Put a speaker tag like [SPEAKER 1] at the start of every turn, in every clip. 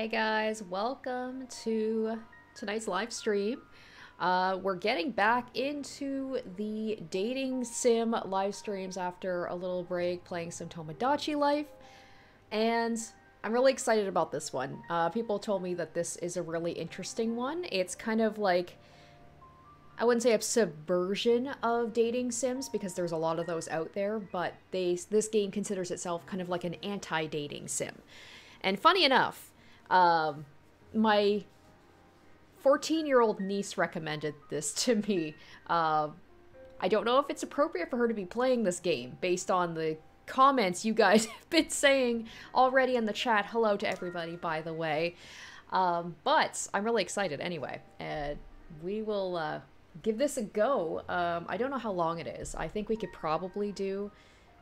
[SPEAKER 1] Hey guys, welcome to tonight's live stream. Uh, we're getting back into the dating sim live streams after a little break playing some Tomodachi Life. And I'm really excited about this one. Uh, people told me that this is a really interesting one. It's kind of like, I wouldn't say a subversion of dating sims because there's a lot of those out there, but they this game considers itself kind of like an anti-dating sim. And funny enough, um, my 14 year old niece recommended this to me. Uh, I don't know if it's appropriate for her to be playing this game based on the comments you guys have been saying already in the chat. Hello to everybody, by the way. Um, but I'm really excited anyway. And we will uh, give this a go. Um, I don't know how long it is. I think we could probably do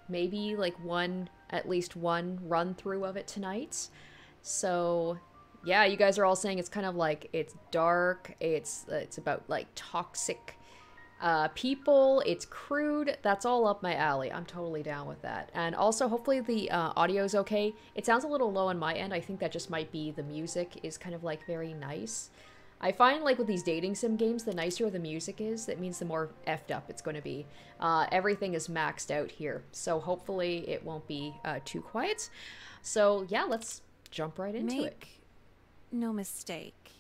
[SPEAKER 1] maybe like one, at least one run through of it tonight. So yeah, you guys are all saying it's kind of like it's dark. It's it's about like toxic uh, people. It's crude. That's all up my alley. I'm totally down with that. And also, hopefully the uh, audio is okay. It sounds a little low on my end. I think that just might be the music is kind of like very nice. I find like with these dating sim games, the nicer the music is, that means the more effed up it's going to be. Uh, everything is maxed out here, so hopefully it won't be uh, too quiet. So yeah, let's jump right into
[SPEAKER 2] Make
[SPEAKER 1] it.
[SPEAKER 2] no mistake.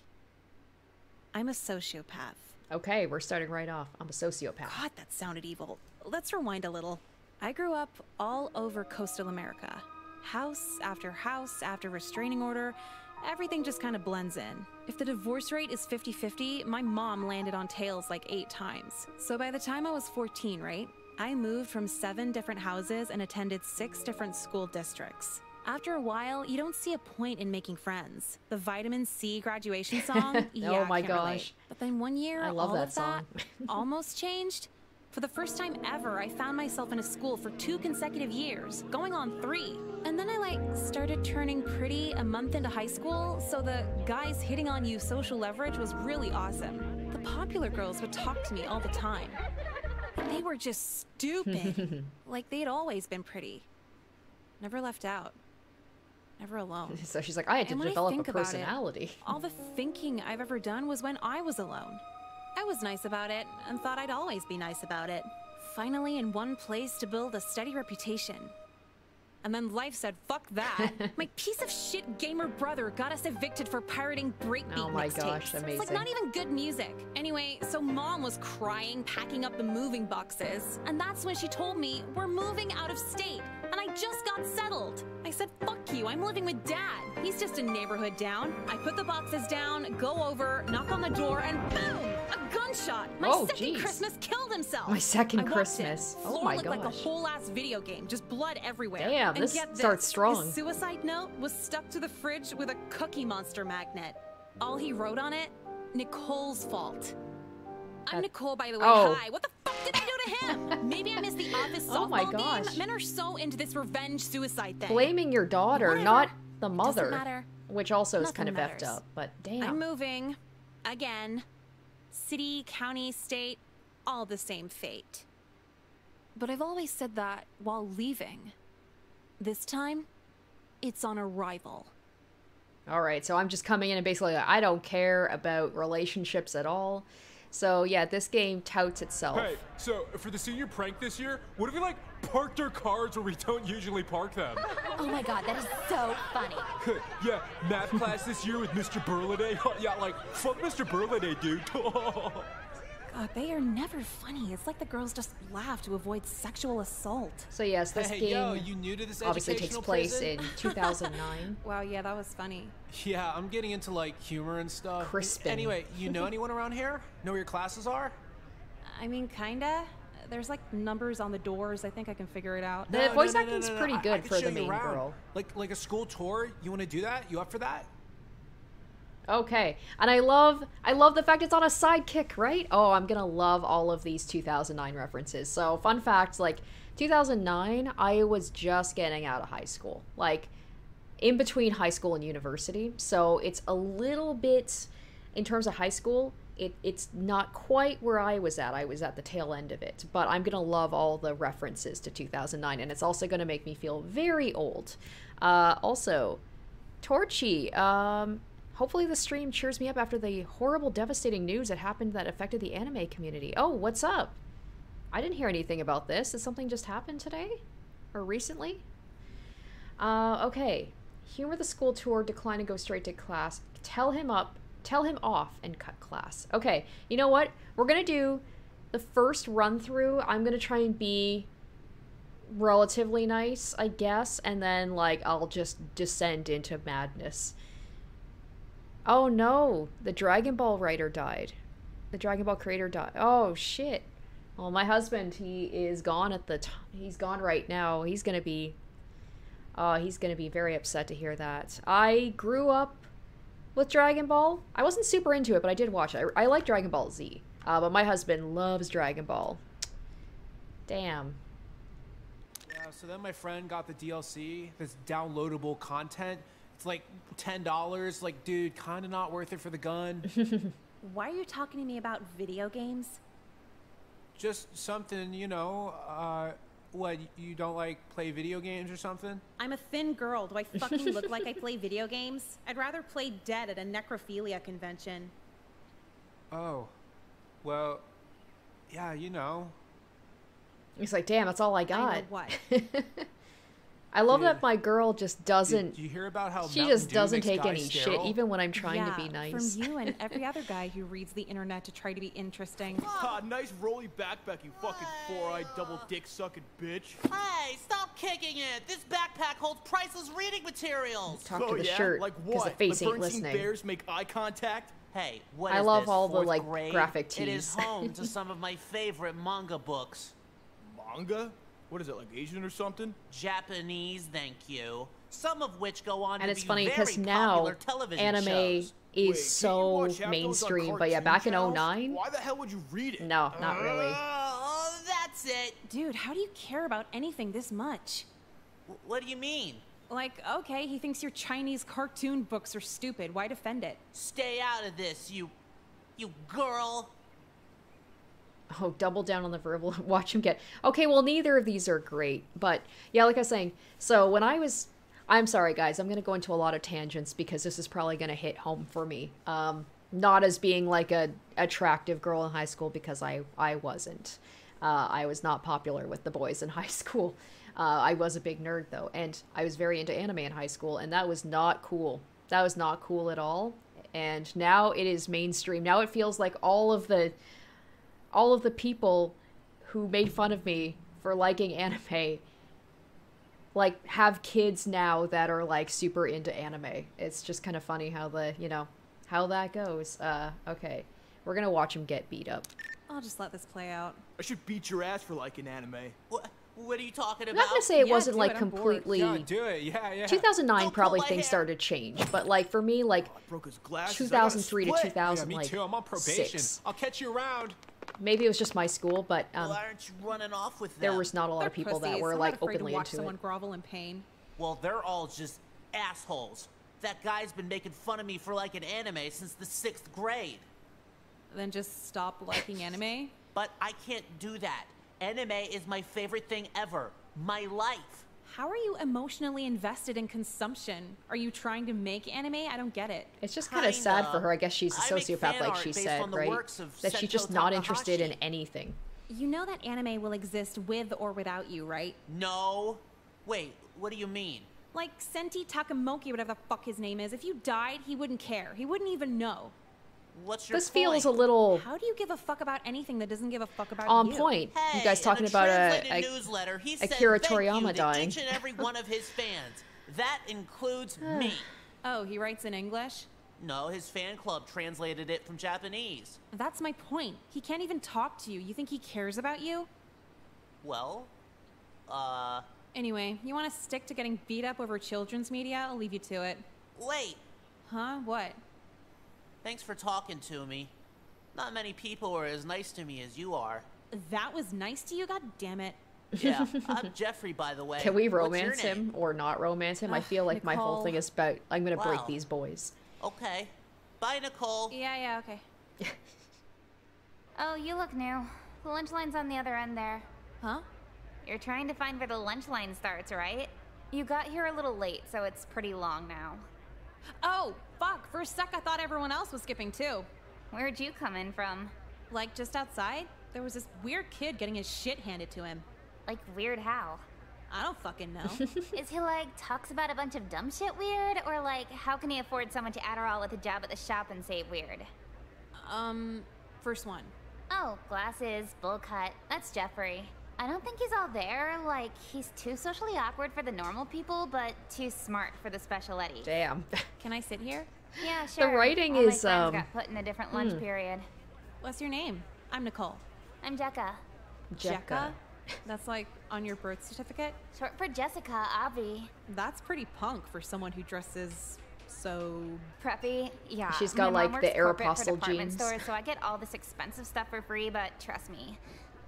[SPEAKER 2] I'm a sociopath.
[SPEAKER 1] Okay, we're starting right off. I'm a sociopath.
[SPEAKER 2] God, that sounded evil. Let's rewind a little. I grew up all over coastal America. House after house after restraining order, everything just kind of blends in. If the divorce rate is 50 50, my mom landed on tails like eight times. So by the time I was 14, right? I moved from seven different houses and attended six different school districts. After a while, you don't see a point in making friends. The vitamin C graduation song, oh yeah,
[SPEAKER 1] Oh my
[SPEAKER 2] can't relate.
[SPEAKER 1] gosh.
[SPEAKER 2] But then one year,
[SPEAKER 1] I love
[SPEAKER 2] all
[SPEAKER 1] that
[SPEAKER 2] of that
[SPEAKER 1] song.
[SPEAKER 2] almost changed. For the first time ever, I found myself in a school for two consecutive years, going on three. And then I like started turning pretty a month into high school, so the guys hitting on you social leverage was really awesome. The popular girls would talk to me all the time. They were just stupid. like they'd always been pretty. Never left out. Never alone.
[SPEAKER 1] So she's like, I had to
[SPEAKER 2] And when I
[SPEAKER 1] develop a
[SPEAKER 2] about it,
[SPEAKER 1] personality.
[SPEAKER 2] All the thinking I've ever done was when I was alone. I was nice about it and thought I'd always be nice about it. Finally, in one place to build a steady reputation. And then life said, fuck that. my piece of shit gamer brother got us evicted for pirating breakbeat
[SPEAKER 1] Oh my gosh,
[SPEAKER 2] It's like not even good music. Anyway, so mom was crying, packing up the moving boxes. And that's when she told me, we're moving out of state. And I just got settled. I said, fuck you, I'm living with dad. He's just a neighborhood down. I put the boxes down, go over, knock on the door, and boom! A gunshot! My
[SPEAKER 1] Oh,
[SPEAKER 2] second
[SPEAKER 1] jeez.
[SPEAKER 2] Christmas killed himself.
[SPEAKER 1] My second
[SPEAKER 2] walked in.
[SPEAKER 1] Christmas. Oh
[SPEAKER 2] Floor
[SPEAKER 1] my
[SPEAKER 2] looked like a whole ass video game, just blood everywhere.
[SPEAKER 1] Damn,
[SPEAKER 2] and
[SPEAKER 1] this
[SPEAKER 2] get
[SPEAKER 1] starts
[SPEAKER 2] this,
[SPEAKER 1] strong.
[SPEAKER 2] His suicide note was stuck to the fridge with a Cookie Monster magnet. All he wrote on it, Nicole's fault. I'm Nicole, by the way.
[SPEAKER 1] Oh.
[SPEAKER 2] Hi. What the fuck did I do to him? Maybe I missed the office softball
[SPEAKER 1] Oh my gosh.
[SPEAKER 2] game. Men are so into this revenge suicide thing.
[SPEAKER 1] Blaming your daughter,
[SPEAKER 2] Whatever.
[SPEAKER 1] not the mother.
[SPEAKER 2] Doesn't matter.
[SPEAKER 1] Which also is kind of effed up, but damn.
[SPEAKER 2] I'm moving. Again. City, county, state, all the same fate. But I've always said that while leaving. This time, it's on arrival.
[SPEAKER 1] All right, so I'm just coming in and basically like, I don't care about relationships at all. So yeah, this game touts itself.
[SPEAKER 3] Hey, so for the senior prank this year, what if we like parked our cars where we don't usually park them?
[SPEAKER 4] Oh my god, that is so funny.
[SPEAKER 3] yeah, math class this year with Mr. Burladay. yeah, like fuck Mr. Burladay, dude.
[SPEAKER 2] God, they are never funny. It's like the girls just laugh to avoid sexual assault.
[SPEAKER 1] So yes, this
[SPEAKER 5] Hey,
[SPEAKER 1] game
[SPEAKER 5] yo, you new to this
[SPEAKER 1] obviously takes place
[SPEAKER 5] prison?
[SPEAKER 1] in 2009.
[SPEAKER 2] Wow, yeah, that was funny.
[SPEAKER 5] Yeah, I'm getting into like humor and stuff.
[SPEAKER 1] Crispin.
[SPEAKER 5] Anyway, you know anyone around here? Know where your classes are?
[SPEAKER 2] I mean, kinda. There's like numbers on the doors. I think I can figure it out.
[SPEAKER 1] The voice acting's pretty
[SPEAKER 5] I- I
[SPEAKER 1] good
[SPEAKER 5] could
[SPEAKER 1] for the
[SPEAKER 5] you
[SPEAKER 1] main girl.
[SPEAKER 5] Like like a school tour. You want to do that? You up for that?
[SPEAKER 1] Okay, and I love I love the fact it's on a sidekick, right? Oh, I'm gonna love all of these 2009 references. So, fun fact: like 2009, I was just getting out of high school, like in between high school and university. So it's a little bit, in terms of high school, it it's not quite where I was at. I was at the tail end of it, but I'm gonna love all the references to 2009, and it's also gonna make me feel very old. Uh, also, Torchy, um, hopefully the stream cheers me up after the horrible, devastating news that happened that affected the anime community. Oh, what's up? I didn't hear anything about this. Did something just happen today? Or recently? Uh, okay. Humor the school tour, decline and go straight to class. Tell him up, tell him off, and cut class. Okay, you know what? We're gonna do the first run through. I'm gonna try and be relatively nice, I guess, and then like I'll just descend into madness. Oh no, the Dragon Ball writer died. The Dragon Ball creator died. Oh shit. Well, my husband, he is gone at the time. He's gone right now. He's gonna be. Uh, he's gonna be very upset to hear that. I grew up with Dragon Ball. I wasn't super into it, but I did watch it. I, I like Dragon Ball Z. Uh, but my husband loves Dragon Ball. Damn.
[SPEAKER 5] Yeah, so then my friend got the DLC, this downloadable content. It's like $10. Like, dude, kind of not worth it for the gun.
[SPEAKER 4] Why are you talking to me about video games?
[SPEAKER 5] Just something, you know, uh, what, you don't like play video games or something?
[SPEAKER 2] I'm a thin girl. Do I fucking look like I play video games? I'd rather play dead at a necrophilia convention.
[SPEAKER 5] Oh, well, yeah, you know.
[SPEAKER 1] He's like, damn, that's all I
[SPEAKER 2] I
[SPEAKER 1] got.
[SPEAKER 2] know what?
[SPEAKER 1] I love that my girl just doesn't.
[SPEAKER 5] do you hear about how
[SPEAKER 1] she
[SPEAKER 5] Mountain
[SPEAKER 1] just
[SPEAKER 5] Dew
[SPEAKER 1] doesn't take
[SPEAKER 5] guys
[SPEAKER 1] any shit, even when I'm trying
[SPEAKER 2] yeah,
[SPEAKER 1] to be nice.
[SPEAKER 2] From you and every other guy who reads the internet to try to be interesting.
[SPEAKER 6] Ah, nice rolly backpack, you fucking four-eyed double dick sucking bitch.
[SPEAKER 7] Hey, stop kicking it! This backpack holds priceless reading materials!
[SPEAKER 1] Talk
[SPEAKER 6] oh
[SPEAKER 1] to the
[SPEAKER 6] yeah?
[SPEAKER 1] shirt
[SPEAKER 6] Like
[SPEAKER 1] because
[SPEAKER 6] what?
[SPEAKER 1] the face ain't
[SPEAKER 6] Bernstein
[SPEAKER 1] listening.
[SPEAKER 6] Bears make eye contact.
[SPEAKER 7] Hey, what
[SPEAKER 1] I
[SPEAKER 7] is
[SPEAKER 1] love
[SPEAKER 7] this,
[SPEAKER 1] all the, like,
[SPEAKER 7] grade?
[SPEAKER 1] graphic
[SPEAKER 7] It is home to some of my favorite manga books.
[SPEAKER 6] Manga? What is it, like Asian or something?
[SPEAKER 7] Japanese, thank you. Some of which go on
[SPEAKER 1] and
[SPEAKER 7] to
[SPEAKER 1] it's
[SPEAKER 7] be
[SPEAKER 1] funny
[SPEAKER 7] because
[SPEAKER 1] because now anime
[SPEAKER 7] shows.
[SPEAKER 1] is
[SPEAKER 6] Wait,
[SPEAKER 1] so
[SPEAKER 6] watch half those on
[SPEAKER 1] mainstream. But yeah,
[SPEAKER 6] cartoon
[SPEAKER 1] back in
[SPEAKER 6] channels?
[SPEAKER 1] 09,
[SPEAKER 6] Why the hell would you read it?
[SPEAKER 1] no, not uh, really.
[SPEAKER 7] Oh, that's it.
[SPEAKER 2] Dude, how do you care about anything this much?
[SPEAKER 7] W- What do you mean?
[SPEAKER 2] Like, okay, he thinks your Chinese cartoon books are stupid. Why defend it?
[SPEAKER 7] Stay out of this, you, you girl.
[SPEAKER 1] Oh, double down on the verbal. Watch him get. Okay, well, neither of these are great, but yeah, like I was saying. So when I was, I'm sorry, guys. I'm gonna go into a lot of tangents because this is probably gonna hit home for me. Um, not as being like a attractive girl in high school because I I wasn't. Uh, I was not popular with the boys in high school. Uh, I was a big nerd though, and I was very into anime in high school, and that was not cool. That was not cool at all. And now it is mainstream. Now it feels like all of the all of the people who made fun of me for liking anime like have kids now that are like super into anime. It's just kind of funny how the, you know, how that goes. Uh okay. We're going to watch him get beat up.
[SPEAKER 2] I'll just let this play out.
[SPEAKER 6] I should beat your ass for liking anime.
[SPEAKER 7] What, what are you talking
[SPEAKER 1] I'm
[SPEAKER 7] about?
[SPEAKER 1] not going to say it
[SPEAKER 2] Yeah,
[SPEAKER 1] wasn't like
[SPEAKER 2] it,
[SPEAKER 1] completely
[SPEAKER 5] Yeah, do it. Yeah, yeah.
[SPEAKER 1] 2009
[SPEAKER 7] Don't
[SPEAKER 1] probably things
[SPEAKER 7] hair.
[SPEAKER 1] started to change, but like for me like
[SPEAKER 6] I broke his glasses. I gotta
[SPEAKER 1] 2003 to
[SPEAKER 6] split.
[SPEAKER 5] Yeah,
[SPEAKER 1] 2000
[SPEAKER 5] me
[SPEAKER 1] like
[SPEAKER 5] too. I'm on probation.
[SPEAKER 1] six.
[SPEAKER 5] I'll catch you around.
[SPEAKER 1] Maybe it was just my school, but um
[SPEAKER 7] Why aren't you running off with them?
[SPEAKER 1] there was not a lot
[SPEAKER 2] They're
[SPEAKER 1] of people that were
[SPEAKER 2] I'm
[SPEAKER 1] like
[SPEAKER 2] afraid
[SPEAKER 1] openly
[SPEAKER 2] to watch
[SPEAKER 1] into
[SPEAKER 2] someone
[SPEAKER 1] it.
[SPEAKER 2] grovel in pain.
[SPEAKER 7] Well, they're all just assholes. That guy's been making fun of me for like an anime since the sixth grade.
[SPEAKER 2] Then just stop liking anime.
[SPEAKER 7] But I can't do that. Anime is my favorite thing ever. My life.
[SPEAKER 2] How are you emotionally invested in consumption? Are you trying to make anime? I don't get it.
[SPEAKER 1] It's just kind of sad for her. I guess she's a
[SPEAKER 7] I
[SPEAKER 1] sociopath, like she said, right?
[SPEAKER 7] works of
[SPEAKER 1] That she's just not interested in anything.
[SPEAKER 2] You know that anime will exist with or without you, right?
[SPEAKER 7] No. Wait, what do you mean?
[SPEAKER 2] Like Senti Takamoki, whatever the fuck his name is. If you died, he wouldn't care. He wouldn't even know.
[SPEAKER 7] What's your
[SPEAKER 1] This feels a little
[SPEAKER 2] How do you give a fuck about anything that doesn't give a fuck about
[SPEAKER 1] on
[SPEAKER 2] you?
[SPEAKER 1] point.
[SPEAKER 7] Hey,
[SPEAKER 1] you guys talking
[SPEAKER 7] a
[SPEAKER 1] about a,
[SPEAKER 7] translated
[SPEAKER 1] a
[SPEAKER 7] newsletter, he
[SPEAKER 1] Akira
[SPEAKER 7] said thank
[SPEAKER 1] Toriyama
[SPEAKER 7] you to
[SPEAKER 1] dying.
[SPEAKER 7] each and every one of his fans. That includes me.
[SPEAKER 2] Oh, he writes in English?
[SPEAKER 7] No, his fan club translated it from Japanese.
[SPEAKER 2] That's my point. He can't even talk to you. You think he cares about you?
[SPEAKER 7] Well, uh,
[SPEAKER 2] Anyway, you want to stick to getting beat up over children's media? I'll leave you to it.
[SPEAKER 7] wait.
[SPEAKER 2] Huh? What?
[SPEAKER 7] Thanks for talking to me. Not many people are as nice to me as you are.
[SPEAKER 2] That was nice to you? God damn it.
[SPEAKER 7] Yeah, I'm Jeffrey, by the way.
[SPEAKER 1] Can we romance him or not romance him? I feel like my whole thing is about I'm gonna break these boys.
[SPEAKER 7] Okay. Bye, Nicole.
[SPEAKER 2] Yeah, yeah, okay.
[SPEAKER 4] Oh, you look new. The lunch line's on the other end there.
[SPEAKER 2] Huh?
[SPEAKER 4] You're trying to find where the lunch line starts, right? You got here a little late, so it's pretty long now.
[SPEAKER 2] Oh, fuck. For a sec, I thought everyone else was skipping too.
[SPEAKER 4] Where'd you come in from?
[SPEAKER 2] Like, just outside, there was this weird kid getting his shit handed to him.
[SPEAKER 4] Like, weird how?
[SPEAKER 2] I don't fucking know.
[SPEAKER 4] Is he like, talks about a bunch of dumb shit weird? Or like, how can he afford someone to Adderall with a job at the shop and say weird?
[SPEAKER 2] um, first one.
[SPEAKER 4] Oh, glasses, bowl cut. That's Jeffrey. I don't think he's all there. Like, he's too socially awkward for the normal people, but too smart for the special Eddie.
[SPEAKER 1] Damn.
[SPEAKER 2] Can I sit here?
[SPEAKER 4] Yeah, sure.
[SPEAKER 1] The writing
[SPEAKER 4] All my
[SPEAKER 1] is,
[SPEAKER 4] friends
[SPEAKER 1] um,
[SPEAKER 4] got put in a different lunch
[SPEAKER 1] hmm.
[SPEAKER 4] period.
[SPEAKER 2] What's your name? I'm Nicole.
[SPEAKER 4] I'm Jecka.
[SPEAKER 1] Jecka.
[SPEAKER 2] That's like on your birth certificate?
[SPEAKER 4] Short for Jessica, Avi.
[SPEAKER 2] That's pretty punk for someone who dresses so.
[SPEAKER 4] Preppy, yeah.
[SPEAKER 1] she's got,
[SPEAKER 4] mom
[SPEAKER 1] like,
[SPEAKER 4] works
[SPEAKER 1] the
[SPEAKER 4] corporate
[SPEAKER 1] Aeropostale jeans.
[SPEAKER 4] Stores, so I get all this expensive stuff for free, but trust me,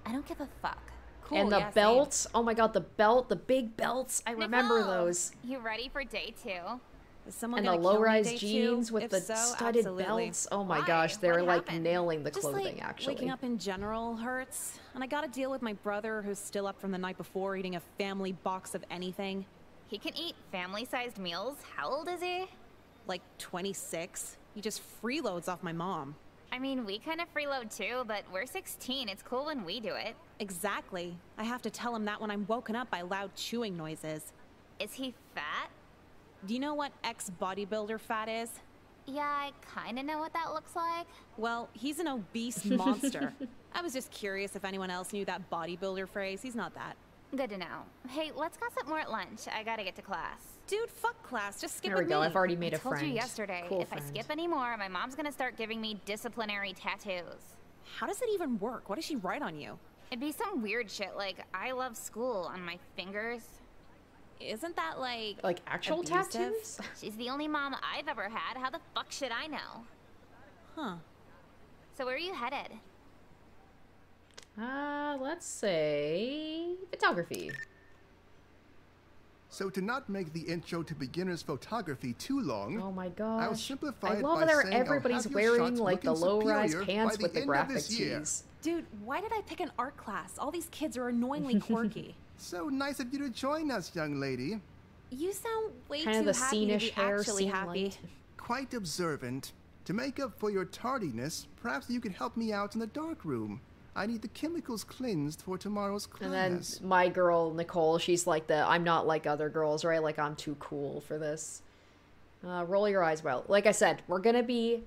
[SPEAKER 4] I don't give a fuck.
[SPEAKER 2] Cool.
[SPEAKER 1] and the
[SPEAKER 2] yeah, same.
[SPEAKER 1] belts. Oh my god, the belt, the big belts. I remember those.
[SPEAKER 4] You ready for day two?
[SPEAKER 2] Is someone
[SPEAKER 1] And the
[SPEAKER 2] gonna kill me
[SPEAKER 1] low-rise
[SPEAKER 2] day two?
[SPEAKER 1] jeans with
[SPEAKER 2] If
[SPEAKER 1] the
[SPEAKER 2] so,
[SPEAKER 1] studded
[SPEAKER 2] absolutely.
[SPEAKER 1] belts. Oh my
[SPEAKER 4] Why?
[SPEAKER 1] gosh, they're
[SPEAKER 4] What
[SPEAKER 1] like
[SPEAKER 4] happened?
[SPEAKER 1] nailing the
[SPEAKER 2] Just
[SPEAKER 1] clothing
[SPEAKER 2] like
[SPEAKER 1] actually.
[SPEAKER 2] waking up in general hurts, and I got to deal with my brother who's still up from the night before eating a family box of anything,
[SPEAKER 4] He can eat family-sized meals. How old is he?
[SPEAKER 2] like 26. He just freeloads off my mom.
[SPEAKER 4] I mean, we kind of freeload too, but we're 16. It's cool when we do it.
[SPEAKER 2] Exactly. I have to tell him that when I'm woken up by loud chewing noises.
[SPEAKER 4] Is he fat?
[SPEAKER 2] Do you know what ex bodybuilder fat is?
[SPEAKER 4] Yeah, I kind of know what that looks like.
[SPEAKER 2] Well, he's an obese monster. I was just curious if anyone else knew that bodybuilder phrase. He's not that.
[SPEAKER 4] Good to know. Hey, let's gossip more at lunch. I gotta get to class.
[SPEAKER 2] Dude, fuck class. Just skip
[SPEAKER 1] there we go.
[SPEAKER 2] me.
[SPEAKER 1] I've already made
[SPEAKER 4] I
[SPEAKER 1] a
[SPEAKER 4] told
[SPEAKER 1] friend.
[SPEAKER 4] you yesterday,
[SPEAKER 1] Cool
[SPEAKER 4] if
[SPEAKER 1] friend.
[SPEAKER 4] I skip anymore, my mom's gonna start giving me disciplinary tattoos.
[SPEAKER 2] How does it even work? What does she write on you?
[SPEAKER 4] It'd be some weird shit like I love school on my fingers.
[SPEAKER 2] Isn't that like
[SPEAKER 1] like actual
[SPEAKER 2] abusive?
[SPEAKER 1] tattoos?
[SPEAKER 4] She's the only mom I've ever had. How the fuck should I know?
[SPEAKER 2] Huh.
[SPEAKER 4] So where are you headed?
[SPEAKER 1] Uh, let's say photography.
[SPEAKER 8] So to not make the intro to beginner's photography too long,
[SPEAKER 1] Oh my
[SPEAKER 8] I'll simplify
[SPEAKER 1] I
[SPEAKER 8] it
[SPEAKER 1] love
[SPEAKER 8] by
[SPEAKER 1] how
[SPEAKER 8] saying I'll
[SPEAKER 1] everybody's
[SPEAKER 8] have your
[SPEAKER 1] wearing
[SPEAKER 8] shots
[SPEAKER 1] like the low-rise pants
[SPEAKER 8] by
[SPEAKER 1] with the
[SPEAKER 8] end of
[SPEAKER 1] graphic
[SPEAKER 8] this year.
[SPEAKER 1] tees.
[SPEAKER 2] Dude, why did I pick an art class? All these kids are annoyingly quirky.
[SPEAKER 8] So nice of you to join us, young lady.
[SPEAKER 2] you sound way
[SPEAKER 1] Kind of
[SPEAKER 2] too
[SPEAKER 1] the
[SPEAKER 2] happy to be
[SPEAKER 1] hair,
[SPEAKER 2] actually happy.
[SPEAKER 1] light.
[SPEAKER 8] Quite observant. To make up for your tardiness, perhaps you could help me out in the dark room. I need the chemicals cleansed for tomorrow's class.
[SPEAKER 1] And then my girl Nicole, she's like the I'm not like other girls, right? Like I'm too cool for this. Uh, roll your eyes well. Like I said, we're gonna be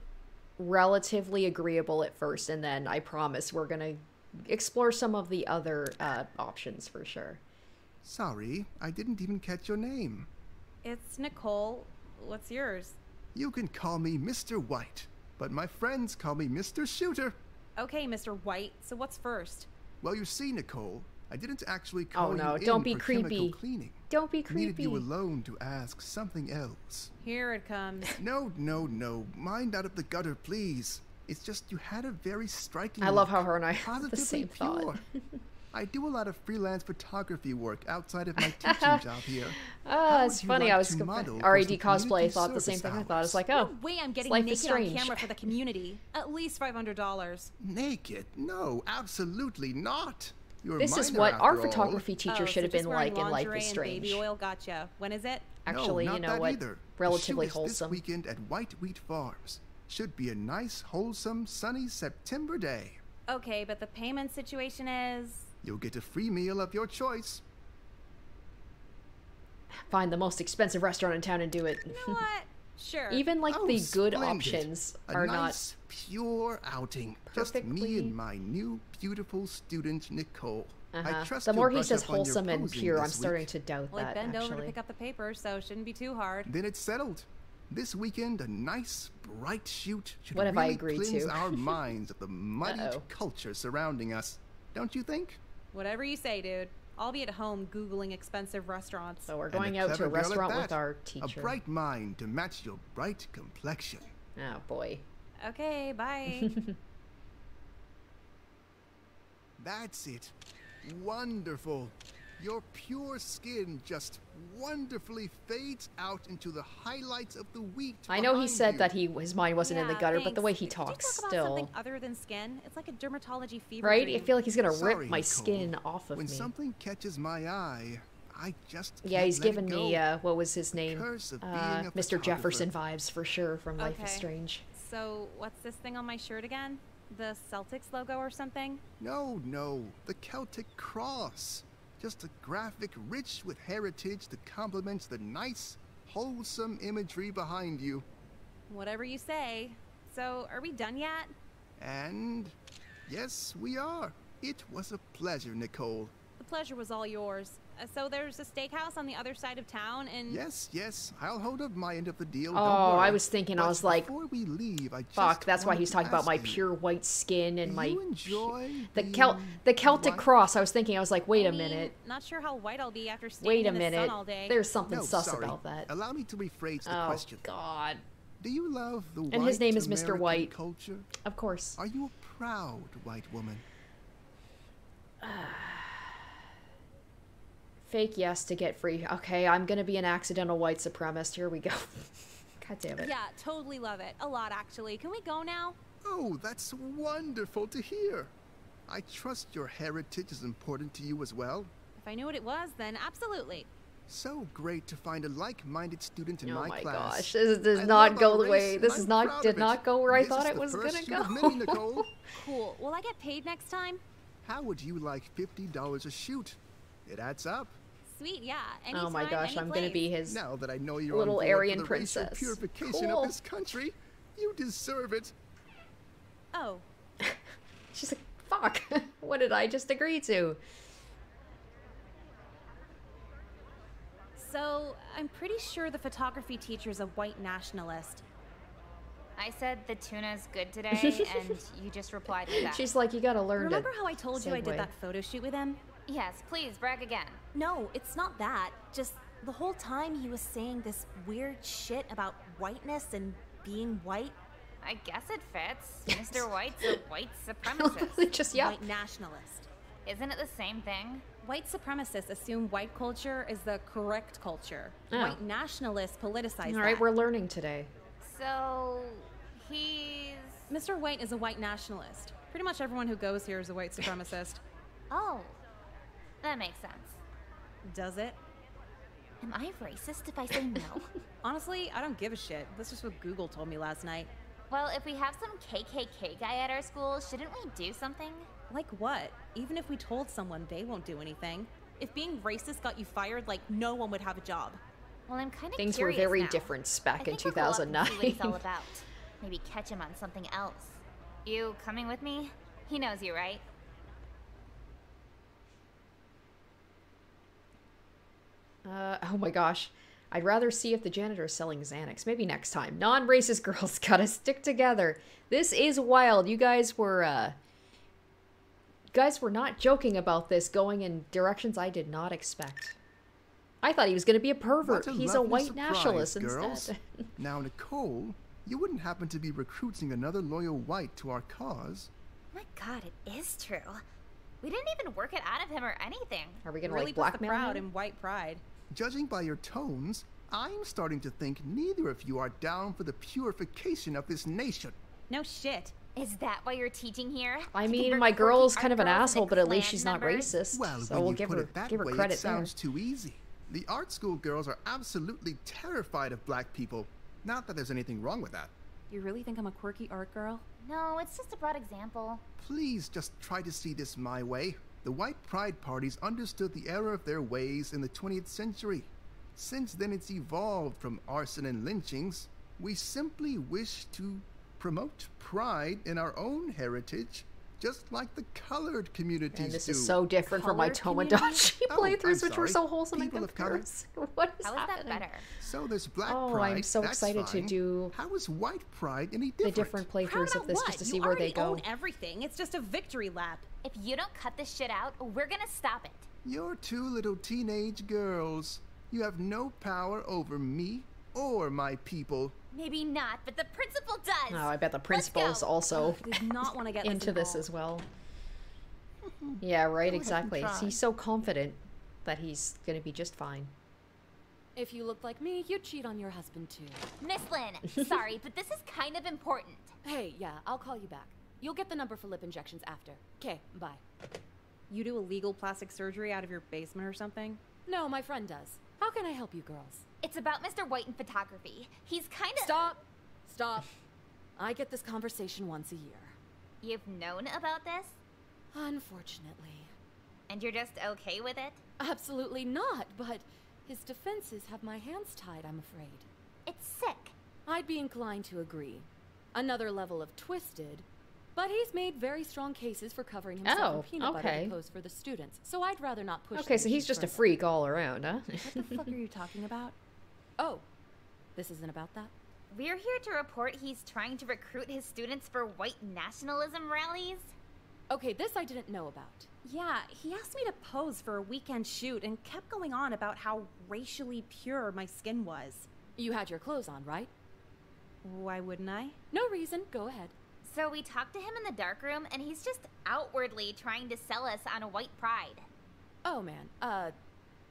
[SPEAKER 1] relatively agreeable at first, and then I promise we're gonna explore some of the other uh, options for sure.
[SPEAKER 8] Sorry, I didn't even catch your name.
[SPEAKER 2] It's Nicole. What's yours?
[SPEAKER 8] You can call me Mr. White, but my friends call me Mr. Shooter.
[SPEAKER 2] Okay, Mr. White. So what's first?
[SPEAKER 8] Well, you see, Nicole, I didn't actually oh, call
[SPEAKER 1] Oh, no,
[SPEAKER 8] you
[SPEAKER 1] don't
[SPEAKER 8] in
[SPEAKER 1] be
[SPEAKER 8] for chemical
[SPEAKER 1] creepy.
[SPEAKER 8] cleaning.
[SPEAKER 1] Don't be creepy.
[SPEAKER 8] Needed
[SPEAKER 1] creepy.
[SPEAKER 8] you alone to ask something else.
[SPEAKER 2] Here it comes.
[SPEAKER 8] No, no, no. Mind out of the gutter, please. It's just you had a very striking.
[SPEAKER 1] I love
[SPEAKER 8] look.
[SPEAKER 1] how her and I have the
[SPEAKER 8] Positively
[SPEAKER 1] same thought.
[SPEAKER 8] pure. I do a lot of freelance photography work outside of my teaching job here.
[SPEAKER 1] Oh,
[SPEAKER 8] How
[SPEAKER 1] it's funny.
[SPEAKER 8] like
[SPEAKER 1] I was
[SPEAKER 8] to
[SPEAKER 1] compa-
[SPEAKER 8] model for
[SPEAKER 1] RAD cosplay.
[SPEAKER 8] community
[SPEAKER 1] Thought the same
[SPEAKER 8] service
[SPEAKER 1] thing. I thought it's
[SPEAKER 8] hours?
[SPEAKER 1] like,
[SPEAKER 2] No
[SPEAKER 1] oh,
[SPEAKER 2] way I'm getting
[SPEAKER 1] life is
[SPEAKER 2] naked on camera for the community. At least $500.
[SPEAKER 8] Naked? No, absolutely not. You're
[SPEAKER 1] this is what our
[SPEAKER 8] after all.
[SPEAKER 1] photography oh, teacher
[SPEAKER 2] Oh,
[SPEAKER 1] should
[SPEAKER 2] so
[SPEAKER 1] have been
[SPEAKER 2] wearing
[SPEAKER 1] like in Life
[SPEAKER 2] lingerie
[SPEAKER 1] is
[SPEAKER 2] and
[SPEAKER 1] Strange.
[SPEAKER 2] Baby oil gotcha. When is it?
[SPEAKER 1] Actually,
[SPEAKER 8] no,
[SPEAKER 1] you
[SPEAKER 8] not
[SPEAKER 1] know
[SPEAKER 8] that
[SPEAKER 1] what?
[SPEAKER 8] Either.
[SPEAKER 1] Relatively
[SPEAKER 8] the
[SPEAKER 1] wholesome.
[SPEAKER 8] This weekend at White Wheat Farms. Should be a nice, wholesome, sunny September day.
[SPEAKER 2] Okay, but the payment situation is.
[SPEAKER 8] You'll get a free meal of your choice.
[SPEAKER 1] Find the most expensive restaurant in town and do it.
[SPEAKER 2] You know what? Sure.
[SPEAKER 1] Even like
[SPEAKER 8] Oh,
[SPEAKER 1] the good
[SPEAKER 8] splendid.
[SPEAKER 1] options are
[SPEAKER 8] a
[SPEAKER 1] are
[SPEAKER 8] nice, pure outing. Just me
[SPEAKER 1] Perfectly-
[SPEAKER 8] and my new beautiful student Nicole.
[SPEAKER 1] not.
[SPEAKER 8] I
[SPEAKER 1] Uh-huh.
[SPEAKER 8] trust
[SPEAKER 1] The
[SPEAKER 8] you'll
[SPEAKER 1] more he
[SPEAKER 8] brush
[SPEAKER 1] says
[SPEAKER 8] up on your
[SPEAKER 1] wholesome and
[SPEAKER 8] posing
[SPEAKER 1] pure, I'm
[SPEAKER 8] this
[SPEAKER 1] starting
[SPEAKER 8] week.
[SPEAKER 1] to doubt
[SPEAKER 2] well, I
[SPEAKER 1] that.
[SPEAKER 2] bend over to
[SPEAKER 1] Actually,
[SPEAKER 2] pick up the paper, so it shouldn't be too hard.
[SPEAKER 8] Then it's settled. This weekend, a nice, bright shoot should
[SPEAKER 1] What have I
[SPEAKER 8] really
[SPEAKER 1] agreed
[SPEAKER 8] cleanse
[SPEAKER 1] to?
[SPEAKER 8] our minds of the muddied
[SPEAKER 1] Uh-oh.
[SPEAKER 8] culture surrounding us. Don't you think?
[SPEAKER 2] Whatever you say, dude. I'll be at home googling expensive restaurants.
[SPEAKER 1] so we're going out to a
[SPEAKER 8] girl at
[SPEAKER 1] restaurant with our teacher.
[SPEAKER 8] A bright mind to match your bright complexion.
[SPEAKER 1] Oh boy.
[SPEAKER 2] Okay, bye.
[SPEAKER 8] That's it. Wonderful. Your pure skin just wonderfully fades out into the highlights of the wheat.
[SPEAKER 1] I know he said
[SPEAKER 8] you.
[SPEAKER 1] that he his mind wasn't in the
[SPEAKER 2] Yeah,
[SPEAKER 1] gutter, but the way
[SPEAKER 2] thanks.
[SPEAKER 1] he
[SPEAKER 2] Did you
[SPEAKER 1] talks
[SPEAKER 2] talk about
[SPEAKER 1] still,
[SPEAKER 2] something other than skin? It's like a dermatology fever
[SPEAKER 1] right? I feel like he's gonna
[SPEAKER 8] Sorry,
[SPEAKER 1] rip my
[SPEAKER 8] Nicole.
[SPEAKER 1] skin off of
[SPEAKER 8] when
[SPEAKER 1] me.
[SPEAKER 8] something catches my eye, I just
[SPEAKER 1] Yeah,
[SPEAKER 8] can't
[SPEAKER 1] he's
[SPEAKER 8] let it
[SPEAKER 1] giving me uh, what was his name?
[SPEAKER 8] Curse of being
[SPEAKER 1] Uh,
[SPEAKER 8] a
[SPEAKER 1] Mr. Jefferson vibes for sure from Life is Strange.
[SPEAKER 2] So, what's this thing on my shirt again? The Celtics logo or something?
[SPEAKER 8] No, no, the Celtic cross. Just a graphic rich with heritage that complements the nice, wholesome imagery behind you.
[SPEAKER 2] Whatever you say. So, are we done yet?
[SPEAKER 8] And yes, we are. It was a pleasure, Nicole.
[SPEAKER 2] The pleasure was all yours. Uh, so, there's a steakhouse on the other side of town, and.
[SPEAKER 8] Yes, yes, I'll hold up my end of the deal.
[SPEAKER 1] Oh, I was thinking, I was like,
[SPEAKER 8] before we leave, I just
[SPEAKER 1] Fuck, that's why he's talking about my
[SPEAKER 8] you,
[SPEAKER 1] pure white skin and
[SPEAKER 8] do
[SPEAKER 1] my
[SPEAKER 8] you enjoy
[SPEAKER 1] the Celt the Celtic
[SPEAKER 8] white?
[SPEAKER 1] cross. I was thinking, I was like, wait
[SPEAKER 2] I
[SPEAKER 1] a
[SPEAKER 2] mean,
[SPEAKER 1] minute,
[SPEAKER 2] Not sure how white I'll be after standing
[SPEAKER 1] wait a
[SPEAKER 2] in the
[SPEAKER 1] minute.
[SPEAKER 2] sun all day.
[SPEAKER 1] There's something
[SPEAKER 8] No,
[SPEAKER 1] sus
[SPEAKER 8] sorry.
[SPEAKER 1] about that.
[SPEAKER 8] Allow me to rephrase the
[SPEAKER 1] Oh
[SPEAKER 8] question.
[SPEAKER 1] God,
[SPEAKER 8] Do you love the
[SPEAKER 1] And his name is Mr. White.
[SPEAKER 8] culture?
[SPEAKER 1] of course.
[SPEAKER 8] Are you a proud white woman?
[SPEAKER 1] Fake yes to get free. Okay, I'm gonna be an accidental white supremacist. Here we go. God damn it.
[SPEAKER 2] Yeah, totally love it. A lot, actually. Can we go now?
[SPEAKER 8] Oh, that's wonderful to hear. I trust your heritage is important to you as well.
[SPEAKER 2] If I knew what it was, then absolutely.
[SPEAKER 8] So great to find a like-minded student in my class.
[SPEAKER 1] Oh
[SPEAKER 8] my,
[SPEAKER 1] my
[SPEAKER 8] class.
[SPEAKER 1] gosh, this does
[SPEAKER 8] I
[SPEAKER 1] not go the way- this is not- did not go where I thought it was gonna go.
[SPEAKER 8] many, Nicole.
[SPEAKER 2] Cool. Will I get paid next time?
[SPEAKER 8] How would you like fifty dollars a shoot? It adds up.
[SPEAKER 2] Sweet, yeah. Anytime,
[SPEAKER 1] Oh my gosh, I'm gonna be his.
[SPEAKER 8] Now that I know you're
[SPEAKER 1] Little
[SPEAKER 8] on
[SPEAKER 1] Aryan
[SPEAKER 8] the
[SPEAKER 1] princess.
[SPEAKER 8] purification
[SPEAKER 1] Cool.
[SPEAKER 8] of this country, you deserve it.
[SPEAKER 2] Oh,
[SPEAKER 1] She's like, fuck. what did I just agree to?
[SPEAKER 2] so I'm pretty sure the photography teacher's a white nationalist.
[SPEAKER 4] I said the tuna's good today, and you just replied with that.
[SPEAKER 1] She's like, you gotta learn
[SPEAKER 2] Remember
[SPEAKER 1] to.
[SPEAKER 2] how I told you I
[SPEAKER 1] segue.
[SPEAKER 2] did that photo shoot with him?
[SPEAKER 4] Yes, please, brag again.
[SPEAKER 9] No, it's not that. Just the whole time he was saying this weird shit about whiteness and being white.
[SPEAKER 4] I guess it fits. Mr. White's a white supremacist.
[SPEAKER 1] just yeah.
[SPEAKER 2] White nationalist.
[SPEAKER 4] Isn't it the same thing?
[SPEAKER 2] White supremacists assume white culture is the correct culture.
[SPEAKER 1] Oh.
[SPEAKER 2] White nationalists politicize
[SPEAKER 1] All right,
[SPEAKER 2] that.
[SPEAKER 1] we're learning today.
[SPEAKER 4] So, he's.
[SPEAKER 2] Mr. White is a white nationalist. Pretty much everyone who goes here is a white supremacist.
[SPEAKER 4] Oh, that makes sense.
[SPEAKER 2] Does it?
[SPEAKER 4] Am I racist if I say no?
[SPEAKER 2] Honestly, I don't give a shit. That's just what Google told me last night.
[SPEAKER 4] well, if we have some KKK guy at our school, shouldn't we do something?
[SPEAKER 2] Like what? Even if we told someone, they won't do anything. If being racist got you fired, like no one would have a job.
[SPEAKER 4] Well, I'm kind of
[SPEAKER 1] Things were
[SPEAKER 4] curious
[SPEAKER 1] very
[SPEAKER 4] now.
[SPEAKER 1] different
[SPEAKER 4] I
[SPEAKER 1] back in
[SPEAKER 4] think we'll go up see what he's
[SPEAKER 1] 2009.
[SPEAKER 4] all about. Maybe catch him on something else. You coming with me? He knows you, right?
[SPEAKER 1] Uh, oh my gosh. I'd rather see if the janitor is selling Xanax. Maybe next time. Non racist girls gotta stick together. This is wild. You guys were, uh. Guys were not joking about this going in directions I did not expect. I thought he was gonna be a pervert.
[SPEAKER 8] What
[SPEAKER 1] He's a white
[SPEAKER 8] surprise,
[SPEAKER 1] nationalist
[SPEAKER 8] girls.
[SPEAKER 1] instead.
[SPEAKER 8] now, Nicole, you wouldn't happen to be recruiting another loyal white to our cause.
[SPEAKER 4] My god, it is true. We didn't even work it out of him or anything.
[SPEAKER 1] Are we gonna
[SPEAKER 2] really
[SPEAKER 1] like
[SPEAKER 2] puts the
[SPEAKER 1] blackmail
[SPEAKER 2] proud
[SPEAKER 1] him?
[SPEAKER 2] in white pride.
[SPEAKER 8] Judging by your tones, I'm starting to think neither of you are down for the purification of this nation.
[SPEAKER 2] No shit.
[SPEAKER 4] Is that why you're teaching here?
[SPEAKER 1] I mean, my
[SPEAKER 4] quirky
[SPEAKER 1] girl's
[SPEAKER 4] art
[SPEAKER 1] kind of an asshole, but at least she's not
[SPEAKER 4] members?
[SPEAKER 1] racist.
[SPEAKER 8] Well,
[SPEAKER 1] so
[SPEAKER 8] when
[SPEAKER 1] we'll
[SPEAKER 8] you
[SPEAKER 1] give
[SPEAKER 8] put
[SPEAKER 1] her
[SPEAKER 8] it that
[SPEAKER 1] give her
[SPEAKER 8] way,
[SPEAKER 1] credit
[SPEAKER 8] it sounds
[SPEAKER 1] there.
[SPEAKER 8] too easy. The art school girls are absolutely terrified of black people. Not that there's anything wrong with that.
[SPEAKER 2] You really think I'm a quirky art girl?
[SPEAKER 4] No, it's just a broad example.
[SPEAKER 8] Please just try to see this my way. The white pride parties understood the error of their ways in the 20th century. Since then, it's evolved from arson and lynchings. We simply wish to promote pride in our own heritage, just like the colored communities
[SPEAKER 1] And this
[SPEAKER 8] do.
[SPEAKER 1] is so different from my
[SPEAKER 2] Colored
[SPEAKER 1] Tomodachi
[SPEAKER 8] Oh, I'm
[SPEAKER 1] playthroughs, which were so wholesome
[SPEAKER 8] People
[SPEAKER 1] and
[SPEAKER 8] of color.
[SPEAKER 1] comparison. What is
[SPEAKER 4] How is that better?
[SPEAKER 8] So there's black
[SPEAKER 1] Oh, I'm so
[SPEAKER 8] that's
[SPEAKER 1] excited to do
[SPEAKER 8] How is white pride any different?
[SPEAKER 1] The
[SPEAKER 8] different?
[SPEAKER 1] different playthroughs of this
[SPEAKER 2] what?
[SPEAKER 1] just to
[SPEAKER 2] you
[SPEAKER 1] see where they
[SPEAKER 2] already
[SPEAKER 1] go.
[SPEAKER 2] own everything. It's just a victory lap.
[SPEAKER 4] If you don't cut this shit out, we're gonna stop it.
[SPEAKER 8] You're two little teenage girls. You have no power over me or my people.
[SPEAKER 4] Maybe not, but the principal does.
[SPEAKER 1] Oh, I bet the principal is
[SPEAKER 4] go.
[SPEAKER 1] also
[SPEAKER 2] Did not want to get
[SPEAKER 1] into this
[SPEAKER 2] involved.
[SPEAKER 1] as well. Yeah, right,
[SPEAKER 8] and
[SPEAKER 1] exactly. He's so confident that he's gonna be just fine.
[SPEAKER 9] If you looked like me, you'd cheat on your husband too.
[SPEAKER 4] Miss Lynn, sorry, but this is kind of important.
[SPEAKER 9] Hey, yeah, I'll call you back. You'll get the number for lip injections after. Okay, bye.
[SPEAKER 2] You do illegal plastic surgery out of your basement or something?
[SPEAKER 10] No, my friend does. How can I help you girls?
[SPEAKER 4] It's about Mr. White and photography. He's kind of.
[SPEAKER 10] Stop! Stop. I get this conversation once a year.
[SPEAKER 4] You've known about this?
[SPEAKER 10] Unfortunately.
[SPEAKER 4] And you're just okay with it?
[SPEAKER 10] Absolutely not, but his defenses have my hands tied, I'm afraid.
[SPEAKER 4] It's sick.
[SPEAKER 10] I'd be inclined to agree. Another level of twisted, but he's made very strong cases for covering himself
[SPEAKER 1] Oh,
[SPEAKER 10] in peanut butter
[SPEAKER 1] okay.
[SPEAKER 10] to pose for the students, so I'd rather not push
[SPEAKER 1] Okay, so he's
[SPEAKER 10] issue
[SPEAKER 1] just a freak all around, huh?
[SPEAKER 10] What the fuck are you talking about? Oh, this isn't about that?
[SPEAKER 4] We're here to report he's trying to recruit his students for white nationalism rallies.
[SPEAKER 10] Okay, this I didn't know about.
[SPEAKER 9] Yeah, he asked me to pose for a weekend shoot and kept going on about how racially pure my skin was.
[SPEAKER 10] You had your clothes on, right?
[SPEAKER 9] Why wouldn't I?
[SPEAKER 10] No reason, go ahead.
[SPEAKER 4] So we talked to him in the darkroom, and he's just outwardly trying to sell us on a white pride.
[SPEAKER 10] Oh man, uh,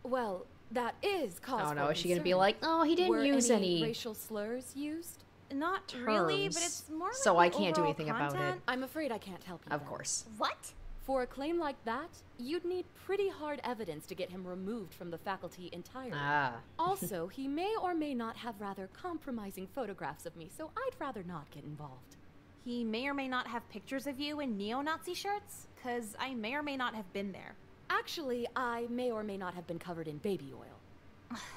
[SPEAKER 10] well, that is cause
[SPEAKER 1] Oh
[SPEAKER 10] for
[SPEAKER 1] no, is she gonna be like, oh, he didn't
[SPEAKER 10] Were
[SPEAKER 1] use
[SPEAKER 10] any,
[SPEAKER 1] any
[SPEAKER 10] racial slurs used?
[SPEAKER 9] Not really, but
[SPEAKER 1] terms,
[SPEAKER 9] it's more like
[SPEAKER 1] so
[SPEAKER 9] the
[SPEAKER 1] I can't do
[SPEAKER 9] overall
[SPEAKER 1] anything about it.
[SPEAKER 10] I'm afraid I can't help you.
[SPEAKER 1] Of
[SPEAKER 10] then.
[SPEAKER 1] course.
[SPEAKER 4] What?
[SPEAKER 10] For a claim like that, you'd need pretty hard evidence to get him removed from the faculty entirely.
[SPEAKER 1] Ah.
[SPEAKER 10] also, he may or may not have rather compromising photographs of me, so I'd rather not get involved.
[SPEAKER 9] He may or may not have pictures of you in neo Nazi shirts, because I may or may not have been there.
[SPEAKER 10] Actually, I may or may not have been covered in baby oil.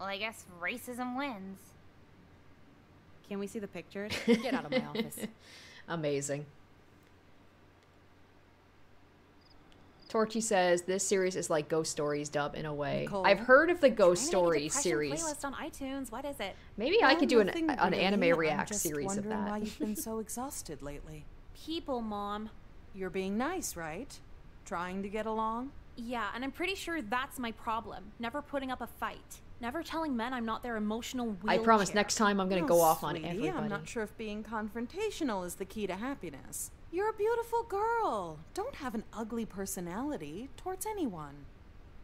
[SPEAKER 4] Well, I guess racism wins.
[SPEAKER 9] Can we see the pictures?
[SPEAKER 10] Get out of my office.
[SPEAKER 1] Amazing. Torchy says this series is like Ghost Stories dub in a way.
[SPEAKER 9] Nicole,
[SPEAKER 1] I've heard of the Ghost
[SPEAKER 9] Trying to make a
[SPEAKER 1] Stories series.
[SPEAKER 9] Playlist on iTunes. What is it?
[SPEAKER 1] Maybe I
[SPEAKER 11] Oh,
[SPEAKER 1] could do an,
[SPEAKER 11] nothing
[SPEAKER 1] an
[SPEAKER 11] really.
[SPEAKER 1] anime
[SPEAKER 11] I'm
[SPEAKER 1] react
[SPEAKER 11] just
[SPEAKER 1] series of that.
[SPEAKER 11] why you've been so exhausted lately.
[SPEAKER 9] People, mom.
[SPEAKER 11] You're being nice, right? Trying to get along?
[SPEAKER 9] Yeah, and I'm pretty sure that's my problem. Never putting up a fight. Never telling men I'm not their emotional wheelchair.
[SPEAKER 1] I promise next time I'm gonna
[SPEAKER 11] No,
[SPEAKER 1] go off on
[SPEAKER 11] sweetie,
[SPEAKER 1] everybody.
[SPEAKER 11] I'm not sure if being confrontational is the key to happiness. You're a beautiful girl. Don't have an ugly personality towards anyone.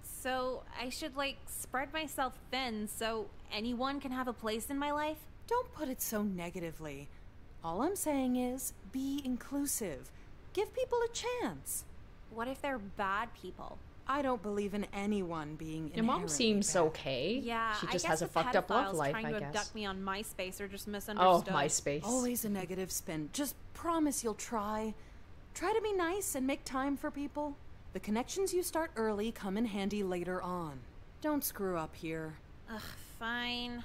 [SPEAKER 9] So I should like spread myself thin so anyone can have a place in my life?
[SPEAKER 11] Don't put it so negatively. All I'm saying is be inclusive. Give people a chance.
[SPEAKER 9] What if they're bad people?
[SPEAKER 11] I don't believe in anyone being
[SPEAKER 1] Your mom seems
[SPEAKER 11] bad.
[SPEAKER 1] okay.
[SPEAKER 9] Yeah,
[SPEAKER 1] she
[SPEAKER 9] I
[SPEAKER 1] just
[SPEAKER 9] guess
[SPEAKER 1] has a fucked up love
[SPEAKER 9] pedophiles
[SPEAKER 1] life,
[SPEAKER 9] trying
[SPEAKER 1] I
[SPEAKER 9] to
[SPEAKER 1] guess.
[SPEAKER 9] abduct me on MySpace are just misunderstood.
[SPEAKER 1] Oh,
[SPEAKER 9] misunderstood.
[SPEAKER 1] MySpace.
[SPEAKER 11] Always a negative spin. Just promise you'll try. Try to be nice and make time for people. The connections you start early come in handy later on. Don't screw up here.
[SPEAKER 9] Ugh, fine.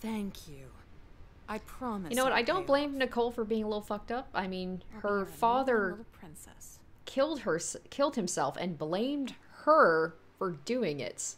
[SPEAKER 11] Thank you. I promise.
[SPEAKER 1] You know what? I don't blame
[SPEAKER 11] off.
[SPEAKER 1] Nicole for being a little fucked up. I mean,
[SPEAKER 9] I'll
[SPEAKER 1] her
[SPEAKER 9] your amazing
[SPEAKER 1] father
[SPEAKER 9] little princess.
[SPEAKER 1] Killed her, killed himself, and blamed her for doing it.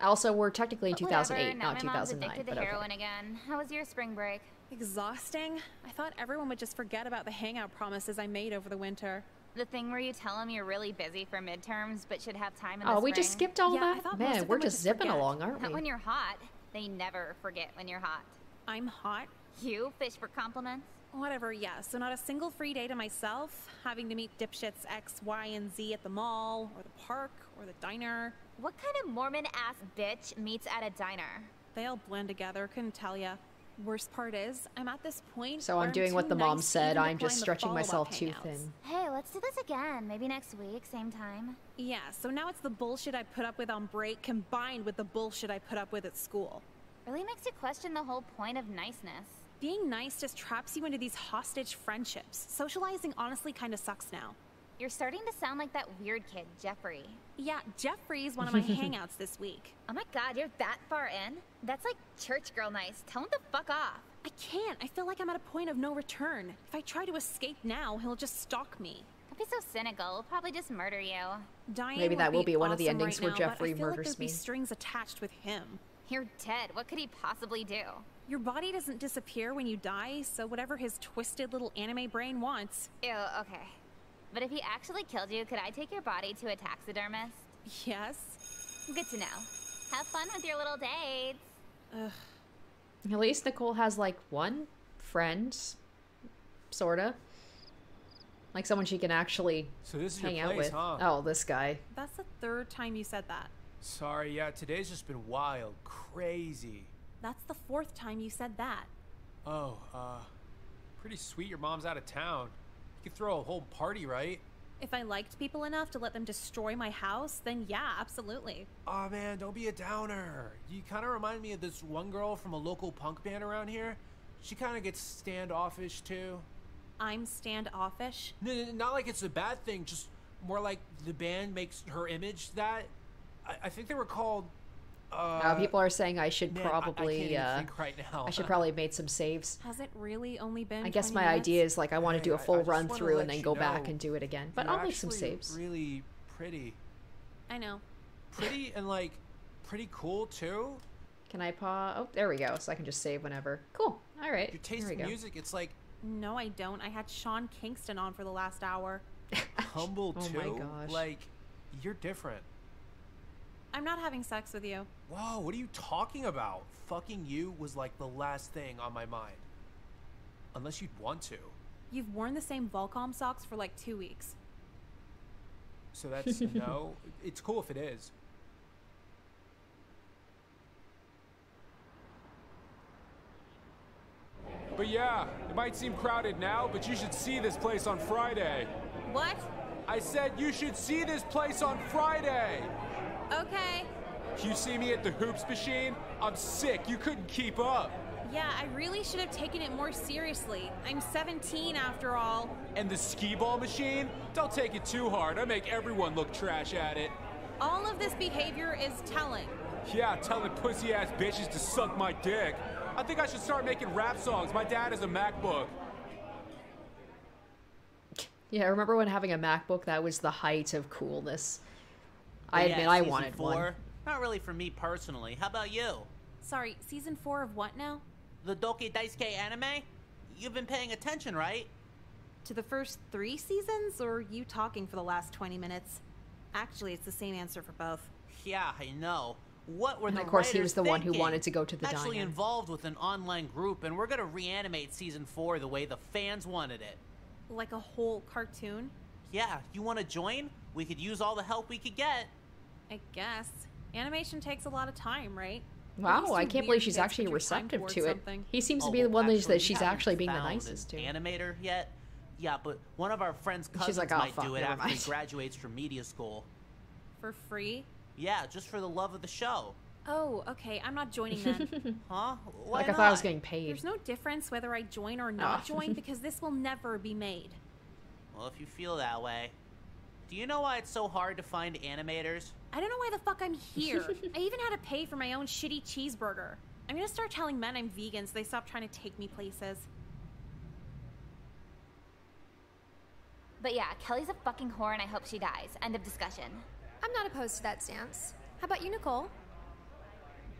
[SPEAKER 1] Also, we're technically in 2008, not
[SPEAKER 4] my mom's
[SPEAKER 1] 2009.
[SPEAKER 4] addicted
[SPEAKER 1] But
[SPEAKER 4] to
[SPEAKER 1] okay.
[SPEAKER 4] heroin again. How was your spring break?
[SPEAKER 2] Exhausting? I thought everyone would just forget about the hangout promises I made over the winter.
[SPEAKER 4] The thing where you tell them you're really busy for midterms but should have time in the
[SPEAKER 1] Oh, we just skipped all
[SPEAKER 2] Yeah,
[SPEAKER 1] that. Man, we're just
[SPEAKER 2] just
[SPEAKER 1] zipping
[SPEAKER 2] forget.
[SPEAKER 1] along, aren't
[SPEAKER 4] Not
[SPEAKER 1] we?
[SPEAKER 4] when you're hot. They never forget when you're hot.
[SPEAKER 2] I'm hot.
[SPEAKER 4] You fish for compliments?
[SPEAKER 2] Whatever, yeah. So not a single free day to myself, having to meet dipshits X, Y, and Z at the mall, or the park, or the diner.
[SPEAKER 4] What kind of Mormon ass bitch meets at a diner?
[SPEAKER 2] They all blend together, couldn't tell ya. Worst part is, I'm at this point.
[SPEAKER 1] So
[SPEAKER 2] where
[SPEAKER 1] I'm doing
[SPEAKER 2] too
[SPEAKER 1] what the mom
[SPEAKER 2] nice to
[SPEAKER 1] said. I'm just stretching myself
[SPEAKER 2] follow-up
[SPEAKER 1] too thin.
[SPEAKER 4] Hey, let's do this again. Maybe next week, same time.
[SPEAKER 2] Yeah, so now it's the bullshit I put up with on break combined with the bullshit I put up with at school.
[SPEAKER 4] Really makes you question the whole point of niceness.
[SPEAKER 2] Being nice just traps you into these hostage friendships. Socializing honestly kind of sucks now.
[SPEAKER 4] You're starting to sound like that weird kid, Jeffrey.
[SPEAKER 2] Yeah, Jeffrey's one of my hangouts this week.
[SPEAKER 4] Oh my god, you're that far in? That's like church girl nice. Tell him to fuck off.
[SPEAKER 2] I can't. I feel like I'm at a point of no return. If I try to escape now, he'll just stalk me.
[SPEAKER 4] Don't be so cynical. We'll probably just murder you.
[SPEAKER 2] Dying
[SPEAKER 1] Maybe that will be one of the endings
[SPEAKER 2] right
[SPEAKER 1] where
[SPEAKER 2] now, but
[SPEAKER 1] Jeffrey
[SPEAKER 2] I feel like there'd be strings attached with him.
[SPEAKER 4] You're dead. What could he possibly do?
[SPEAKER 2] Your body doesn't disappear when you die, so whatever his twisted little anime brain wants.
[SPEAKER 4] Ew, okay. But if he actually killed you, could I take your body to a taxidermist?
[SPEAKER 2] Yes.
[SPEAKER 4] Good to know. Have fun with your little dates.
[SPEAKER 2] Ugh.
[SPEAKER 1] At least Nicole has like one friend, sorta. Like someone she can actually
[SPEAKER 5] So this is
[SPEAKER 1] hang
[SPEAKER 5] your
[SPEAKER 1] out with.
[SPEAKER 5] huh?
[SPEAKER 1] Oh, this guy.
[SPEAKER 2] That's the third time you said that.
[SPEAKER 5] Sorry, yeah, today's just been wild, crazy.
[SPEAKER 9] That's the fourth time you said that.
[SPEAKER 5] Oh, uh, pretty sweet your mom's out of town. You could throw a whole party, right?
[SPEAKER 2] If I liked people enough to let them destroy my house, then yeah, absolutely.
[SPEAKER 5] Aw man, don't be a downer. You kind of remind me of this one girl from a local punk band around here. She kind of gets standoffish too.
[SPEAKER 2] I'm standoffish.
[SPEAKER 5] No, no, not like it's a bad thing, just more like the band makes her image that. I, I think they were called. Uh,
[SPEAKER 1] Uh, people are saying I should
[SPEAKER 5] man, I- I
[SPEAKER 1] probably.
[SPEAKER 5] can't even
[SPEAKER 1] uh,
[SPEAKER 5] think right now.
[SPEAKER 1] I should probably have made some saves.
[SPEAKER 2] Has it really only been?
[SPEAKER 1] I guess my
[SPEAKER 2] minutes?
[SPEAKER 1] idea is like I want to do a
[SPEAKER 5] Hey, I- I
[SPEAKER 1] full run through and then
[SPEAKER 5] you
[SPEAKER 1] go back and do it again. But
[SPEAKER 5] You're
[SPEAKER 1] I'll make some saves.
[SPEAKER 5] Really pretty,
[SPEAKER 2] I know.
[SPEAKER 5] pretty and like pretty cool too.
[SPEAKER 1] Can I paw? Oh, there we go. So I can just save whenever. Cool. All right.
[SPEAKER 5] Your taste in music, it's like
[SPEAKER 2] No, I don't. I had Sean Kingston on for the last hour.
[SPEAKER 5] humble
[SPEAKER 1] Oh
[SPEAKER 5] too.
[SPEAKER 1] my gosh.
[SPEAKER 5] Like you're different.
[SPEAKER 2] I'm not having sex with you.
[SPEAKER 5] Whoa, what are you talking about? Fucking you was like the last thing on my mind. Unless you'd want to.
[SPEAKER 2] You've worn the same Volcom socks for like two weeks.
[SPEAKER 5] So that's no. It's cool if it is.
[SPEAKER 3] But yeah, it might seem crowded now, but you should see this place on Friday.
[SPEAKER 2] What?
[SPEAKER 3] I said you should see this place on Friday.
[SPEAKER 2] Okay.
[SPEAKER 3] You see me at the hoops machine? I'm sick. You couldn't keep up.
[SPEAKER 2] Yeah, I really should have taken it more seriously. I'm 17 after all.
[SPEAKER 3] And the skee ball machine? Don't take it too hard. I make everyone look trash at it.
[SPEAKER 2] All of this behavior is telling.
[SPEAKER 3] Yeah, telling pussy ass bitches to suck my dick. I think I should start making rap songs. My dad has a MacBook.
[SPEAKER 1] Yeah, I remember when having a MacBook, that was the height of coolness. I
[SPEAKER 7] But yeah,
[SPEAKER 1] admit I wanted
[SPEAKER 7] four,
[SPEAKER 1] one.
[SPEAKER 7] Not really for me personally. How about you?
[SPEAKER 2] Sorry, season four of what now?
[SPEAKER 7] The Doki Daisuke anime? You've been paying attention, right?
[SPEAKER 2] To the first three seasons, or you talking for the last 20 minutes? Actually, it's the same answer for both.
[SPEAKER 7] Yeah, I know. What were
[SPEAKER 1] And
[SPEAKER 7] the
[SPEAKER 1] of course, he
[SPEAKER 7] writers
[SPEAKER 1] was the one who
[SPEAKER 7] thinking?
[SPEAKER 1] wanted to go to the
[SPEAKER 7] Actually
[SPEAKER 1] diner.
[SPEAKER 7] involved with an online group, and we're gonna reanimate season four the way the fans wanted it.
[SPEAKER 2] Like a whole cartoon?
[SPEAKER 7] Yeah, you want to join? We could use all the help we could get.
[SPEAKER 2] I guess. Animation takes a lot of time, right?
[SPEAKER 1] Wow, I can't believe she's actually
[SPEAKER 2] put your time
[SPEAKER 1] receptive to it.
[SPEAKER 2] something.
[SPEAKER 1] He seems to
[SPEAKER 7] Oh,
[SPEAKER 1] be the one that
[SPEAKER 7] actually, we
[SPEAKER 1] she's
[SPEAKER 7] haven't
[SPEAKER 1] actually being the nicest to.
[SPEAKER 7] Animator yet? Yeah, but one of our friends' cousins
[SPEAKER 1] like, "Oh,
[SPEAKER 7] might
[SPEAKER 1] fuck,
[SPEAKER 7] do it
[SPEAKER 1] never
[SPEAKER 7] after he graduates from media school.
[SPEAKER 2] For free?
[SPEAKER 7] Yeah, just for the love of the show.
[SPEAKER 2] Oh, okay. I'm not joining then.
[SPEAKER 7] Huh? Why
[SPEAKER 1] like I thought I was getting paid.
[SPEAKER 2] There's no difference whether I join or not
[SPEAKER 1] Oh.
[SPEAKER 2] join because this will never be made.
[SPEAKER 7] Well, if you feel that way. Do you know why it's so hard to find animators?
[SPEAKER 2] I don't know why the fuck I'm here. I even had to pay for my own shitty cheeseburger. I'm gonna start telling men I'm vegan so they stop trying to take me places.
[SPEAKER 4] But yeah, Kelly's a fucking whore and I hope she dies. End of discussion.
[SPEAKER 12] I'm not opposed to that stance. How about you, Nicole?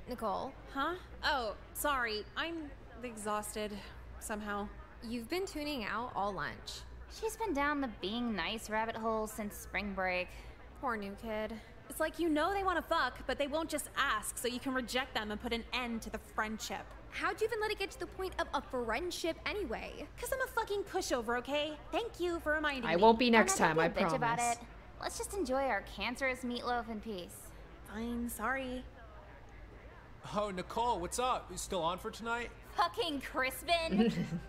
[SPEAKER 12] Nicole,
[SPEAKER 2] Huh? Oh, sorry. I'm exhausted somehow.
[SPEAKER 12] you've been tuning out all lunch.
[SPEAKER 4] She's been down the being nice rabbit hole since spring break.
[SPEAKER 12] Poor new kid.
[SPEAKER 2] It's like you know they want to fuck, but they won't just ask, so you can reject them and put an end to the friendship.
[SPEAKER 12] How'd you even let it get to the point of a friendship anyway?
[SPEAKER 2] Cause I'm a fucking pushover, okay? Thank you for reminding me.
[SPEAKER 1] I won't be
[SPEAKER 4] I'm
[SPEAKER 1] next time, I
[SPEAKER 4] bitch
[SPEAKER 1] promise.
[SPEAKER 4] about it. Let's just enjoy our cancerous meatloaf in peace.
[SPEAKER 2] Fine, sorry.
[SPEAKER 5] Oh, Nicole, what's up? You still on for tonight?
[SPEAKER 4] Fucking Crispin.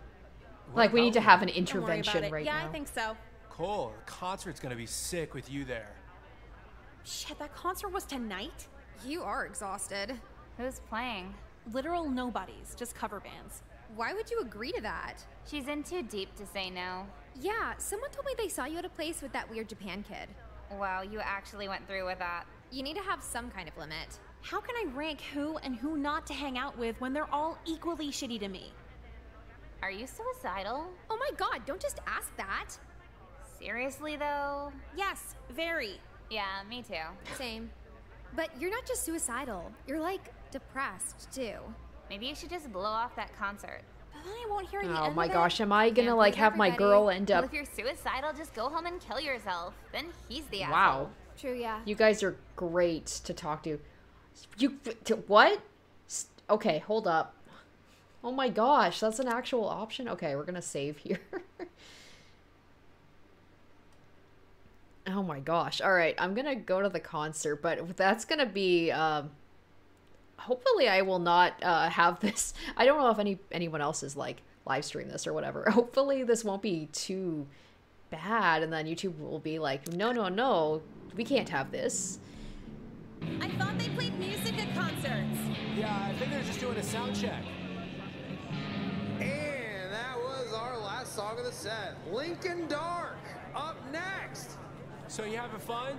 [SPEAKER 1] Like we need to have an
[SPEAKER 2] Don't about
[SPEAKER 1] intervention
[SPEAKER 2] it.
[SPEAKER 1] right
[SPEAKER 2] yeah,
[SPEAKER 1] now.
[SPEAKER 2] I think so.
[SPEAKER 5] Cool. The concert's gonna be sick with you there.
[SPEAKER 2] Shit, that concert was tonight?
[SPEAKER 12] You are exhausted.
[SPEAKER 4] Who's playing?
[SPEAKER 2] Literal nobodies, just cover bands.
[SPEAKER 12] Why would you agree to that?
[SPEAKER 4] She's in too deep to say no.
[SPEAKER 12] Yeah, someone told me they saw you at a place with that weird Japan kid.
[SPEAKER 4] Wow, you actually went through with that.
[SPEAKER 12] You need to have some kind of limit.
[SPEAKER 2] How can I rank who and who not to hang out with when they're all equally shitty to me?
[SPEAKER 4] Are you suicidal?
[SPEAKER 12] Oh my god, don't just ask that.
[SPEAKER 4] Seriously, though?
[SPEAKER 2] Yes, very.
[SPEAKER 4] Yeah, me too.
[SPEAKER 12] Same. But you're not just suicidal, you're like depressed too.
[SPEAKER 4] Maybe you should just blow off that concert.
[SPEAKER 2] But then I won't hear the
[SPEAKER 1] Oh my
[SPEAKER 2] of it.
[SPEAKER 1] gosh, am I gonna
[SPEAKER 12] Can't
[SPEAKER 1] like
[SPEAKER 12] please
[SPEAKER 1] have my girl end
[SPEAKER 4] Well,
[SPEAKER 1] up?
[SPEAKER 4] if you're suicidal, just go home and kill yourself. Then he's the asshole.
[SPEAKER 1] Wow,
[SPEAKER 12] True, yeah.
[SPEAKER 1] you guys are great to talk to. You to, what? Okay, hold up. Oh my gosh, that's an actual option. Okay, we're gonna save here. oh my gosh. All right, I'm gonna go to the concert, but that's gonna be. Um, hopefully, I will not uh, have this. I don't know if any anyone else is like live stream this or whatever. Hopefully, this won't be too bad, and then YouTube will be like, no, no, no, we can't have this.
[SPEAKER 2] I thought they played music at concerts.
[SPEAKER 5] Yeah, I think they're just doing a sound check.
[SPEAKER 13] And that was our last song of the set. Lincoln Dark, up next.
[SPEAKER 5] So you having fun?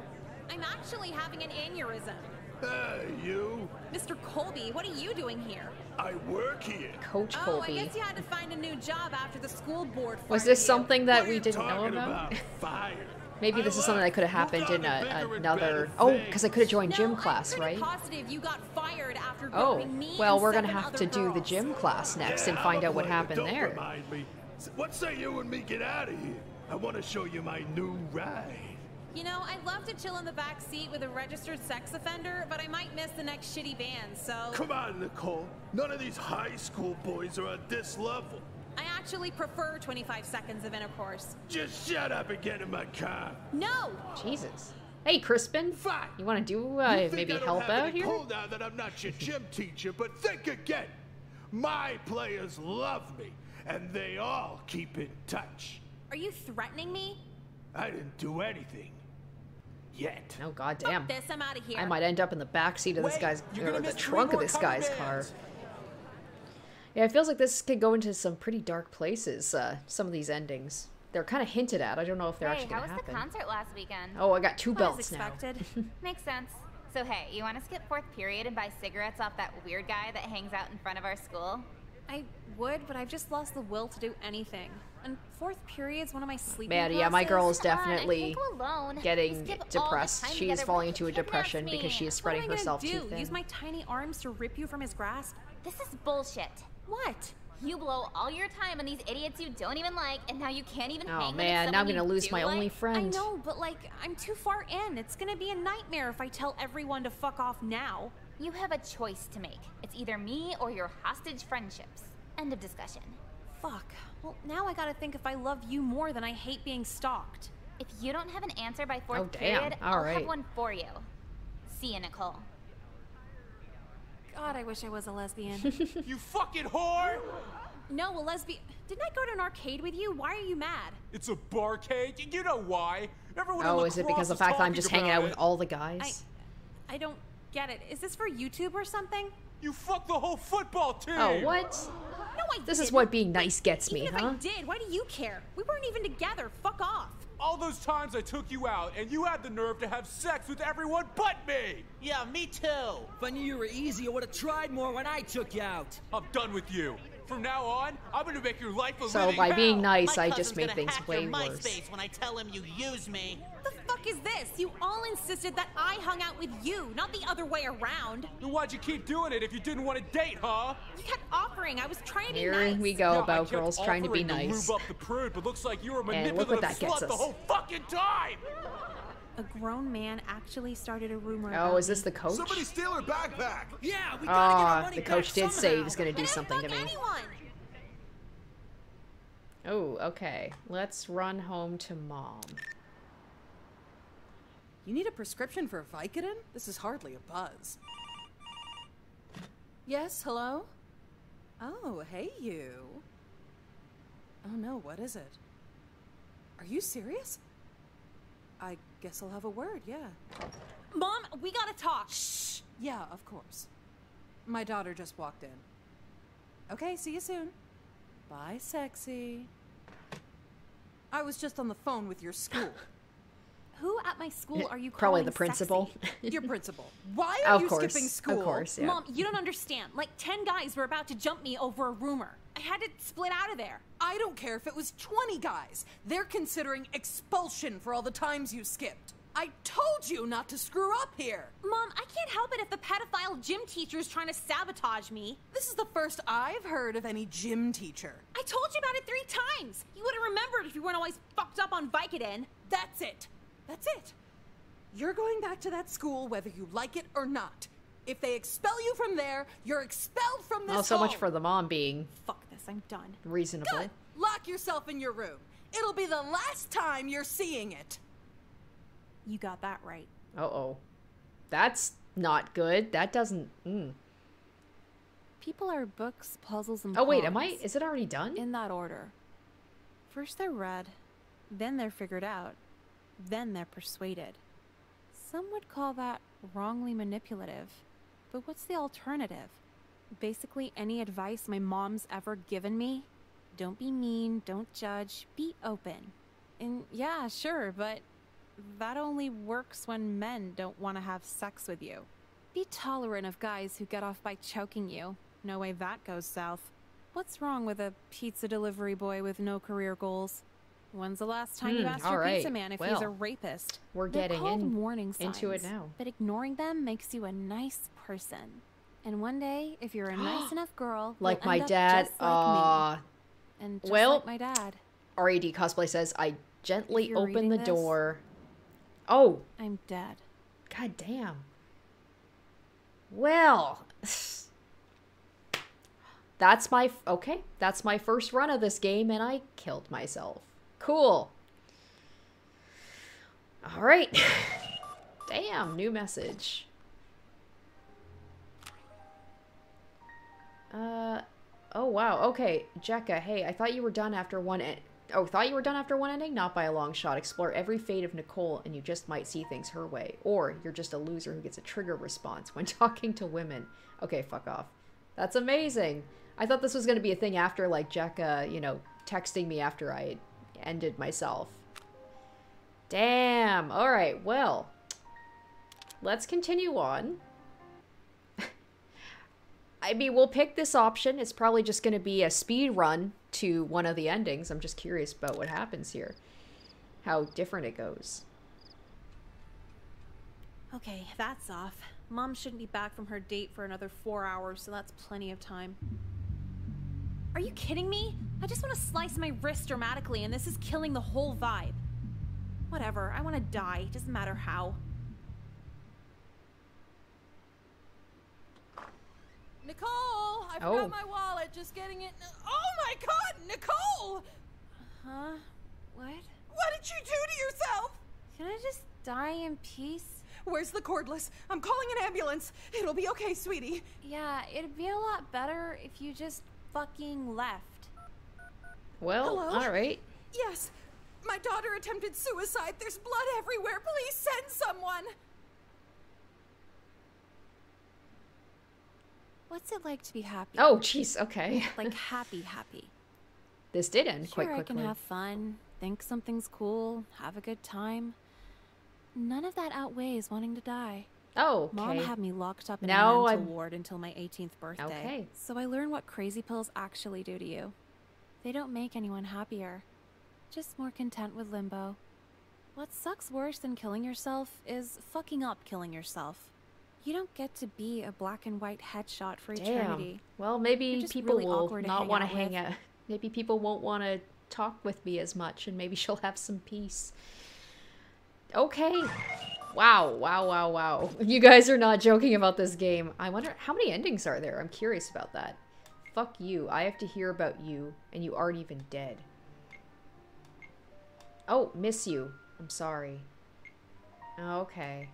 [SPEAKER 2] I'm actually having an aneurysm.
[SPEAKER 14] Hey, you.
[SPEAKER 2] Mr. Colby, what are you doing here?
[SPEAKER 14] I work here.
[SPEAKER 1] Coach
[SPEAKER 2] oh,
[SPEAKER 1] Colby.
[SPEAKER 2] I guess you had to find a new job after the school board
[SPEAKER 1] Was this something that we didn't know
[SPEAKER 14] talking
[SPEAKER 1] about?
[SPEAKER 14] Fire.
[SPEAKER 1] Maybe this is something that could have happened in a, another. Oh, because I could have joined gym class,
[SPEAKER 2] I'm
[SPEAKER 1] right?
[SPEAKER 2] positive you got fired after
[SPEAKER 1] Oh,
[SPEAKER 2] me
[SPEAKER 1] well, we're gonna have
[SPEAKER 2] other
[SPEAKER 1] to do the gym class next and find out what
[SPEAKER 14] player.
[SPEAKER 1] happened
[SPEAKER 14] Don't
[SPEAKER 1] there.
[SPEAKER 14] Remind me. What say you and me get out of here? I want to show you my new ride.
[SPEAKER 2] You know, I'd love to chill in the back seat with a registered sex offender, but I might miss the next shitty band, so
[SPEAKER 14] Come on, Nicole. None of these high school boys are at this level.
[SPEAKER 2] I actually prefer 25 seconds of intercourse.
[SPEAKER 14] Just shut up and get in my car.
[SPEAKER 2] No!
[SPEAKER 1] Jesus. Hey, Crispin. Fuck. You want to do uh,
[SPEAKER 14] You think
[SPEAKER 1] maybe
[SPEAKER 14] I don't
[SPEAKER 1] help
[SPEAKER 14] have
[SPEAKER 1] out here?
[SPEAKER 14] pull now that I'm not your gym teacher, but think again. My players love me, and they all keep in touch.
[SPEAKER 2] Are you threatening me?
[SPEAKER 14] I didn't do anything. Yet.
[SPEAKER 1] Oh god damn.
[SPEAKER 2] Fuck this, I'm out of here.
[SPEAKER 1] I might end up in the back seat of this guy's or the trunk of this
[SPEAKER 5] cover
[SPEAKER 1] guy's car. Yeah, it feels like this could go into some pretty dark places. Uh, some of these endings, they're kind of hinted at. I don't know if they're
[SPEAKER 4] Hey,
[SPEAKER 1] actually
[SPEAKER 4] how
[SPEAKER 1] gonna happen.
[SPEAKER 4] how was the concert last weekend?
[SPEAKER 1] Oh, I got two
[SPEAKER 4] As
[SPEAKER 1] belts now.
[SPEAKER 4] expected. Makes sense. So hey, you want to skip fourth period and buy cigarettes off that weird guy that hangs out in front of our school?
[SPEAKER 2] I would, but I've just lost the will to do anything. And fourth period's one of my sleeping
[SPEAKER 1] Man, yeah, my girl is
[SPEAKER 4] Come on,
[SPEAKER 1] definitely
[SPEAKER 4] alone.
[SPEAKER 1] Getting
[SPEAKER 4] skip all the
[SPEAKER 1] depressed. She is falling into a depression
[SPEAKER 4] me.
[SPEAKER 1] because she is
[SPEAKER 2] What
[SPEAKER 1] spreading
[SPEAKER 2] am I
[SPEAKER 1] herself
[SPEAKER 2] gonna
[SPEAKER 1] too thin.
[SPEAKER 2] Use my tiny arms to rip you from his grasp?
[SPEAKER 4] This is bullshit.
[SPEAKER 2] What?
[SPEAKER 4] You blow all your time on these idiots you don't even like, and now you can't even
[SPEAKER 1] Oh,
[SPEAKER 4] hang
[SPEAKER 1] man,
[SPEAKER 4] with
[SPEAKER 1] now I'm gonna
[SPEAKER 4] you
[SPEAKER 1] lose my
[SPEAKER 4] like.
[SPEAKER 1] only friend.
[SPEAKER 2] I know, but like, I'm too far in. It's gonna be a nightmare if I tell everyone to fuck off now.
[SPEAKER 4] You have a choice to make. It's either me or your hostage friendships. End of discussion.
[SPEAKER 2] Fuck. Well, now I gotta think if I love you more than I hate being stalked.
[SPEAKER 4] If you don't have an answer by fourth
[SPEAKER 1] Oh, damn.
[SPEAKER 4] period,
[SPEAKER 1] All
[SPEAKER 4] I'll
[SPEAKER 1] right.
[SPEAKER 4] have one for you. See you, Nicole.
[SPEAKER 2] God, I wish I was a lesbian.
[SPEAKER 3] You fucking whore!
[SPEAKER 2] no, a lesbian. Didn't I go to an arcade with you? Why are you mad?
[SPEAKER 3] It's a barcade. You know why? Everyone in
[SPEAKER 1] Oh, is it because of the fact that I'm just hanging
[SPEAKER 3] about
[SPEAKER 1] out with all the guys?
[SPEAKER 2] I don't get it. Is this for YouTube or something?
[SPEAKER 3] You fucked the whole football team.
[SPEAKER 1] Oh, what?
[SPEAKER 2] No, I
[SPEAKER 1] This is
[SPEAKER 2] didn't.
[SPEAKER 1] what being nice gets me,
[SPEAKER 2] Even if
[SPEAKER 1] huh?
[SPEAKER 2] I did, why do you care? We weren't even together. Fuck off.
[SPEAKER 3] All those times I took you out, and you had the nerve to have sex with everyone but me.
[SPEAKER 7] Yeah, me too.
[SPEAKER 15] If I knew you were easy, I would have tried more when I took you out.
[SPEAKER 3] I'm done with you. From now on, I'm gonna make your life a
[SPEAKER 1] So
[SPEAKER 3] living
[SPEAKER 1] by being nice,
[SPEAKER 7] My
[SPEAKER 1] I just made things way worse.
[SPEAKER 7] MySpace when I tell him you use me.
[SPEAKER 2] The fuck is this? You all insisted that I hung out with you, not the other way around.
[SPEAKER 3] Then why'd you keep doing it if you didn't want to date, huh?
[SPEAKER 2] You kept offering. I was trying to be
[SPEAKER 1] Here
[SPEAKER 2] nice.
[SPEAKER 1] we go
[SPEAKER 3] Yeah,
[SPEAKER 1] about girls trying to be nice.
[SPEAKER 3] lube up the prude, but looks like you were a
[SPEAKER 1] And
[SPEAKER 3] manipulative
[SPEAKER 1] look what that gets
[SPEAKER 3] slut the
[SPEAKER 1] us.
[SPEAKER 3] whole fucking time.
[SPEAKER 2] A grown man actually started a rumor.
[SPEAKER 1] Oh,
[SPEAKER 2] about
[SPEAKER 1] is this the coach?
[SPEAKER 6] Somebody steal her backpack.
[SPEAKER 15] Yeah, we gotta get our
[SPEAKER 1] Ah,
[SPEAKER 15] money
[SPEAKER 1] the
[SPEAKER 15] back
[SPEAKER 1] coach did say he was gonna do something to me.
[SPEAKER 2] anyone.
[SPEAKER 1] Oh, okay. Let's run home to mom.
[SPEAKER 11] You need a prescription for Vicodin? This is hardly a buzz. Yes, hello? Oh, hey, you. Oh no, what is it? Are you serious? I guess I'll have a word, yeah.
[SPEAKER 2] Mom, we gotta talk.
[SPEAKER 11] Shh! Yeah, of course. My daughter just walked in. Okay, see you soon. Bye, sexy. I was just on the phone with your school.
[SPEAKER 2] Who at my school are you calling?
[SPEAKER 1] Probably the principal.
[SPEAKER 2] sexy?
[SPEAKER 11] your principal. Why are
[SPEAKER 1] Of
[SPEAKER 11] you
[SPEAKER 1] course,
[SPEAKER 11] skipping
[SPEAKER 1] of
[SPEAKER 11] school?
[SPEAKER 1] course. Yeah.
[SPEAKER 2] Mom, you don't understand. Like 10 guys were about to jump me over a rumor. I had to split out of there.
[SPEAKER 11] I don't care if it was 20 guys. They're considering expulsion for all the times you skipped. I told you not to screw up here.
[SPEAKER 2] Mom, I can't help it if the pedophile gym teacher is trying to sabotage me.
[SPEAKER 11] This is the first I've heard of any gym teacher.
[SPEAKER 2] I told you about it three times. You would have remembered if you weren't always fucked up on Vicodin.
[SPEAKER 11] That's it. That's it. You're going back to that school whether you like it or not. If they expel you from there, you're expelled from this
[SPEAKER 1] Oh, so much for the mom being
[SPEAKER 2] Fuck this, I'm done.
[SPEAKER 1] reasonable.
[SPEAKER 11] Good. Lock yourself in your room. It'll be the last time you're seeing it.
[SPEAKER 2] You got that right.
[SPEAKER 1] Uh oh. That's not good. That doesn't. Mm.
[SPEAKER 2] People are books, puzzles, and
[SPEAKER 1] Oh, wait, am I. Is it already done?
[SPEAKER 2] In that order. First they're read, Then they're figured out. Then they're persuaded. Some would call that wrongly manipulative. But what's the alternative? Basically, any advice my mom's ever given me? Don't be mean, don't judge, be open. And yeah, sure, but that only works when men don't want to have sex with you. Be tolerant of guys who get off by choking you. No way that goes south. What's wrong with a pizza delivery boy with no career goals? When's the last time you
[SPEAKER 1] Hmm,
[SPEAKER 2] asked your
[SPEAKER 1] right.
[SPEAKER 2] pizza man if he's a rapist?
[SPEAKER 1] we're
[SPEAKER 2] They're
[SPEAKER 1] getting in-
[SPEAKER 2] warning signs,
[SPEAKER 1] into it now.
[SPEAKER 2] But ignoring them makes you a nice person. And one day, if you're a nice enough girl,
[SPEAKER 1] Like my dad.
[SPEAKER 2] just like
[SPEAKER 1] Aw.
[SPEAKER 2] And just
[SPEAKER 1] well,
[SPEAKER 2] like my dad,
[SPEAKER 1] Red cosplay says, I gently open the
[SPEAKER 2] this-
[SPEAKER 1] door. Oh,
[SPEAKER 2] I'm dead.
[SPEAKER 1] god damn. Well, that's my okay. That's my first run of this game, and I killed myself. Cool. All right. Damn, new message. Uh, oh wow. Okay, Jecka. Hey, I thought you were done after one. Oh, thought you were done after one ending? Not by a long shot. Explore every fate of Nicole, and you just might see things her way. Or you're just a loser who gets a trigger response when talking to women. Okay, fuck off. That's amazing. I thought this was gonna be a thing after like Jecka, you know, texting me after I ended myself. Damn. All right. Well, let's continue on. I mean, we'll pick this option. It's probably just going to be a speed run to one of the endings. I'm just curious about what happens here. How different it goes.
[SPEAKER 2] Okay, that's off. Mom shouldn't be back from her date for another four hours, so that's plenty of time. Are you kidding me? I just want to slice my wrist dramatically, and this is killing the whole vibe. Whatever, I want to die. Doesn't matter how.
[SPEAKER 11] Nicole, I
[SPEAKER 1] Oh.
[SPEAKER 11] forgot my wallet. Just getting it. Oh my god, Nicole!
[SPEAKER 2] Huh? What?
[SPEAKER 11] What did you do to yourself?
[SPEAKER 2] Can I just die in peace?
[SPEAKER 11] Where's the cordless? I'm calling an ambulance. It'll be okay, sweetie.
[SPEAKER 2] Yeah, it'd be a lot better if you just fucking left.
[SPEAKER 1] Well,
[SPEAKER 11] Hello?
[SPEAKER 1] all right.
[SPEAKER 11] Yes, my daughter attempted suicide. There's blood everywhere. Please send someone.
[SPEAKER 2] What's it like to be happy?
[SPEAKER 1] Oh, jeez. Okay.
[SPEAKER 2] like happy, happy.
[SPEAKER 1] This did end
[SPEAKER 2] Sure,
[SPEAKER 1] quite
[SPEAKER 2] I
[SPEAKER 1] quickly.
[SPEAKER 2] can have fun, think something's cool, have a good time. None of that outweighs wanting to die.
[SPEAKER 1] Oh,
[SPEAKER 2] Mom had me locked up in
[SPEAKER 1] Now
[SPEAKER 2] a mental
[SPEAKER 1] I'm-
[SPEAKER 2] ward until my 18th birthday.
[SPEAKER 1] Okay.
[SPEAKER 2] So I learned what crazy pills actually do to you. They don't make anyone happier, just more content with limbo. What sucks worse than killing yourself is fucking up killing yourself. You don't get to be a black and white headshot for
[SPEAKER 1] Damn.
[SPEAKER 2] eternity.
[SPEAKER 1] Well, maybe people
[SPEAKER 2] really
[SPEAKER 1] will not want to hang out. Maybe people won't want to talk with me as much, and maybe she'll have some peace. Okay. Wow, wow, wow, wow. You guys are not joking about this game. I wonder how many endings are there? I'm curious about that. Fuck you. I have to hear about you, and you aren't even dead. Oh, miss you. I'm sorry. Okay.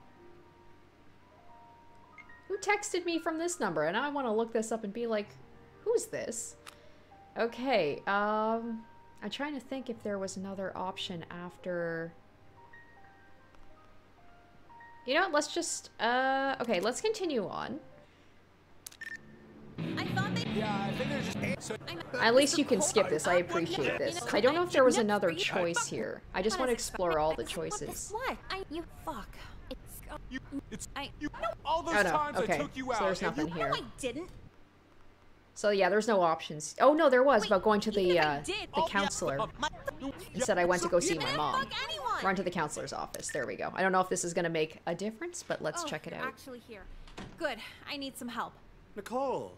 [SPEAKER 1] Who texted me from this number? And I want to look this up and be like, who's this? Okay, um, I'm trying to think if there was another option after. You know what? Let's just, uh, okay, let's continue on.
[SPEAKER 3] Yeah, I think they're just. So,
[SPEAKER 1] At least you can skip this. I appreciate this. I don't know if there was another choice here. I just want to explore all the choices.
[SPEAKER 2] What? I you fuck.
[SPEAKER 3] It's you, it's
[SPEAKER 2] I
[SPEAKER 3] you. All those
[SPEAKER 1] Oh, no.
[SPEAKER 3] times
[SPEAKER 1] Okay.
[SPEAKER 3] I took you
[SPEAKER 1] So
[SPEAKER 3] out.
[SPEAKER 1] there's
[SPEAKER 3] and
[SPEAKER 1] nothing
[SPEAKER 3] you,
[SPEAKER 1] here.
[SPEAKER 11] No, I didn't.
[SPEAKER 1] So yeah, there's no options. Oh no, there was about going to the
[SPEAKER 11] even if I
[SPEAKER 1] uh, the
[SPEAKER 11] Oh,
[SPEAKER 1] counselor. He said I went to go see my mom. Run to the counselor's office. There we go. I don't know if this is gonna make a difference, but let's
[SPEAKER 2] Oh,
[SPEAKER 1] check it out.
[SPEAKER 2] Actually, here. Good. I need some help.
[SPEAKER 16] Nicole,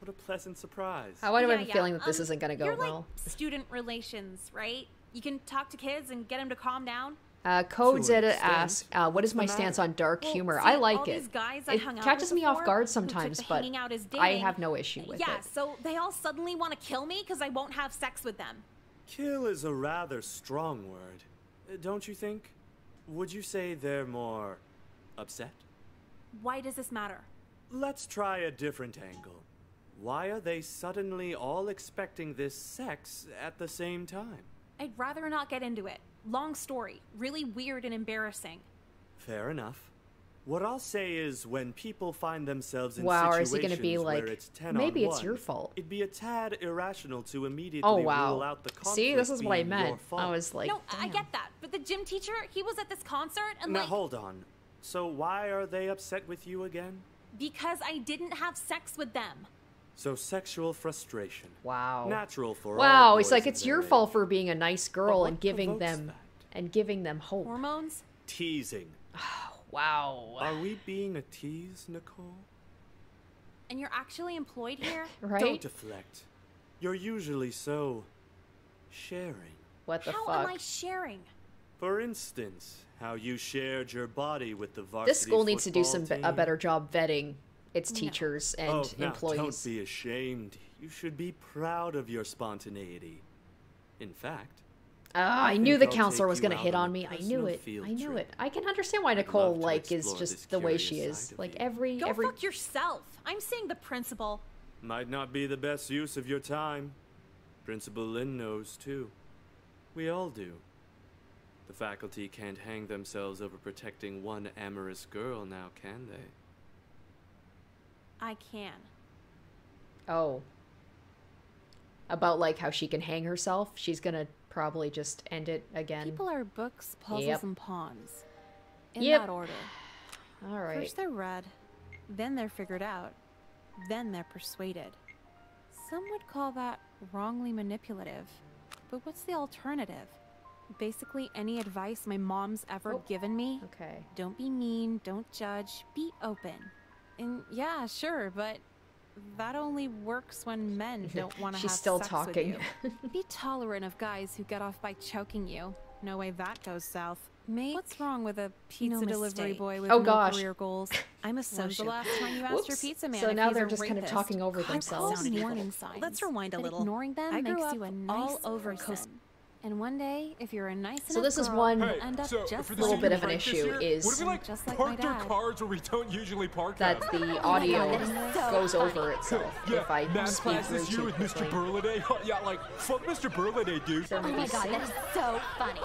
[SPEAKER 16] what a pleasant surprise.
[SPEAKER 1] How do I
[SPEAKER 2] Yeah,
[SPEAKER 1] have a
[SPEAKER 2] yeah,
[SPEAKER 1] feeling that this
[SPEAKER 2] um,
[SPEAKER 1] isn't gonna go
[SPEAKER 2] you're
[SPEAKER 1] well?
[SPEAKER 2] Like student relations, right? You can talk to kids and get them to calm down.
[SPEAKER 1] Uh, Codes
[SPEAKER 16] To an
[SPEAKER 1] Edit
[SPEAKER 16] extent.
[SPEAKER 1] asks, uh, "What is my stance on dark
[SPEAKER 2] Well,
[SPEAKER 1] humor?
[SPEAKER 2] see,
[SPEAKER 1] I like it.
[SPEAKER 2] guys
[SPEAKER 1] It
[SPEAKER 2] hung
[SPEAKER 1] catches
[SPEAKER 2] with
[SPEAKER 1] me off guard sometimes, but
[SPEAKER 2] out as
[SPEAKER 1] I have no issue with
[SPEAKER 2] yeah,
[SPEAKER 1] it.
[SPEAKER 2] so they all suddenly want to kill me because I won't have sex with them.
[SPEAKER 16] Kill is a rather strong word, don't you think? Would you say they're more upset?
[SPEAKER 2] Why does this matter?
[SPEAKER 16] Let's try a different angle. Why are they suddenly all expecting this sex at the same time?
[SPEAKER 9] I'd rather not get into it. Long story. Really weird and embarrassing.
[SPEAKER 16] Fair enough. What I'll say is when people find themselves in
[SPEAKER 1] Wow, or is
[SPEAKER 16] situations
[SPEAKER 1] he gonna be
[SPEAKER 16] where
[SPEAKER 1] like,
[SPEAKER 16] it's 10
[SPEAKER 1] "Maybe
[SPEAKER 16] on
[SPEAKER 1] it's
[SPEAKER 16] one,
[SPEAKER 1] your fault"?
[SPEAKER 16] It'd be a tad irrational to immediately
[SPEAKER 1] Oh
[SPEAKER 16] rule out the conflict
[SPEAKER 1] See, this is what I meant. I was like,
[SPEAKER 9] no, I get that. But the gym teacher, he was at this concert and
[SPEAKER 16] now
[SPEAKER 9] like
[SPEAKER 16] hold on. So why are they upset with you again?
[SPEAKER 9] because I didn't have sex with them.
[SPEAKER 16] So sexual frustration.
[SPEAKER 1] Wow.
[SPEAKER 16] Natural for all
[SPEAKER 1] wow. It's like it's your fault for being a nice girl and giving
[SPEAKER 16] provokes
[SPEAKER 1] them and giving them hope.
[SPEAKER 9] Hormones?
[SPEAKER 16] Teasing.
[SPEAKER 1] Oh, Wow.
[SPEAKER 16] Are we being a tease, Nicole?
[SPEAKER 9] And you're actually employed here? Right?
[SPEAKER 16] Don't deflect. You're usually so sharing.
[SPEAKER 1] What the
[SPEAKER 9] How
[SPEAKER 1] fuck?
[SPEAKER 9] am I sharing?
[SPEAKER 16] For instance, how you shared your body with the varsity
[SPEAKER 1] This school needs to do some
[SPEAKER 16] football
[SPEAKER 1] be- a better job vetting its teachers and
[SPEAKER 16] oh, now,
[SPEAKER 1] employees.
[SPEAKER 16] Don't be ashamed. You should be proud of your spontaneity. In fact,
[SPEAKER 1] Ah, I
[SPEAKER 16] I
[SPEAKER 1] knew the
[SPEAKER 16] I'll
[SPEAKER 1] counselor was gonna hit
[SPEAKER 16] on
[SPEAKER 1] on me. I knew it. I knew
[SPEAKER 16] trip.
[SPEAKER 1] it. I can understand why
[SPEAKER 16] I'd
[SPEAKER 1] Nicole like is just the way she is. Like
[SPEAKER 16] you.
[SPEAKER 1] every
[SPEAKER 9] Go
[SPEAKER 1] every
[SPEAKER 9] fuck yourself. I'm seeing the principal.
[SPEAKER 16] might not be the best use of your time. Principal Lin knows too. We all do. The faculty can't hang themselves over protecting one amorous girl now, can they?
[SPEAKER 9] I can.
[SPEAKER 1] Oh. About like how she can hang herself. She's gonna probably just end it again.
[SPEAKER 2] People are books, puzzles,
[SPEAKER 1] Yep.
[SPEAKER 2] and pawns. In
[SPEAKER 1] Yep.
[SPEAKER 2] that order.
[SPEAKER 1] All right.
[SPEAKER 2] First they're read, then they're figured out, then they're persuaded. Some would call that wrongly manipulative. But what's the alternative? Basically, any advice my mom's ever
[SPEAKER 1] Oh,
[SPEAKER 2] given me.
[SPEAKER 1] Okay.
[SPEAKER 2] Don't be mean, don't judge, be open. And yeah, sure, but that only works when men don't want to have
[SPEAKER 1] She's still
[SPEAKER 2] sex
[SPEAKER 1] talking.
[SPEAKER 2] With you. be tolerant of guys who get off by choking you. No way that goes south. Make What's wrong with a pizza
[SPEAKER 9] no
[SPEAKER 2] delivery boy with
[SPEAKER 1] Oh,
[SPEAKER 2] no
[SPEAKER 1] gosh.
[SPEAKER 2] career goals? I'm a
[SPEAKER 9] When's the
[SPEAKER 2] social.
[SPEAKER 9] last
[SPEAKER 2] time you asked your pizza man
[SPEAKER 1] So now they're just kind of talking over
[SPEAKER 2] God,
[SPEAKER 1] themselves.
[SPEAKER 2] warning signs.
[SPEAKER 9] Let's rewind a little.
[SPEAKER 2] Ignoring them
[SPEAKER 9] I grew
[SPEAKER 2] makes
[SPEAKER 9] up
[SPEAKER 2] you a
[SPEAKER 9] all
[SPEAKER 2] nice
[SPEAKER 9] over
[SPEAKER 2] person.
[SPEAKER 9] coast-
[SPEAKER 2] And one day, if you're a nice
[SPEAKER 1] So
[SPEAKER 2] enough
[SPEAKER 1] this is one
[SPEAKER 2] you'll end up
[SPEAKER 3] so
[SPEAKER 2] just
[SPEAKER 3] for the
[SPEAKER 1] little bit of an issue
[SPEAKER 3] year,
[SPEAKER 1] is-
[SPEAKER 3] what if we like
[SPEAKER 2] Just like
[SPEAKER 3] parked our cars where we don't usually park
[SPEAKER 1] that
[SPEAKER 3] them?
[SPEAKER 1] the oh
[SPEAKER 9] God,
[SPEAKER 1] audio
[SPEAKER 9] that is so
[SPEAKER 1] goes
[SPEAKER 9] funny.
[SPEAKER 1] over itself
[SPEAKER 3] yeah,
[SPEAKER 1] if I
[SPEAKER 3] math
[SPEAKER 1] speak
[SPEAKER 3] class this year
[SPEAKER 1] too
[SPEAKER 3] with Mr.
[SPEAKER 1] quickly.
[SPEAKER 3] Burlade. yeah, like fuck Mr. Burlade, dude.
[SPEAKER 1] There
[SPEAKER 4] Oh my god, that
[SPEAKER 1] six.
[SPEAKER 4] so funny.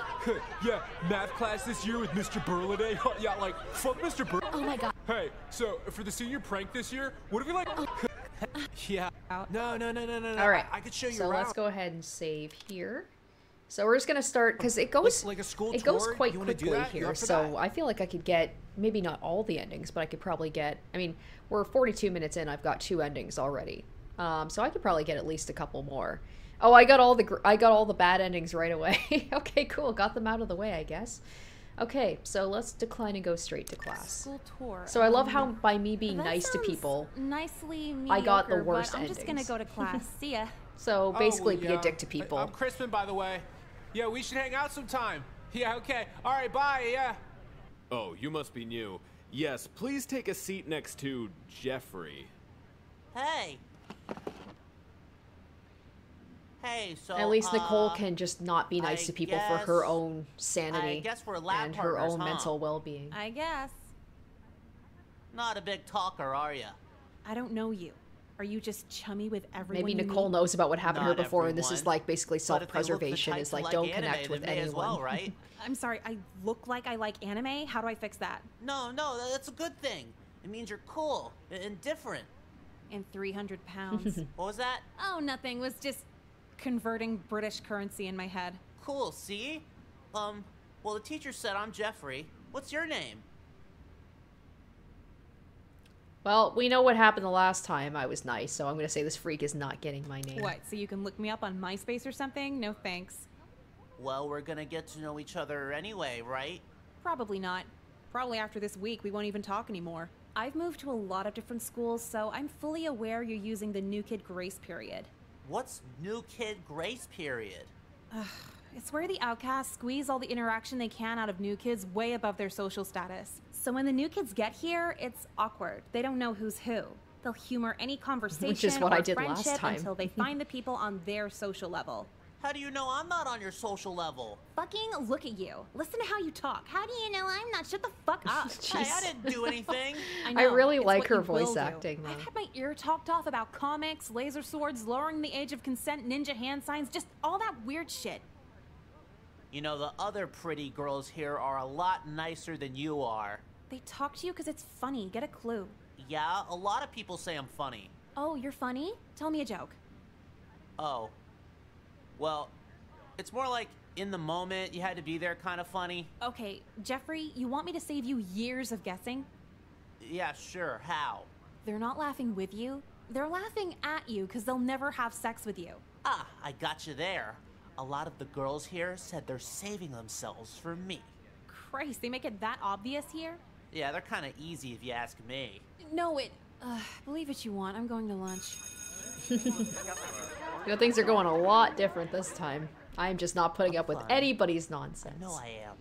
[SPEAKER 3] yeah, math class this year with Mr. Burlade. yeah, like fuck Mr. Bur.
[SPEAKER 4] Oh my god.
[SPEAKER 3] Hey, so for the senior prank this year, what if we like? Oh.
[SPEAKER 5] Yeah. No, no, no, no, no, no.
[SPEAKER 1] All right.
[SPEAKER 5] I, I could show you
[SPEAKER 1] So
[SPEAKER 5] around.
[SPEAKER 1] let's go ahead and save here. So we're just gonna start because it goes
[SPEAKER 5] like a school
[SPEAKER 1] it goes quite
[SPEAKER 5] You wanna do
[SPEAKER 1] quickly here. So
[SPEAKER 5] that?
[SPEAKER 1] I feel like I could get maybe not all the endings, but I could probably get. I mean, we're 42 minutes in. I've got two endings already. Um, so I could probably get at least a couple more. Oh, I got all the I got all the bad endings right away. okay, cool. Got them out of the way, I guess. Okay, so let's decline and go straight to class.
[SPEAKER 2] School tour.
[SPEAKER 1] So I love
[SPEAKER 2] um,
[SPEAKER 1] how by me being
[SPEAKER 2] that
[SPEAKER 1] nice to people,
[SPEAKER 2] Nicely
[SPEAKER 1] I got the
[SPEAKER 2] mediocre, but
[SPEAKER 1] worst
[SPEAKER 2] I'm just gonna go to class. See ya.
[SPEAKER 1] so
[SPEAKER 5] Oh,
[SPEAKER 1] basically be a dick to people.
[SPEAKER 5] I'm Crispin, by the way. Yeah, we should hang out sometime. Yeah, okay. All right, bye. Yeah.
[SPEAKER 17] Oh, you must be new. Yes, please take a seat next to Jeffrey.
[SPEAKER 7] Hey. Hey, so
[SPEAKER 1] At least Nicole
[SPEAKER 7] uh,
[SPEAKER 1] can just not be nice
[SPEAKER 7] I
[SPEAKER 1] to people for her own sanity
[SPEAKER 7] I guess we're lab
[SPEAKER 1] and her own
[SPEAKER 7] huh?
[SPEAKER 1] mental well-being.
[SPEAKER 2] I guess.
[SPEAKER 7] Not a big talker, are you?
[SPEAKER 2] I don't know you. Are you just chummy with everyone?
[SPEAKER 1] Maybe Nicole
[SPEAKER 2] meet?
[SPEAKER 1] knows about what happened to her
[SPEAKER 7] Not
[SPEAKER 1] before, and this is like basically
[SPEAKER 7] But if they look the
[SPEAKER 1] self-preservation. Is like
[SPEAKER 7] like
[SPEAKER 1] don't
[SPEAKER 7] anime,
[SPEAKER 1] connect with
[SPEAKER 7] then as
[SPEAKER 1] anyone.
[SPEAKER 7] well, right?
[SPEAKER 2] I'm sorry. I look like I like anime. How do I fix that?
[SPEAKER 7] No, no, that's a good thing. It means you're cool and different.
[SPEAKER 2] And 300 pounds.
[SPEAKER 7] What was that?
[SPEAKER 2] oh, nothing. Was just converting British currency in my head.
[SPEAKER 7] Cool, see? Um, well, the teacher said I'm Jeffrey. What's your name?
[SPEAKER 1] Well, we know what happened the last time I was nice, so I'm gonna say this freak is not getting my name.
[SPEAKER 2] What? So you can look me up on MySpace or something? No thanks.
[SPEAKER 7] Well, we're gonna get to know each other anyway, right?
[SPEAKER 2] Probably not. Probably after this week, we won't even talk anymore. I've moved to a lot of different schools, so I'm fully aware you're using the new kid grace period.
[SPEAKER 7] What's new kid grace period?
[SPEAKER 2] It's where the outcasts squeeze all the interaction they can out of new kids way above their social status. So when the new kids get here, it's awkward. They don't know who's who. They'll humor any conversation
[SPEAKER 1] what I
[SPEAKER 2] or
[SPEAKER 1] did last
[SPEAKER 2] friendship
[SPEAKER 1] time.
[SPEAKER 2] until they find the people on their social level.
[SPEAKER 7] How do you know I'm not on your social level?
[SPEAKER 2] Fucking look at you. Listen to how you talk. How do you know I'm not? Shut the fuck up.
[SPEAKER 7] Hey, I didn't do anything.
[SPEAKER 2] I,
[SPEAKER 1] I really like her voice acting, though.
[SPEAKER 2] I've had my ear talked off about comics, laser swords, lowering the age of consent, ninja hand signs, just all that weird shit.
[SPEAKER 7] You know, the other pretty girls here are a lot nicer than you are.
[SPEAKER 9] They talk to you because it's funny. Get a clue.
[SPEAKER 7] Yeah, a lot of people say I'm funny.
[SPEAKER 9] Oh, you're funny? Tell me a joke.
[SPEAKER 7] Oh. Well, it's more like in the moment, you had to be there kind of funny.
[SPEAKER 9] Okay, Jeffrey, you want me to save you years of guessing?
[SPEAKER 7] Yeah, sure. How?
[SPEAKER 9] They're not laughing with you. They're laughing at you because they'll never have sex with you.
[SPEAKER 7] Ah, I got you there. A lot of the girls here said they're saving themselves for me.
[SPEAKER 9] Christ, they make it that obvious here?
[SPEAKER 7] Yeah, they're kind of easy if you ask me.
[SPEAKER 9] No, it. Uh, believe what you want. I'm going to lunch.
[SPEAKER 1] You know, things are going a lot different this time. I'm just not putting up with anybody's nonsense.
[SPEAKER 7] No, I am.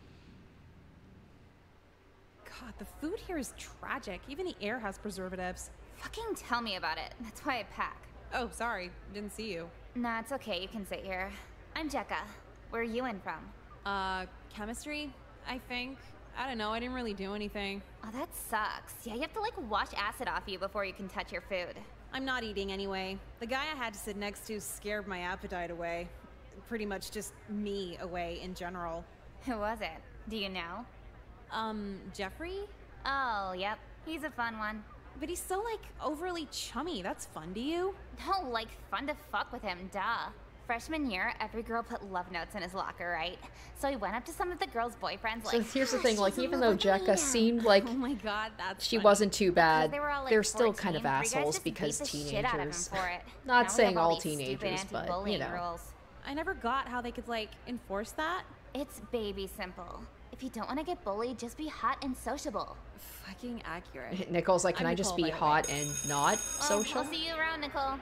[SPEAKER 2] God, the food here is tragic. Even the air has preservatives.
[SPEAKER 4] Fucking tell me about it. That's why I pack.
[SPEAKER 2] Oh, sorry. Didn't see you.
[SPEAKER 4] Nah, it's okay. You can sit here. I'm Jecka. Where are you in from?
[SPEAKER 2] Uh, chemistry, I think. I don't know. I didn't really do anything.
[SPEAKER 4] Oh, that sucks. Yeah, you have to like wash acid off you before you can touch your food.
[SPEAKER 2] I'm not eating anyway. The guy I had to sit next to scared my appetite away. Pretty much just me away in general.
[SPEAKER 4] Who was it? Do you know?
[SPEAKER 2] Um, Jeffrey?
[SPEAKER 4] Oh, yep. He's a fun one.
[SPEAKER 2] But he's so, like, overly chummy. That's fun to you?
[SPEAKER 4] No, like, fun to fuck with him, duh. Freshman year, every girl put love notes in his locker, right? So he went up to some of the girls' boyfriends, like.
[SPEAKER 1] So here's the thing, like even though Jecka seemed like
[SPEAKER 2] Oh my god, that's
[SPEAKER 1] she
[SPEAKER 2] funny.
[SPEAKER 1] wasn't too bad,
[SPEAKER 4] they were all, like,
[SPEAKER 1] they're still kind of
[SPEAKER 4] 14. Three guys
[SPEAKER 1] assholes because
[SPEAKER 4] the shit out
[SPEAKER 1] teenagers.
[SPEAKER 4] for. Now
[SPEAKER 1] Not saying
[SPEAKER 4] all
[SPEAKER 1] all teenagers, but you know.
[SPEAKER 4] rules.
[SPEAKER 2] I never got how they could, like, enforce that.
[SPEAKER 4] It's baby simple. If you don't want to get bullied, just be hot and sociable.
[SPEAKER 2] Fucking accurate.
[SPEAKER 1] Nicole's like, can
[SPEAKER 2] I'm
[SPEAKER 1] I just
[SPEAKER 2] Nicole,
[SPEAKER 1] be
[SPEAKER 2] by way.
[SPEAKER 1] hot and not social?
[SPEAKER 4] Well, we'll see you around, Nicole.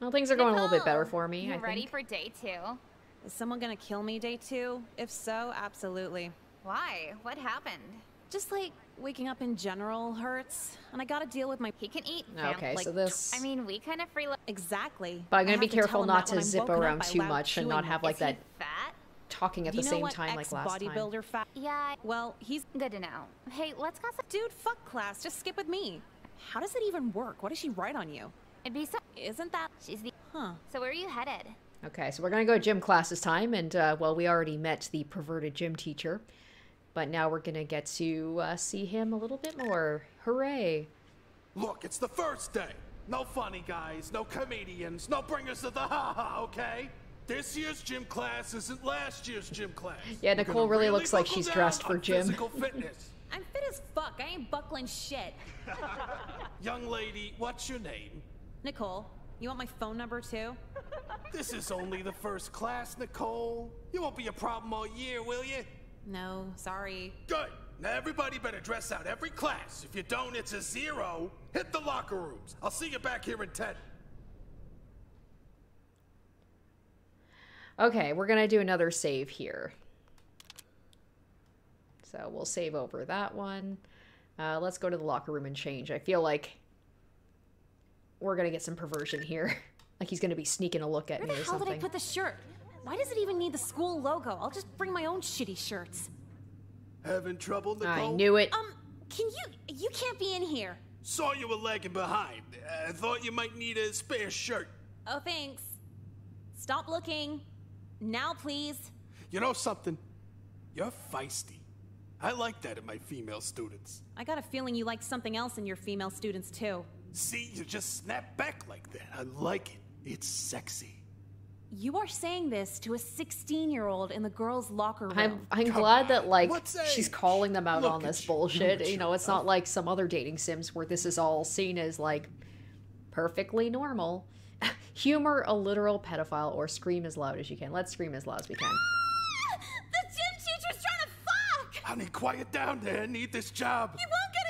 [SPEAKER 1] Well, things are going a little bit better for me.
[SPEAKER 4] You
[SPEAKER 1] I
[SPEAKER 4] ready
[SPEAKER 1] think.
[SPEAKER 4] for day two?
[SPEAKER 2] Is someone gonna kill me day two? If so, absolutely.
[SPEAKER 4] Why? What happened?
[SPEAKER 2] Just like waking up in general hurts, and I gotta deal with my.
[SPEAKER 4] He can eat.
[SPEAKER 1] Okay,
[SPEAKER 2] like,
[SPEAKER 1] so this.
[SPEAKER 4] I mean, we kind of free.
[SPEAKER 2] Exactly.
[SPEAKER 1] But I'm gonna
[SPEAKER 2] have
[SPEAKER 1] be careful
[SPEAKER 2] him
[SPEAKER 1] not to zip around too
[SPEAKER 2] loud
[SPEAKER 1] much and not have like
[SPEAKER 4] Is
[SPEAKER 1] that
[SPEAKER 4] fat?
[SPEAKER 1] talking at
[SPEAKER 2] Do
[SPEAKER 1] the
[SPEAKER 2] you know
[SPEAKER 1] same
[SPEAKER 2] what
[SPEAKER 1] time like last time.
[SPEAKER 2] ex-bodybuilder fat?
[SPEAKER 4] Yeah.
[SPEAKER 2] Well, he's
[SPEAKER 4] good to know. Hey, let's go.
[SPEAKER 2] Dude, fuck class. Just skip with me. How does it even work? What does she write on you?
[SPEAKER 4] It'd be so.
[SPEAKER 2] Isn't that?
[SPEAKER 4] She's the.
[SPEAKER 2] Huh.
[SPEAKER 4] So where are you headed?
[SPEAKER 1] Okay, so we're gonna go gym class this time, and uh, well, we already met the perverted gym teacher, but now we're gonna get to uh, see him a little bit more. Hooray!
[SPEAKER 14] Look, it's the first day. No funny guys, no comedians, no bringers of the ha-ha, okay? This year's gym class isn't last year's gym class.
[SPEAKER 1] Yeah, Nicole really
[SPEAKER 14] really
[SPEAKER 1] looks like she's dressed for gym.
[SPEAKER 14] Physical fitness.
[SPEAKER 2] I'm fit as fuck. I ain't buckling shit.
[SPEAKER 14] Young lady, what's your name?
[SPEAKER 2] Nicole, you want my phone number too?
[SPEAKER 14] This is only the first class, Nicole. You won't be a problem all year, will you?
[SPEAKER 2] No, sorry.
[SPEAKER 14] Good. Now everybody better dress out every class. If you don't, it's a zero. Hit the locker rooms. I'll see you back here in 10.
[SPEAKER 1] Okay, we're gonna do another save here. So we'll save over that one. Uh, let's go to the locker room and change. I feel like we're gonna get some perversion here. like he's gonna be sneaking a look at
[SPEAKER 9] Where
[SPEAKER 1] me
[SPEAKER 9] the
[SPEAKER 1] or
[SPEAKER 9] hell did I put the shirt? Why does it even need the school logo? I'll just bring my own shitty shirts.
[SPEAKER 14] Having trouble, Nicole?
[SPEAKER 1] I knew it.
[SPEAKER 9] Um, can you? You can't be in here.
[SPEAKER 14] Saw you were lagging behind. I thought you might need a spare shirt.
[SPEAKER 9] Oh, thanks. Stop looking. Now, please.
[SPEAKER 14] You know something? You're feisty. I like that in my female students.
[SPEAKER 2] I got a feeling you like something else in your female students too.
[SPEAKER 14] See, you just snap back like that. I like it. It's sexy.
[SPEAKER 9] You are saying this to a 16 year old in the girls' locker room.
[SPEAKER 1] I'm I'm glad that like she's calling them out on this bullshit. You know, it's not oh. like some other dating sims where this is all seen as like perfectly normal. Humor a literal pedophile or scream as loud as you can. Let's scream as loud as we can. Ah!
[SPEAKER 9] The gym teacher's trying to fuck!
[SPEAKER 14] Honey, quiet down there. I need this job.
[SPEAKER 9] He won't get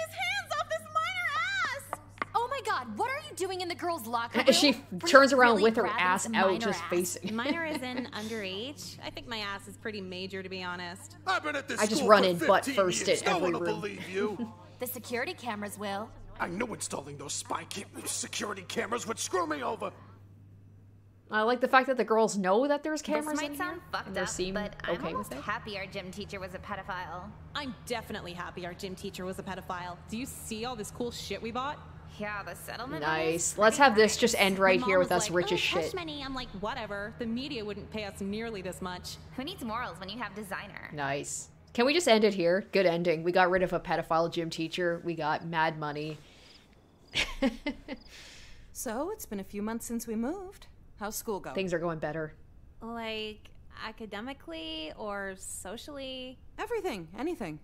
[SPEAKER 9] god, what are you doing in the girls' locker room?
[SPEAKER 1] she
[SPEAKER 9] Were
[SPEAKER 1] turns around
[SPEAKER 9] really
[SPEAKER 1] with her ass out,
[SPEAKER 9] minor
[SPEAKER 1] just
[SPEAKER 9] ass?
[SPEAKER 1] facing.
[SPEAKER 2] Minor is in underage. I think my ass is pretty major to be honest.
[SPEAKER 14] I've been at this
[SPEAKER 1] I just run
[SPEAKER 14] for
[SPEAKER 1] in butt
[SPEAKER 14] 15
[SPEAKER 1] first
[SPEAKER 14] years.
[SPEAKER 1] at
[SPEAKER 14] no
[SPEAKER 1] every
[SPEAKER 14] one will
[SPEAKER 1] room.
[SPEAKER 14] believe you.
[SPEAKER 9] The security cameras will.
[SPEAKER 14] I knew installing those spy cam- security cameras would screw me over.
[SPEAKER 1] I like the fact that the girls know that there's cameras
[SPEAKER 4] this might
[SPEAKER 1] in
[SPEAKER 4] sound
[SPEAKER 1] here,
[SPEAKER 4] fucked
[SPEAKER 1] and they
[SPEAKER 4] up,
[SPEAKER 1] seem
[SPEAKER 4] but I'm
[SPEAKER 1] okay
[SPEAKER 4] almost
[SPEAKER 1] with it.
[SPEAKER 4] happy our gym teacher was a pedophile.
[SPEAKER 2] I'm definitely happy our gym teacher was a pedophile. Do you see all this cool shit we bought?
[SPEAKER 4] Yeah, the settlement.
[SPEAKER 1] Nice. Let's have this just end right here with us
[SPEAKER 2] like,
[SPEAKER 1] rich
[SPEAKER 2] "Oh,
[SPEAKER 1] as shit.
[SPEAKER 2] hush money." I'm like, whatever. The media wouldn't pay us nearly this much.
[SPEAKER 4] Who needs morals when you have designer?
[SPEAKER 1] Nice. Can we just end it here? Good ending. We got rid of a pedophile gym teacher. We got mad money.
[SPEAKER 11] So, it's been a few months since we moved. How's school going?
[SPEAKER 1] Things are going better.
[SPEAKER 2] Like academically or socially?
[SPEAKER 11] Everything, anything.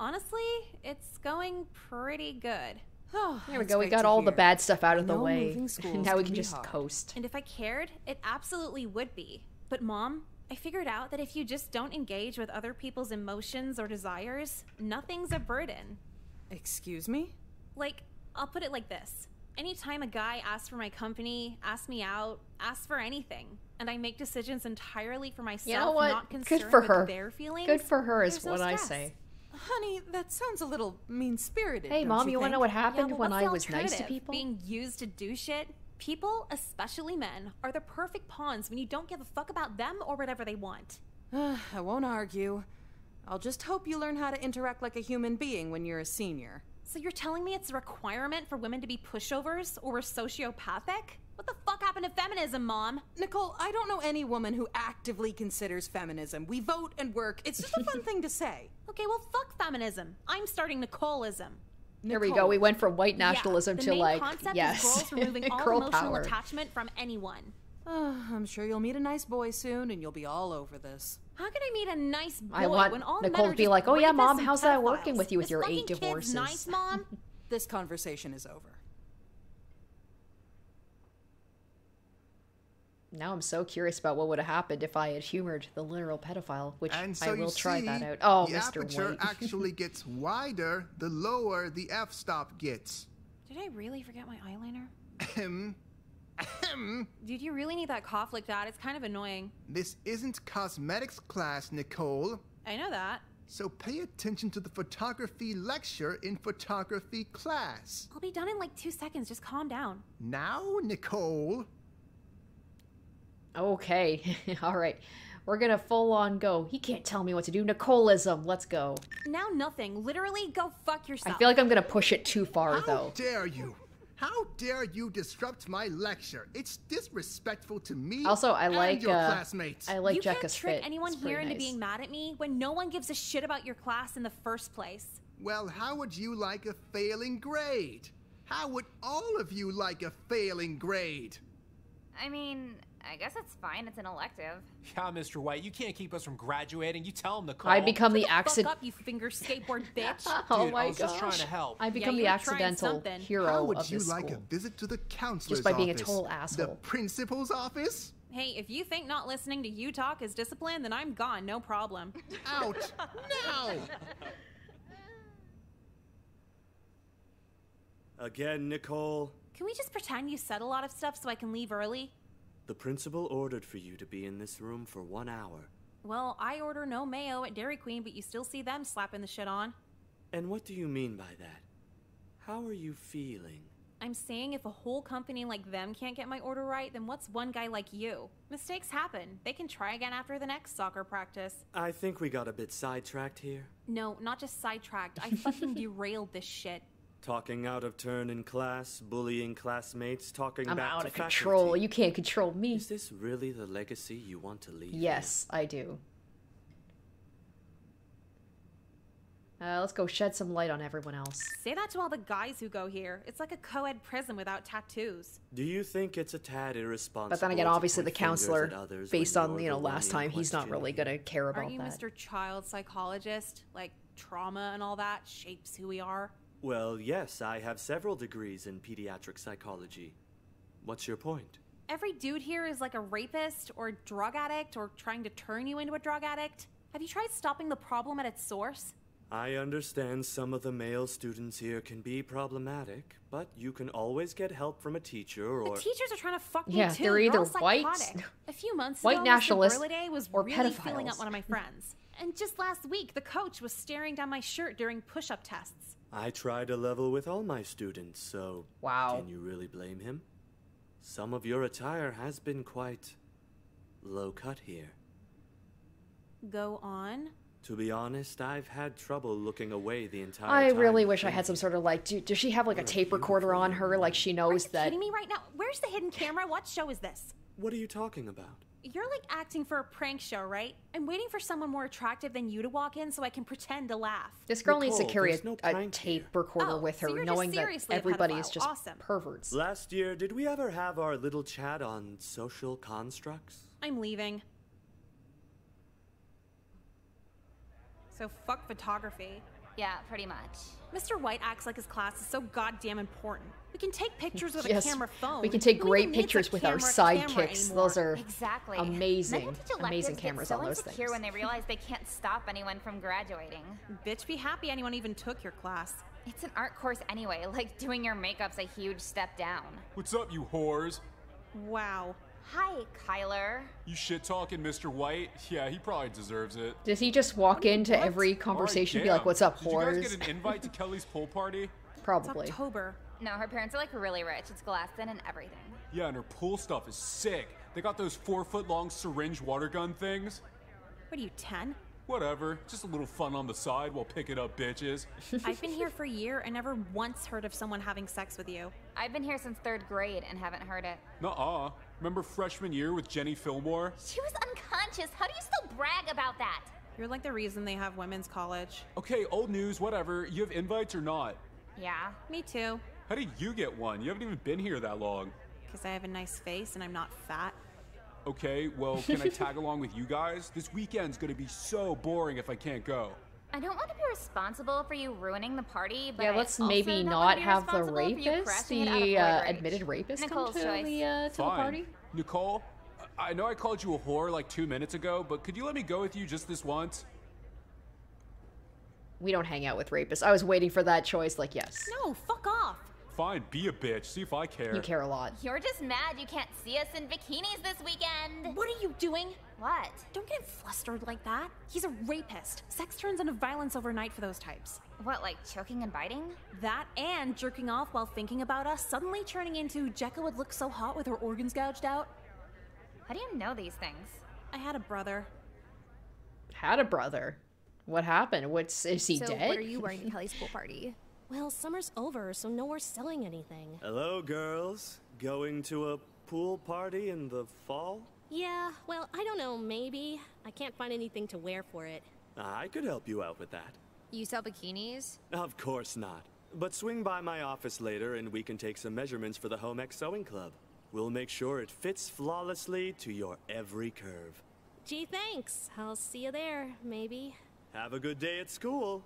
[SPEAKER 2] Honestly, it's going pretty good.
[SPEAKER 11] Oh,
[SPEAKER 1] There we go. We got all the bad stuff out of the way. now we
[SPEAKER 11] can
[SPEAKER 1] can just
[SPEAKER 11] hard.
[SPEAKER 1] coast.
[SPEAKER 2] And if I cared, it absolutely would be. But mom, I figured out that if you just don't engage with other people's emotions or desires, nothing's a burden.
[SPEAKER 11] Excuse me?
[SPEAKER 2] Like, I'll put it like this. Anytime a guy asks for my company, asks me out, asks for anything, and I make decisions entirely for myself,
[SPEAKER 1] You know what?
[SPEAKER 2] not
[SPEAKER 1] Good
[SPEAKER 2] concerned
[SPEAKER 1] for
[SPEAKER 2] with
[SPEAKER 1] her.
[SPEAKER 2] their feelings.
[SPEAKER 1] Good for her is
[SPEAKER 2] there's no
[SPEAKER 1] what I say.
[SPEAKER 11] Honey, that sounds a little mean spirited.
[SPEAKER 1] Hey, Mom, you wanna know what happened
[SPEAKER 2] but
[SPEAKER 1] when I was nice to
[SPEAKER 2] alternative?
[SPEAKER 1] people?
[SPEAKER 2] Being used to do shit? People, especially men, are the perfect pawns when you don't give a fuck about them or whatever they want.
[SPEAKER 11] I won't argue. I'll just hope you learn how to interact like a human being when you're a senior.
[SPEAKER 2] So you're telling me it's a requirement for women to be pushovers or we're sociopathic? What the fuck happened to feminism, Mom?
[SPEAKER 11] Nicole, I don't know any woman who actively considers feminism. We vote and work. It's just a fun thing to say.
[SPEAKER 2] Okay, well, fuck feminism. I'm starting Nicoleism.
[SPEAKER 1] There we go. We went from white nationalism
[SPEAKER 2] yeah, the
[SPEAKER 1] to
[SPEAKER 2] main
[SPEAKER 1] like
[SPEAKER 2] concept
[SPEAKER 1] yes,
[SPEAKER 2] is girls removing all
[SPEAKER 1] girl
[SPEAKER 2] emotional
[SPEAKER 1] power.
[SPEAKER 2] attachment from anyone.
[SPEAKER 11] Uh, I'm sure you'll meet a nice boy soon and you'll be all over this.
[SPEAKER 2] How can I meet a nice boy
[SPEAKER 1] I want
[SPEAKER 2] when all
[SPEAKER 1] Nicole
[SPEAKER 2] men are
[SPEAKER 1] to be like, "Oh yeah, Mom, how's that working with you with
[SPEAKER 2] This
[SPEAKER 1] your
[SPEAKER 2] fucking
[SPEAKER 1] eight
[SPEAKER 2] kid's
[SPEAKER 1] divorces?"
[SPEAKER 2] Nice, Mom.
[SPEAKER 11] This conversation is over.
[SPEAKER 1] Now I'm so curious about what would have happened if I had humored the literal pedophile, which
[SPEAKER 8] And so
[SPEAKER 1] I will
[SPEAKER 8] you
[SPEAKER 1] try that out. Oh,
[SPEAKER 8] the
[SPEAKER 1] Mr.
[SPEAKER 8] aperture
[SPEAKER 1] White.
[SPEAKER 8] actually gets wider the lower the f-stop gets.
[SPEAKER 2] Did I really forget my eyeliner?
[SPEAKER 8] Ahem. Ahem.
[SPEAKER 2] Dude, you really need that cough like that. It's kind of annoying.
[SPEAKER 8] This isn't cosmetics class, Nicole.
[SPEAKER 2] I know that.
[SPEAKER 8] So pay attention to the photography lecture in photography class.
[SPEAKER 2] I'll be done in like two seconds. Just calm down.
[SPEAKER 8] Now, Nicole.
[SPEAKER 1] Okay, all right. We're gonna full on go. He can't tell me what to do. Nicoleism. Let's go.
[SPEAKER 2] Now nothing. Literally, go fuck yourself.
[SPEAKER 1] I feel like I'm gonna push it too far
[SPEAKER 8] How
[SPEAKER 1] though.
[SPEAKER 8] dare you? How dare you disrupt my lecture? It's disrespectful to me
[SPEAKER 1] Also, I
[SPEAKER 8] and
[SPEAKER 1] like
[SPEAKER 8] your
[SPEAKER 1] uh,
[SPEAKER 8] classmates.
[SPEAKER 1] I like
[SPEAKER 2] you can't trick
[SPEAKER 1] fit.
[SPEAKER 2] anyone
[SPEAKER 1] It's
[SPEAKER 2] here into
[SPEAKER 1] nice.
[SPEAKER 2] being mad at me when no one gives a shit about your class in the first place.
[SPEAKER 8] Well, how would you like a failing grade? How would all of you like a failing grade?
[SPEAKER 4] I mean, I guess it's fine. It's an elective.
[SPEAKER 5] Yeah, Mr. White, you can't keep us from graduating. You tell him to call.
[SPEAKER 1] I become the
[SPEAKER 2] Fuck
[SPEAKER 1] accident.
[SPEAKER 2] up, you finger skateboard bitch.
[SPEAKER 1] Oh
[SPEAKER 5] Dude,
[SPEAKER 1] my
[SPEAKER 5] I was just trying
[SPEAKER 1] gosh.
[SPEAKER 5] to help.
[SPEAKER 1] I become
[SPEAKER 2] you
[SPEAKER 1] the
[SPEAKER 2] were trying
[SPEAKER 1] accidental
[SPEAKER 2] something.
[SPEAKER 1] hero
[SPEAKER 8] How would
[SPEAKER 1] of
[SPEAKER 8] you
[SPEAKER 1] this
[SPEAKER 8] like
[SPEAKER 1] school.
[SPEAKER 8] a visit to the counselor's Just
[SPEAKER 1] by being a
[SPEAKER 8] total
[SPEAKER 1] total
[SPEAKER 8] The principal's office?
[SPEAKER 2] Hey, if you think not listening to you talk is discipline, then I'm gone, no problem.
[SPEAKER 8] Out! now!
[SPEAKER 16] Again, Nicole.
[SPEAKER 2] Can we just pretend you said a lot of stuff so I can leave early?
[SPEAKER 16] The principal ordered for you to be in this room for one hour.
[SPEAKER 2] Well, I order no mayo at Dairy Queen, but you still see them slapping the shit on.
[SPEAKER 16] And what do you mean by that? How are you feeling?
[SPEAKER 2] I'm saying if a whole company like them can't get my order right, then what's one guy like you? Mistakes happen. They can try again after the next soccer practice.
[SPEAKER 16] I think we got a bit sidetracked here.
[SPEAKER 2] No, not just sidetracked. I fucking derailed this shit.
[SPEAKER 16] Talking out of turn in class, bullying classmates, talking
[SPEAKER 1] I'm
[SPEAKER 16] back
[SPEAKER 1] out
[SPEAKER 16] to
[SPEAKER 1] of control. You can't control me.
[SPEAKER 16] Is this really the legacy you want to leave?
[SPEAKER 1] Yes, I do. Uh, let's go shed some light on everyone else.
[SPEAKER 2] Say that to all the guys who go here. It's like a co ed prison without tattoos.
[SPEAKER 16] Do you think it's a tad irresponsible?
[SPEAKER 1] But then again, obviously the counselor, based on
[SPEAKER 16] you're
[SPEAKER 1] know last time, he's not really gonna care about
[SPEAKER 2] Aren't you
[SPEAKER 1] that.
[SPEAKER 2] Mr. Child Psychologist? Like, trauma and all that shapes who we are?
[SPEAKER 16] Well, yes, I have several degrees in pediatric psychology. What's your point?
[SPEAKER 2] Every dude here is like a rapist or drug addict or trying to turn you into a drug addict. Have you tried stopping the problem at its source?
[SPEAKER 16] I understand some of the male students here can be problematic, but you can always get help from a teacher or.
[SPEAKER 2] The teachers are trying to fuck
[SPEAKER 1] Yeah,
[SPEAKER 2] me too.
[SPEAKER 1] they're either
[SPEAKER 2] all
[SPEAKER 1] white-
[SPEAKER 2] psychotic. A few months
[SPEAKER 1] white
[SPEAKER 2] ago,
[SPEAKER 1] nationalists
[SPEAKER 2] Mr. Burlade was
[SPEAKER 1] or
[SPEAKER 2] really filling
[SPEAKER 1] pedophiles.
[SPEAKER 2] up one of my friends. and just last week, the coach was staring down my shirt during push-up tests.
[SPEAKER 16] I try to level with all my students, so.
[SPEAKER 1] Wow.
[SPEAKER 16] Can you really blame him? Some of your attire has been quite. low cut here.
[SPEAKER 2] Go on.
[SPEAKER 16] To be honest, I've had trouble looking away the entire
[SPEAKER 1] I
[SPEAKER 16] time.
[SPEAKER 1] really wish I had some sort of like. Do, does she have like a tape recorder on her? Like she knows that.
[SPEAKER 9] Kidding me right now? Where's the hidden camera? What show is this?
[SPEAKER 16] What are you talking about?
[SPEAKER 9] You're like acting for a prank show, right? I'm waiting for someone more attractive than you to walk in so I can pretend to laugh.
[SPEAKER 1] This girl needs to carry a,
[SPEAKER 16] no
[SPEAKER 1] a
[SPEAKER 16] prank
[SPEAKER 1] tape recorder
[SPEAKER 9] Oh,
[SPEAKER 1] with her,
[SPEAKER 9] you're
[SPEAKER 1] knowing that everybody is just
[SPEAKER 9] Awesome.
[SPEAKER 1] perverts.
[SPEAKER 16] Last year, did we ever have our little chat on social constructs?
[SPEAKER 2] I'm leaving. So fuck photography.
[SPEAKER 4] Yeah, pretty much.
[SPEAKER 9] Mr. White acts like his class is so goddamn important. We can take pictures with
[SPEAKER 1] Yes,
[SPEAKER 9] a camera phone.
[SPEAKER 1] we can take
[SPEAKER 9] Who
[SPEAKER 1] great
[SPEAKER 9] even needs a
[SPEAKER 1] pictures with our sidekicks. Those are
[SPEAKER 4] Exactly.
[SPEAKER 1] amazing,
[SPEAKER 4] Men with
[SPEAKER 1] amazing
[SPEAKER 4] electives
[SPEAKER 1] cameras
[SPEAKER 4] get so
[SPEAKER 1] on those
[SPEAKER 4] insecure
[SPEAKER 1] things.
[SPEAKER 4] when they realize they can't stop anyone from graduating.
[SPEAKER 2] Bitch, be happy anyone even took your class.
[SPEAKER 4] It's an art course anyway. Like doing your makeup's a huge step down.
[SPEAKER 3] What's up, you whores?
[SPEAKER 2] Wow.
[SPEAKER 4] Hi, Kyler.
[SPEAKER 3] You shit talking Mr. White? Yeah, he probably deserves it.
[SPEAKER 1] Does he just walk into every conversation and be like, "What's up,
[SPEAKER 3] Did you guys
[SPEAKER 1] whores?"
[SPEAKER 3] get an invite to Kelly's pool party?
[SPEAKER 1] Probably.
[SPEAKER 2] October.
[SPEAKER 4] No, her parents are like really rich. It's Galaston and everything.
[SPEAKER 3] Yeah, and her pool stuff is sick. They got those four foot long syringe water gun things.
[SPEAKER 2] What are you, 10?
[SPEAKER 3] Whatever, just a little fun on the side while picking up bitches.
[SPEAKER 2] I've been here for a year and never once heard of someone having sex with you.
[SPEAKER 4] I've been here since third grade and haven't heard it.
[SPEAKER 3] Nuh-uh. Remember freshman year with Jenny Fillmore?
[SPEAKER 4] She was unconscious. How do you still brag about that?
[SPEAKER 2] You're like the reason they have women's college.
[SPEAKER 3] Okay, old news, whatever. You have invites or not?
[SPEAKER 4] Yeah.
[SPEAKER 2] Me too.
[SPEAKER 3] How did you get one? You haven't even been here that long.
[SPEAKER 2] Because I have a nice face and I'm not fat.
[SPEAKER 3] Okay, well, can I tag along with you guys? This weekend's gonna be so boring if I can't go.
[SPEAKER 4] I don't want to be responsible for you ruining the party, but
[SPEAKER 1] yeah, let's
[SPEAKER 4] also
[SPEAKER 1] maybe
[SPEAKER 4] don't
[SPEAKER 1] not
[SPEAKER 4] wanna be
[SPEAKER 1] have the
[SPEAKER 4] responsible for you
[SPEAKER 1] rapist,
[SPEAKER 4] crashing it out of
[SPEAKER 1] the uh, admitted rapist,
[SPEAKER 4] Nicole's
[SPEAKER 1] come to
[SPEAKER 4] choice.
[SPEAKER 1] the uh, to the party.
[SPEAKER 3] Nicole, I I know I called you a whore like two minutes ago, but could you let me go with you just this once?
[SPEAKER 1] We don't hang out with rapists. I was waiting for that choice. Like, yes,
[SPEAKER 9] No, fuck off.
[SPEAKER 3] Fine, be a bitch. See if I care.
[SPEAKER 1] you care a lot.
[SPEAKER 4] You're just mad you can't see us in bikinis this weekend.
[SPEAKER 9] What are you doing?
[SPEAKER 4] What?
[SPEAKER 9] Don't get flustered like that. He's a rapist. Sex turns into violence overnight for those types.
[SPEAKER 4] What, like choking and biting?
[SPEAKER 9] That and jerking off while thinking about us, suddenly turning into Jecka would look so hot with her organs gouged out.
[SPEAKER 4] How do you know these things?
[SPEAKER 2] I had a brother.
[SPEAKER 1] Had a brother. What happened? What's is he
[SPEAKER 12] so
[SPEAKER 1] dead?
[SPEAKER 12] what are you wearing to Kelly's pool party?
[SPEAKER 18] Well, summer's over, so no more selling anything.
[SPEAKER 16] Hello, girls. Going to a pool party in the fall?
[SPEAKER 18] Yeah, well, I don't know, maybe. I can't find anything to wear for it.
[SPEAKER 16] I could help you out with that.
[SPEAKER 12] You sell bikinis?
[SPEAKER 16] Of course not. But swing by my office later and we can take some measurements for the Home Ec Sewing Club. We'll make sure it fits flawlessly to your every curve.
[SPEAKER 18] Gee, thanks. I'll see you there, maybe.
[SPEAKER 16] Have a good day at school.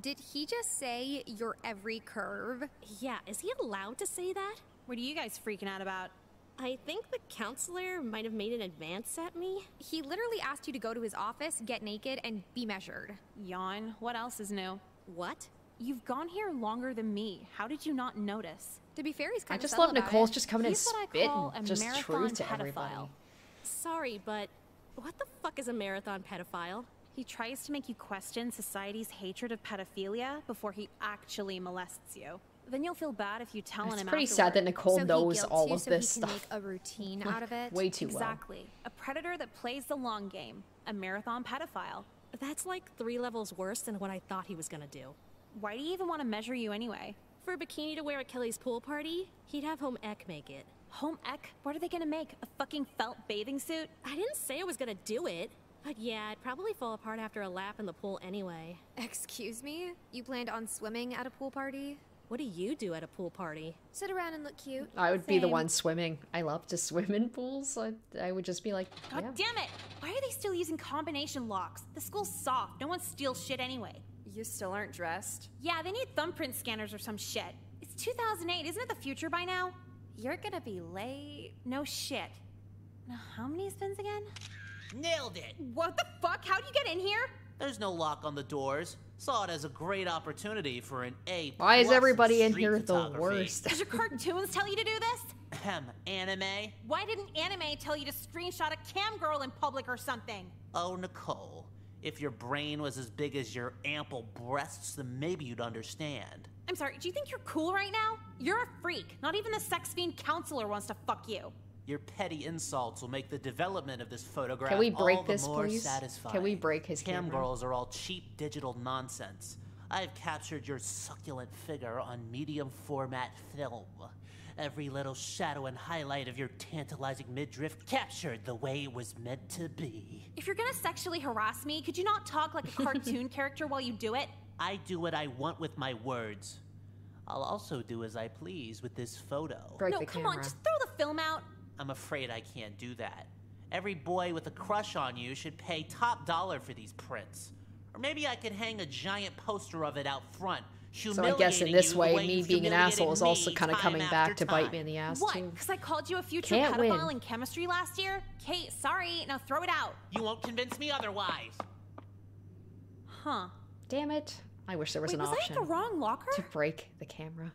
[SPEAKER 12] Did he just say your every curve?
[SPEAKER 18] Yeah, is he allowed to say that?
[SPEAKER 2] What are you guys freaking out about?
[SPEAKER 18] I think the counselor might have made an advance at me.
[SPEAKER 12] He literally asked you to go to his office, get naked, and be measured.
[SPEAKER 2] Yawn. What else is new?
[SPEAKER 18] What?
[SPEAKER 2] You've gone here longer than me. How did you not notice?
[SPEAKER 12] To be fair, he's
[SPEAKER 1] I
[SPEAKER 12] kind of
[SPEAKER 1] just love Nicole's
[SPEAKER 12] it.
[SPEAKER 1] just coming in
[SPEAKER 2] He's what I
[SPEAKER 1] spitting
[SPEAKER 2] call a
[SPEAKER 1] just
[SPEAKER 2] marathon
[SPEAKER 1] truth to
[SPEAKER 2] pedophile.
[SPEAKER 1] everybody.
[SPEAKER 18] Sorry, but what the fuck is a marathon pedophile?
[SPEAKER 2] He tries to make you question society's hatred of pedophilia before he actually molests you. Then you'll feel bad if you tell
[SPEAKER 1] It's
[SPEAKER 2] him
[SPEAKER 1] pretty sad that. Nicole
[SPEAKER 12] so
[SPEAKER 1] knows
[SPEAKER 12] he guilts
[SPEAKER 1] all
[SPEAKER 12] you
[SPEAKER 1] of
[SPEAKER 12] so
[SPEAKER 1] this
[SPEAKER 12] he can
[SPEAKER 1] stuff.
[SPEAKER 12] make a routine
[SPEAKER 1] Like,
[SPEAKER 12] out of it.
[SPEAKER 1] way too well.
[SPEAKER 2] Exactly. A predator that plays the long game. A marathon pedophile.
[SPEAKER 18] That's like three levels worse than what I thought he was gonna do.
[SPEAKER 2] Why do you even want to measure you anyway?
[SPEAKER 18] For a bikini to wear at Kelly's pool party, he'd have home ec make it.
[SPEAKER 2] Home ec? What are they gonna make? A fucking felt bathing suit?
[SPEAKER 18] I didn't say I was gonna do it. But yeah, it'd probably fall apart after a lap in the pool anyway.
[SPEAKER 12] Excuse me? You planned on swimming at a pool party?
[SPEAKER 18] What do you do at a pool party?
[SPEAKER 12] Sit around and look cute.
[SPEAKER 1] I would be the one swimming. I love to swim in pools. I, I would just be like,
[SPEAKER 2] God
[SPEAKER 1] yeah.
[SPEAKER 2] damn it! Why are they still using combination locks? The school's soft. No one steals shit anyway.
[SPEAKER 19] You still aren't dressed?
[SPEAKER 2] Yeah, they need thumbprint scanners or some shit. It's 2008. Isn't it the future by now?
[SPEAKER 19] You're gonna be late.
[SPEAKER 2] No shit. Now, how many spins again?
[SPEAKER 7] Nailed it!
[SPEAKER 2] What the fuck? How'd you get in here?
[SPEAKER 7] There's no lock on the doors. Saw it as a great opportunity for an A.
[SPEAKER 1] Why is everybody in here the worst?
[SPEAKER 2] Did your cartoons tell you to do this?
[SPEAKER 7] Ahem, anime?
[SPEAKER 2] Why didn't anime tell you to screenshot a cam girl in public or something?
[SPEAKER 7] Oh, Nicole. If your brain was as big as your ample breasts, then maybe you'd understand.
[SPEAKER 2] I'm sorry, do you think you're cool right now? You're a freak. Not even the sex fiend counselor wants to fuck you.
[SPEAKER 7] Your petty insults will make the development of this photograph
[SPEAKER 1] Can we break
[SPEAKER 7] all the
[SPEAKER 1] this,
[SPEAKER 7] more
[SPEAKER 1] please?
[SPEAKER 7] satisfying.
[SPEAKER 1] Can we break his
[SPEAKER 7] Cam
[SPEAKER 1] camera?
[SPEAKER 7] girls are all cheap digital nonsense. I have captured your succulent figure on medium format film. Every little shadow and highlight of your tantalizing midriff captured the way it was meant to be.
[SPEAKER 2] If you're gonna sexually harass me, could you not talk like a cartoon character while you do it?
[SPEAKER 7] I do what I want with my words. I'll also do as I please with this photo.
[SPEAKER 2] no, come on, just throw the film out.
[SPEAKER 7] I'm afraid I can't do that. Every boy with a crush on you should pay top dollar for these prints. Or maybe I could hang a giant poster of it out front.
[SPEAKER 1] So I guess in this
[SPEAKER 7] humiliating you the
[SPEAKER 1] way,
[SPEAKER 7] way
[SPEAKER 1] me being an asshole is also kind of coming back
[SPEAKER 7] after
[SPEAKER 1] to bite me in the ass
[SPEAKER 2] What?
[SPEAKER 1] too.
[SPEAKER 2] Because I called you a future
[SPEAKER 1] Can't
[SPEAKER 2] pedophile
[SPEAKER 1] win.
[SPEAKER 2] in chemistry last year? Kate, sorry. Now throw it out.
[SPEAKER 7] You won't convince me otherwise.
[SPEAKER 2] Huh.
[SPEAKER 1] Damn it! I wish there was
[SPEAKER 2] Wait,
[SPEAKER 1] an
[SPEAKER 2] was
[SPEAKER 1] option
[SPEAKER 2] I at the wrong locker?
[SPEAKER 1] to break the camera.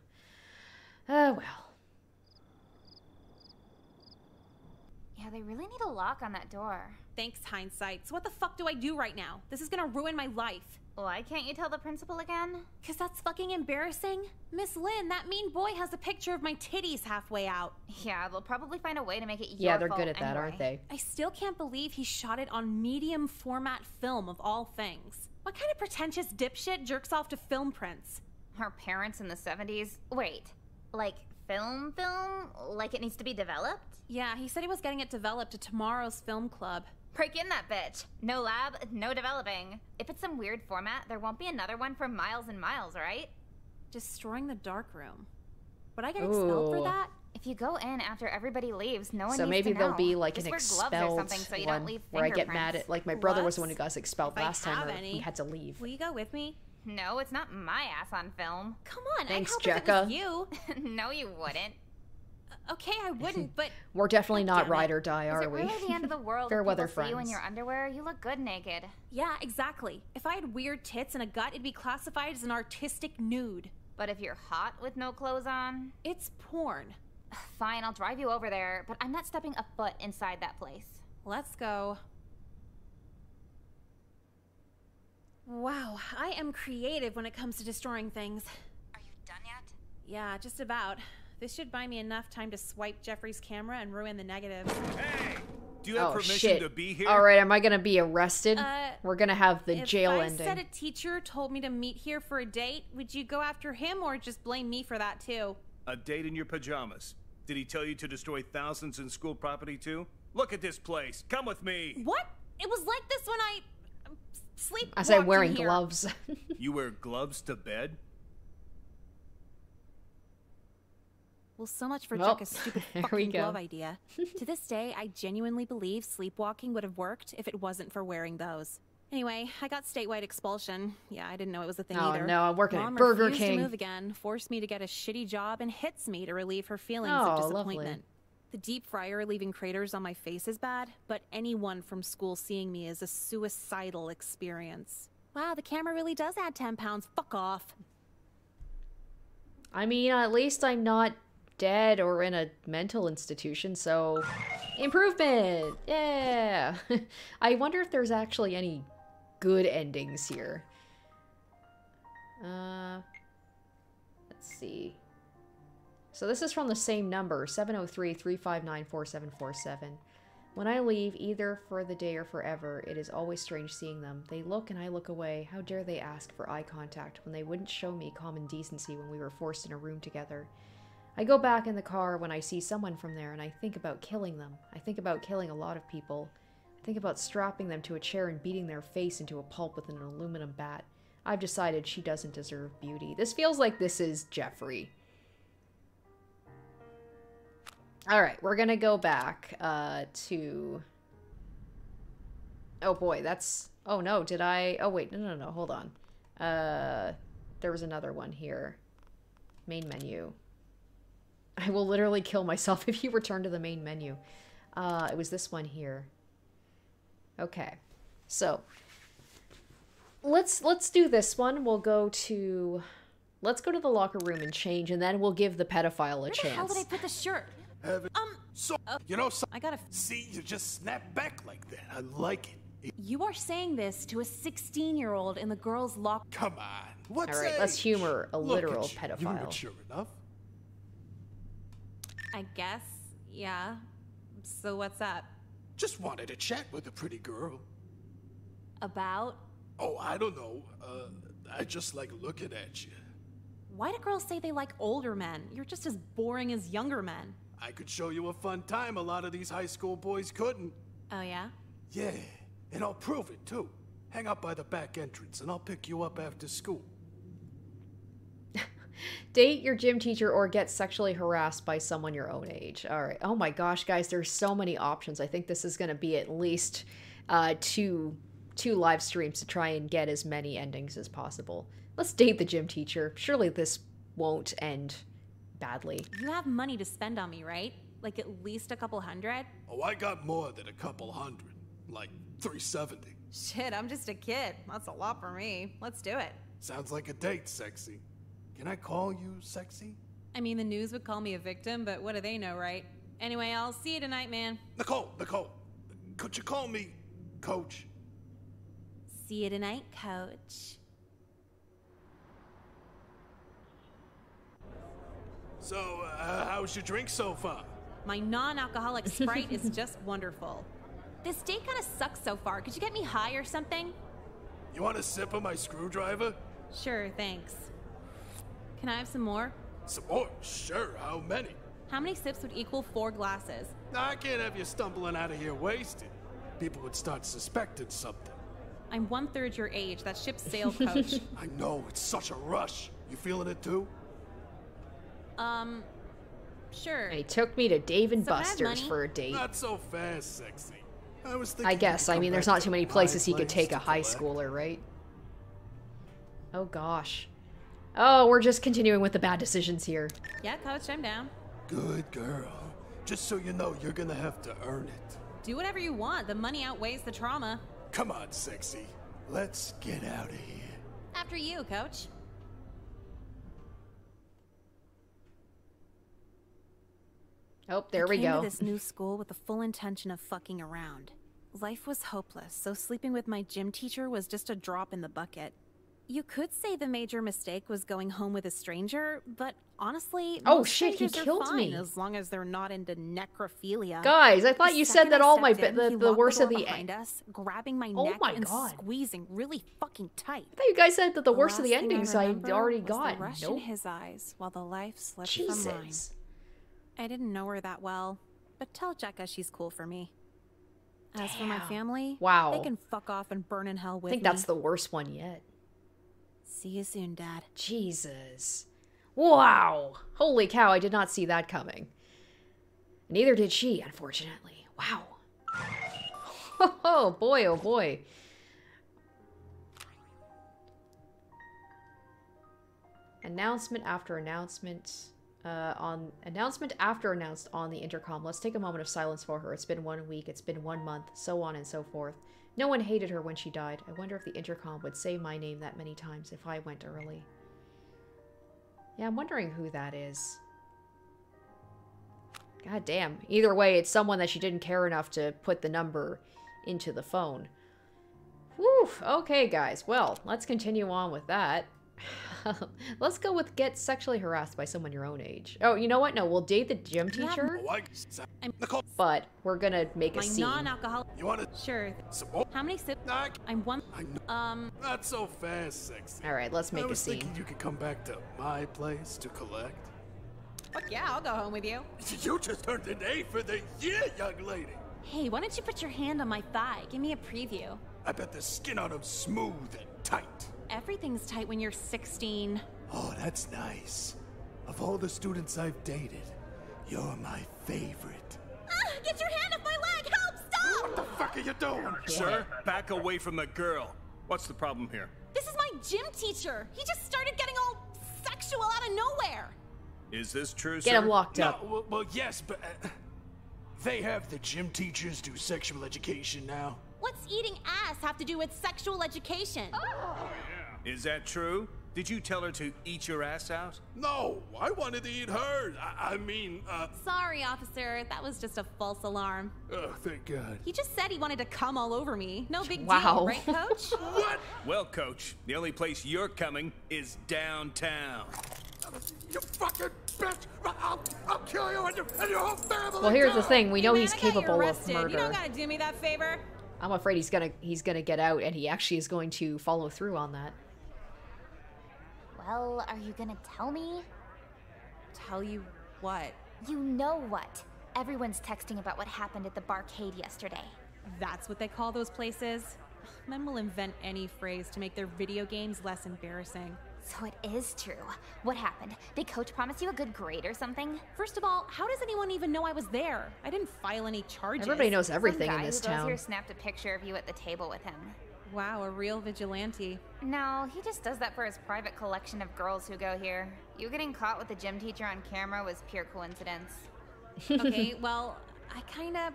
[SPEAKER 1] Oh well.
[SPEAKER 4] Yeah, they really need a lock on that door.
[SPEAKER 2] Thanks, hindsight. So what the fuck do I do right now? This is gonna ruin my life.
[SPEAKER 4] Why can't you tell the principal again?
[SPEAKER 2] Cause that's fucking embarrassing. Miss Lynn, that mean boy has a picture of my titties halfway out.
[SPEAKER 4] Yeah, they'll probably find a way to make it your
[SPEAKER 1] Yeah, they're
[SPEAKER 4] fault
[SPEAKER 1] good at that, aren't they?
[SPEAKER 2] I still can't believe he shot it on medium format film of all things. What kind of pretentious dipshit jerks off to film prints?
[SPEAKER 4] Our parents in the 70s. Wait, like film film? Like it needs to be developed?
[SPEAKER 2] Yeah, he said he was getting it developed at tomorrow's film club.
[SPEAKER 4] Break in that bitch. No lab, no developing. If it's some weird format, there won't be another one for miles and miles, right?
[SPEAKER 2] Destroying the dark room. Would I get expelled for that?
[SPEAKER 4] If you go in after everybody leaves, no one
[SPEAKER 1] So
[SPEAKER 4] needs
[SPEAKER 1] maybe
[SPEAKER 4] to
[SPEAKER 1] there'll
[SPEAKER 4] know.
[SPEAKER 1] be like
[SPEAKER 4] Just
[SPEAKER 1] an
[SPEAKER 4] wear
[SPEAKER 1] expelled
[SPEAKER 4] or something so you
[SPEAKER 1] one
[SPEAKER 4] don't leave
[SPEAKER 1] where I get mad at like my brother was the one who
[SPEAKER 2] Gloves?
[SPEAKER 1] got expelled
[SPEAKER 2] If
[SPEAKER 1] last time
[SPEAKER 2] have
[SPEAKER 1] where
[SPEAKER 2] any.
[SPEAKER 1] he had to leave.
[SPEAKER 2] Will you go with me?
[SPEAKER 4] No, it's not my ass on film.
[SPEAKER 2] Come on,
[SPEAKER 1] Thanks,
[SPEAKER 2] I'd help if it was
[SPEAKER 1] Jecka.
[SPEAKER 2] you.
[SPEAKER 4] no, you wouldn't.
[SPEAKER 2] Uh, okay, I wouldn't, but
[SPEAKER 1] We're definitely not
[SPEAKER 2] damn it.
[SPEAKER 1] ride or die, are we?
[SPEAKER 4] really the end of the world
[SPEAKER 1] Fair weather
[SPEAKER 4] people see you in your underwear? You look good naked.
[SPEAKER 2] yeah, exactly. If I had weird tits and a gut, it'd be classified as an artistic nude.
[SPEAKER 4] But if you're hot with no clothes on,
[SPEAKER 2] It's porn.
[SPEAKER 4] fine, I'll drive you over there, but I'm not stepping a foot inside that place.
[SPEAKER 2] Let's go. Wow, I am creative when it comes to destroying things.
[SPEAKER 4] Are you done yet?
[SPEAKER 2] Yeah, just about. This should buy me enough time to swipe Jeffrey's camera and ruin the negatives.
[SPEAKER 20] Hey, do you have
[SPEAKER 1] oh
[SPEAKER 20] permission
[SPEAKER 1] shit!
[SPEAKER 20] to be here?
[SPEAKER 1] All right, am I gonna be arrested?
[SPEAKER 2] Uh,
[SPEAKER 1] We're gonna have the
[SPEAKER 2] if
[SPEAKER 1] jail
[SPEAKER 2] I
[SPEAKER 1] ending.
[SPEAKER 2] said a teacher told me to meet here for a date, would you go after him or just blame me for that too?
[SPEAKER 20] A date in your pajamas. Did he tell you to destroy thousands in school property too? Look at this place. Come with me.
[SPEAKER 2] What? It was like this when I sleep.
[SPEAKER 1] I said wearing gloves.
[SPEAKER 20] You wear gloves to bed?
[SPEAKER 2] Well, so much for
[SPEAKER 1] Well,
[SPEAKER 2] Jecka's stupid fucking glove idea. to this day, I genuinely believe sleepwalking would have worked if it wasn't for wearing those. Anyway, I got statewide expulsion. Yeah, I didn't know it was a thing
[SPEAKER 1] Oh,
[SPEAKER 2] either.
[SPEAKER 1] no, I'm working at Burger
[SPEAKER 2] refused
[SPEAKER 1] King.
[SPEAKER 2] to move again, forced me to get a shitty job, and hits me to relieve her feelings
[SPEAKER 1] Oh,
[SPEAKER 2] of
[SPEAKER 1] lovely.
[SPEAKER 2] Disappointment. The deep fryer leaving craters on my face is bad, but anyone from school seeing me is a suicidal experience. Wow, the camera really does add 10 pounds. Fuck off.
[SPEAKER 1] I mean, at least I'm not dead or in a mental institution, so improvement. Yeah. I wonder if there's actually any good endings here. Uh Let's see. So this is from the same number, 703-359-4747. When I leave, either for the day or forever, it is always strange seeing them. They look and I look away. How dare they ask for eye contact when they wouldn't show me common decency when we were forced in a room together? I go back in the car when I see someone from there and I think about killing them. I think about killing a lot of people. I think about strapping them to a chair and beating their face into a pulp with an aluminum bat. I've decided she doesn't deserve beauty. This feels like this is Jeffrey. Alright, we're gonna go back uh, to... Oh boy, that's... Oh no, did I... Oh wait, no, no, no, hold on. Uh, there was another one here. Main menu. I will literally kill myself if you return to the main menu. Uh, it was this one here. Okay, so let's let's do this one. We'll go to let's go to the locker room and change, and then we'll give the pedophile a
[SPEAKER 2] Where
[SPEAKER 1] chance.
[SPEAKER 2] the hell did I put the shirt?
[SPEAKER 14] Heaven.
[SPEAKER 2] Um,
[SPEAKER 14] so you know, so,
[SPEAKER 2] I gotta.
[SPEAKER 14] see, you just snap back like that. I like it.
[SPEAKER 2] You are saying this to a 16 year old in the girls' locker.
[SPEAKER 14] Come on. What's
[SPEAKER 1] All right, let's humor a
[SPEAKER 14] Look at
[SPEAKER 1] literal
[SPEAKER 14] you.
[SPEAKER 1] pedophile.
[SPEAKER 14] You're mature enough.
[SPEAKER 2] I guess, yeah. So what's up?
[SPEAKER 14] Just wanted to chat with a pretty girl.
[SPEAKER 10] About?
[SPEAKER 14] Oh, I don't know. Uh, I just like looking at you.
[SPEAKER 2] Why do girls say they like older men? You're just as boring as younger men.
[SPEAKER 14] I could show you a fun time a lot of these high school boys couldn't.
[SPEAKER 2] Oh, yeah?
[SPEAKER 14] Yeah, and I'll prove it too. Hang out by the back entrance and I'll pick you up after school.
[SPEAKER 1] Date your gym teacher or get sexually harassed by someone your own age. All right. Oh my gosh, guys, there's so many options. I think this is going to be at least uh, two two live streams to try and get as many endings as possible. Let's date the gym teacher. Surely this won't end badly.
[SPEAKER 2] You have money to spend on me, right? Like at least a couple hundred?
[SPEAKER 14] Oh, I got more than a couple hundred. Like 370.
[SPEAKER 2] Shit, I'm just a kid. That's a lot for me. Let's do it.
[SPEAKER 14] Sounds like a date, sexy. Can I call you sexy?
[SPEAKER 2] I mean, the news would call me a victim, but what do they know, right? Anyway, I'll see you tonight, man.
[SPEAKER 14] Nicole, Nicole, could you call me Coach?
[SPEAKER 2] See you tonight, coach.
[SPEAKER 14] So, uh, how's your drink so far?
[SPEAKER 2] My non alcoholic Sprite is just wonderful. This date kind of sucks so far. Could you get me high or something?
[SPEAKER 14] You want a sip of my screwdriver?
[SPEAKER 2] Sure, thanks. Can I have some more?
[SPEAKER 14] Some more? Sure, how many?
[SPEAKER 2] How many sips would equal four glasses?
[SPEAKER 14] I can't have you stumbling out of here wasted. People would start suspecting something.
[SPEAKER 2] I'm one third your age. That ship sailed, coach.
[SPEAKER 14] I know, it's such a rush. You feeling it too?
[SPEAKER 2] Um, sure.
[SPEAKER 1] He took me to Dave and
[SPEAKER 2] So can I have
[SPEAKER 1] Buster's for a date.
[SPEAKER 14] Not so fast, sexy. I was thinking
[SPEAKER 1] I guess. I mean, there's not too many
[SPEAKER 14] my
[SPEAKER 1] places he could take a
[SPEAKER 14] to
[SPEAKER 1] high
[SPEAKER 14] collect.
[SPEAKER 1] schooler, right? Oh gosh. Oh, we're just continuing with the bad decisions here.
[SPEAKER 2] Yeah, coach, I'm down.
[SPEAKER 14] Good girl. Just so you know, you're gonna have to earn it.
[SPEAKER 2] Do whatever you want. The money outweighs the trauma.
[SPEAKER 14] Come on, sexy. Let's get out of here.
[SPEAKER 2] After you, coach.
[SPEAKER 1] Oh, there
[SPEAKER 2] I
[SPEAKER 1] we
[SPEAKER 2] came
[SPEAKER 1] go.
[SPEAKER 2] To this new school with the full intention of fucking around. Life was hopeless, so sleeping with my gym teacher was just a drop in the bucket. You could say the major mistake was going home with a stranger, but honestly,
[SPEAKER 1] Oh, shit, he killed me.
[SPEAKER 2] as long as they're not into necrophilia.
[SPEAKER 1] Guys, I thought
[SPEAKER 2] The
[SPEAKER 1] you said that
[SPEAKER 2] I
[SPEAKER 1] all my the-
[SPEAKER 2] in, he
[SPEAKER 1] the worst of the-
[SPEAKER 2] behind us, grabbing my
[SPEAKER 1] Oh
[SPEAKER 2] neck
[SPEAKER 1] my
[SPEAKER 2] and
[SPEAKER 1] God.
[SPEAKER 2] squeezing really fucking tight.
[SPEAKER 1] I thought you guys said that the worst of the
[SPEAKER 2] I
[SPEAKER 1] endings I
[SPEAKER 2] remember
[SPEAKER 1] already got.
[SPEAKER 2] The rush
[SPEAKER 1] Nope.
[SPEAKER 2] in his eyes while the life slipped from mine.
[SPEAKER 1] Jesus.
[SPEAKER 2] I didn't know her that well, but tell Jecka she's cool for me. As for my family,
[SPEAKER 1] Wow.
[SPEAKER 2] they can fuck off and burn in hell with I
[SPEAKER 1] think
[SPEAKER 2] me.
[SPEAKER 1] that's the worst one yet.
[SPEAKER 2] See you soon, Dad.
[SPEAKER 1] Jesus. Wow. Holy cow, I did not see that coming. Neither did she, unfortunately. Wow. Oh boy, oh boy. Announcement after announcement. Uh, on announcement after announced on the intercom. Let's take a moment of silence for her. It's been one week. It's been one month. So on and so forth. No one hated her when she died. I wonder if the intercom would say my name that many times if I went early. Yeah, I'm wondering who that is. God damn. Either way, it's someone that she didn't care enough to put the number into the phone. Whew. Okay, guys. Well, let's continue on with that. let's go with get sexually harassed by someone your own age. Oh, you know what? No, we'll date the gym teacher,
[SPEAKER 14] I... Nicole,
[SPEAKER 1] but we're gonna make a
[SPEAKER 2] My
[SPEAKER 1] scene.
[SPEAKER 2] non-alcoholic.
[SPEAKER 14] you want to...
[SPEAKER 2] Sure.
[SPEAKER 14] Some?
[SPEAKER 2] How many sips? I'm one.
[SPEAKER 14] I know.
[SPEAKER 2] Um.
[SPEAKER 14] Not so fast, sexy.
[SPEAKER 1] All right, let's make
[SPEAKER 14] I
[SPEAKER 1] a
[SPEAKER 14] was
[SPEAKER 1] scene.
[SPEAKER 14] thinking you could come back to my place to collect.
[SPEAKER 2] Fuck yeah, I'll go home with you.
[SPEAKER 14] You just earned an A for the year, young lady.
[SPEAKER 2] Hey, why don't you put your hand on my thigh? Give me a preview.
[SPEAKER 14] I bet the skin on him's smooth and tight.
[SPEAKER 2] Everything's tight when you're 16.
[SPEAKER 14] Oh, that's nice. Of all the students I've dated, you're my favorite.
[SPEAKER 2] Ah, get your hand off my leg! Help! Stop!
[SPEAKER 14] What the fuck are you doing?
[SPEAKER 20] Sir, back away from the girl. What's the problem here?
[SPEAKER 2] This is my gym teacher. He just started getting all sexual out of nowhere.
[SPEAKER 20] Is this true,
[SPEAKER 1] Get
[SPEAKER 20] sir?
[SPEAKER 1] him locked
[SPEAKER 14] No,
[SPEAKER 1] up.
[SPEAKER 14] well, well, yes, but uh, they have the gym teachers do sexual education now.
[SPEAKER 2] What's eating ass have to do with sexual education?
[SPEAKER 20] Is that true? Did you tell her to eat your ass out?
[SPEAKER 14] No, I wanted to eat hers. I, I mean, uh,
[SPEAKER 2] Sorry, officer. That was just a false alarm.
[SPEAKER 14] oh, thank God.
[SPEAKER 2] He just said he wanted to come all over me. No big
[SPEAKER 1] Wow.
[SPEAKER 2] deal, right, coach?
[SPEAKER 14] What?
[SPEAKER 20] Well, coach, the only place you're coming is downtown.
[SPEAKER 14] You fucking bitch! I'll, I'll kill you and your, and your whole family!
[SPEAKER 1] Well, here's the thing. We know he's
[SPEAKER 2] I got
[SPEAKER 1] capable of
[SPEAKER 2] arrested. You don't gotta do me that favor.
[SPEAKER 1] I'm afraid he's gonna he's gonna get out, and he actually is going to follow through on that.
[SPEAKER 4] Well, are you gonna tell me?
[SPEAKER 2] Tell you what?
[SPEAKER 4] You know what? Everyone's texting about what happened at the barcade yesterday.
[SPEAKER 2] That's what they call those places? Men will invent any phrase to make their video games less embarrassing.
[SPEAKER 4] So it is true. What happened? Did coach promise you a good grade or something?
[SPEAKER 2] First of all, how does anyone even know I was there? I didn't file any charges.
[SPEAKER 1] Everybody knows everything
[SPEAKER 4] Some
[SPEAKER 1] in
[SPEAKER 4] guy
[SPEAKER 1] this
[SPEAKER 4] who goes
[SPEAKER 1] town.
[SPEAKER 4] here snapped a picture of you at the table with him.
[SPEAKER 2] Wow, a real vigilante.
[SPEAKER 4] No, he just does that for his private collection of girls who go here. You getting caught with the gym teacher on camera was pure coincidence.
[SPEAKER 2] okay, well, I kind of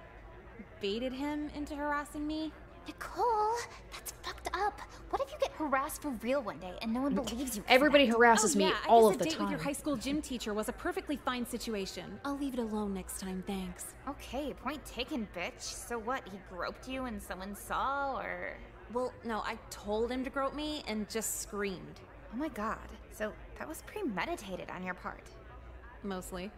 [SPEAKER 2] baited him into harassing me.
[SPEAKER 4] Nicole, that's fucked up. What if you get harassed for real one day and no one believes you? for
[SPEAKER 1] Everybody
[SPEAKER 4] that?
[SPEAKER 1] harasses
[SPEAKER 2] oh,
[SPEAKER 1] me
[SPEAKER 2] yeah,
[SPEAKER 1] all
[SPEAKER 2] I
[SPEAKER 1] of
[SPEAKER 2] guess
[SPEAKER 1] the
[SPEAKER 2] a date with your high school gym teacher was a perfectly fine situation. I'll leave it alone next time, thanks.
[SPEAKER 4] Okay, point taken, bitch. So what? He groped you and someone saw, or?
[SPEAKER 2] Well, no, I told him to grope me and just screamed.
[SPEAKER 4] Oh my god. So that was premeditated on your part.
[SPEAKER 2] Mostly.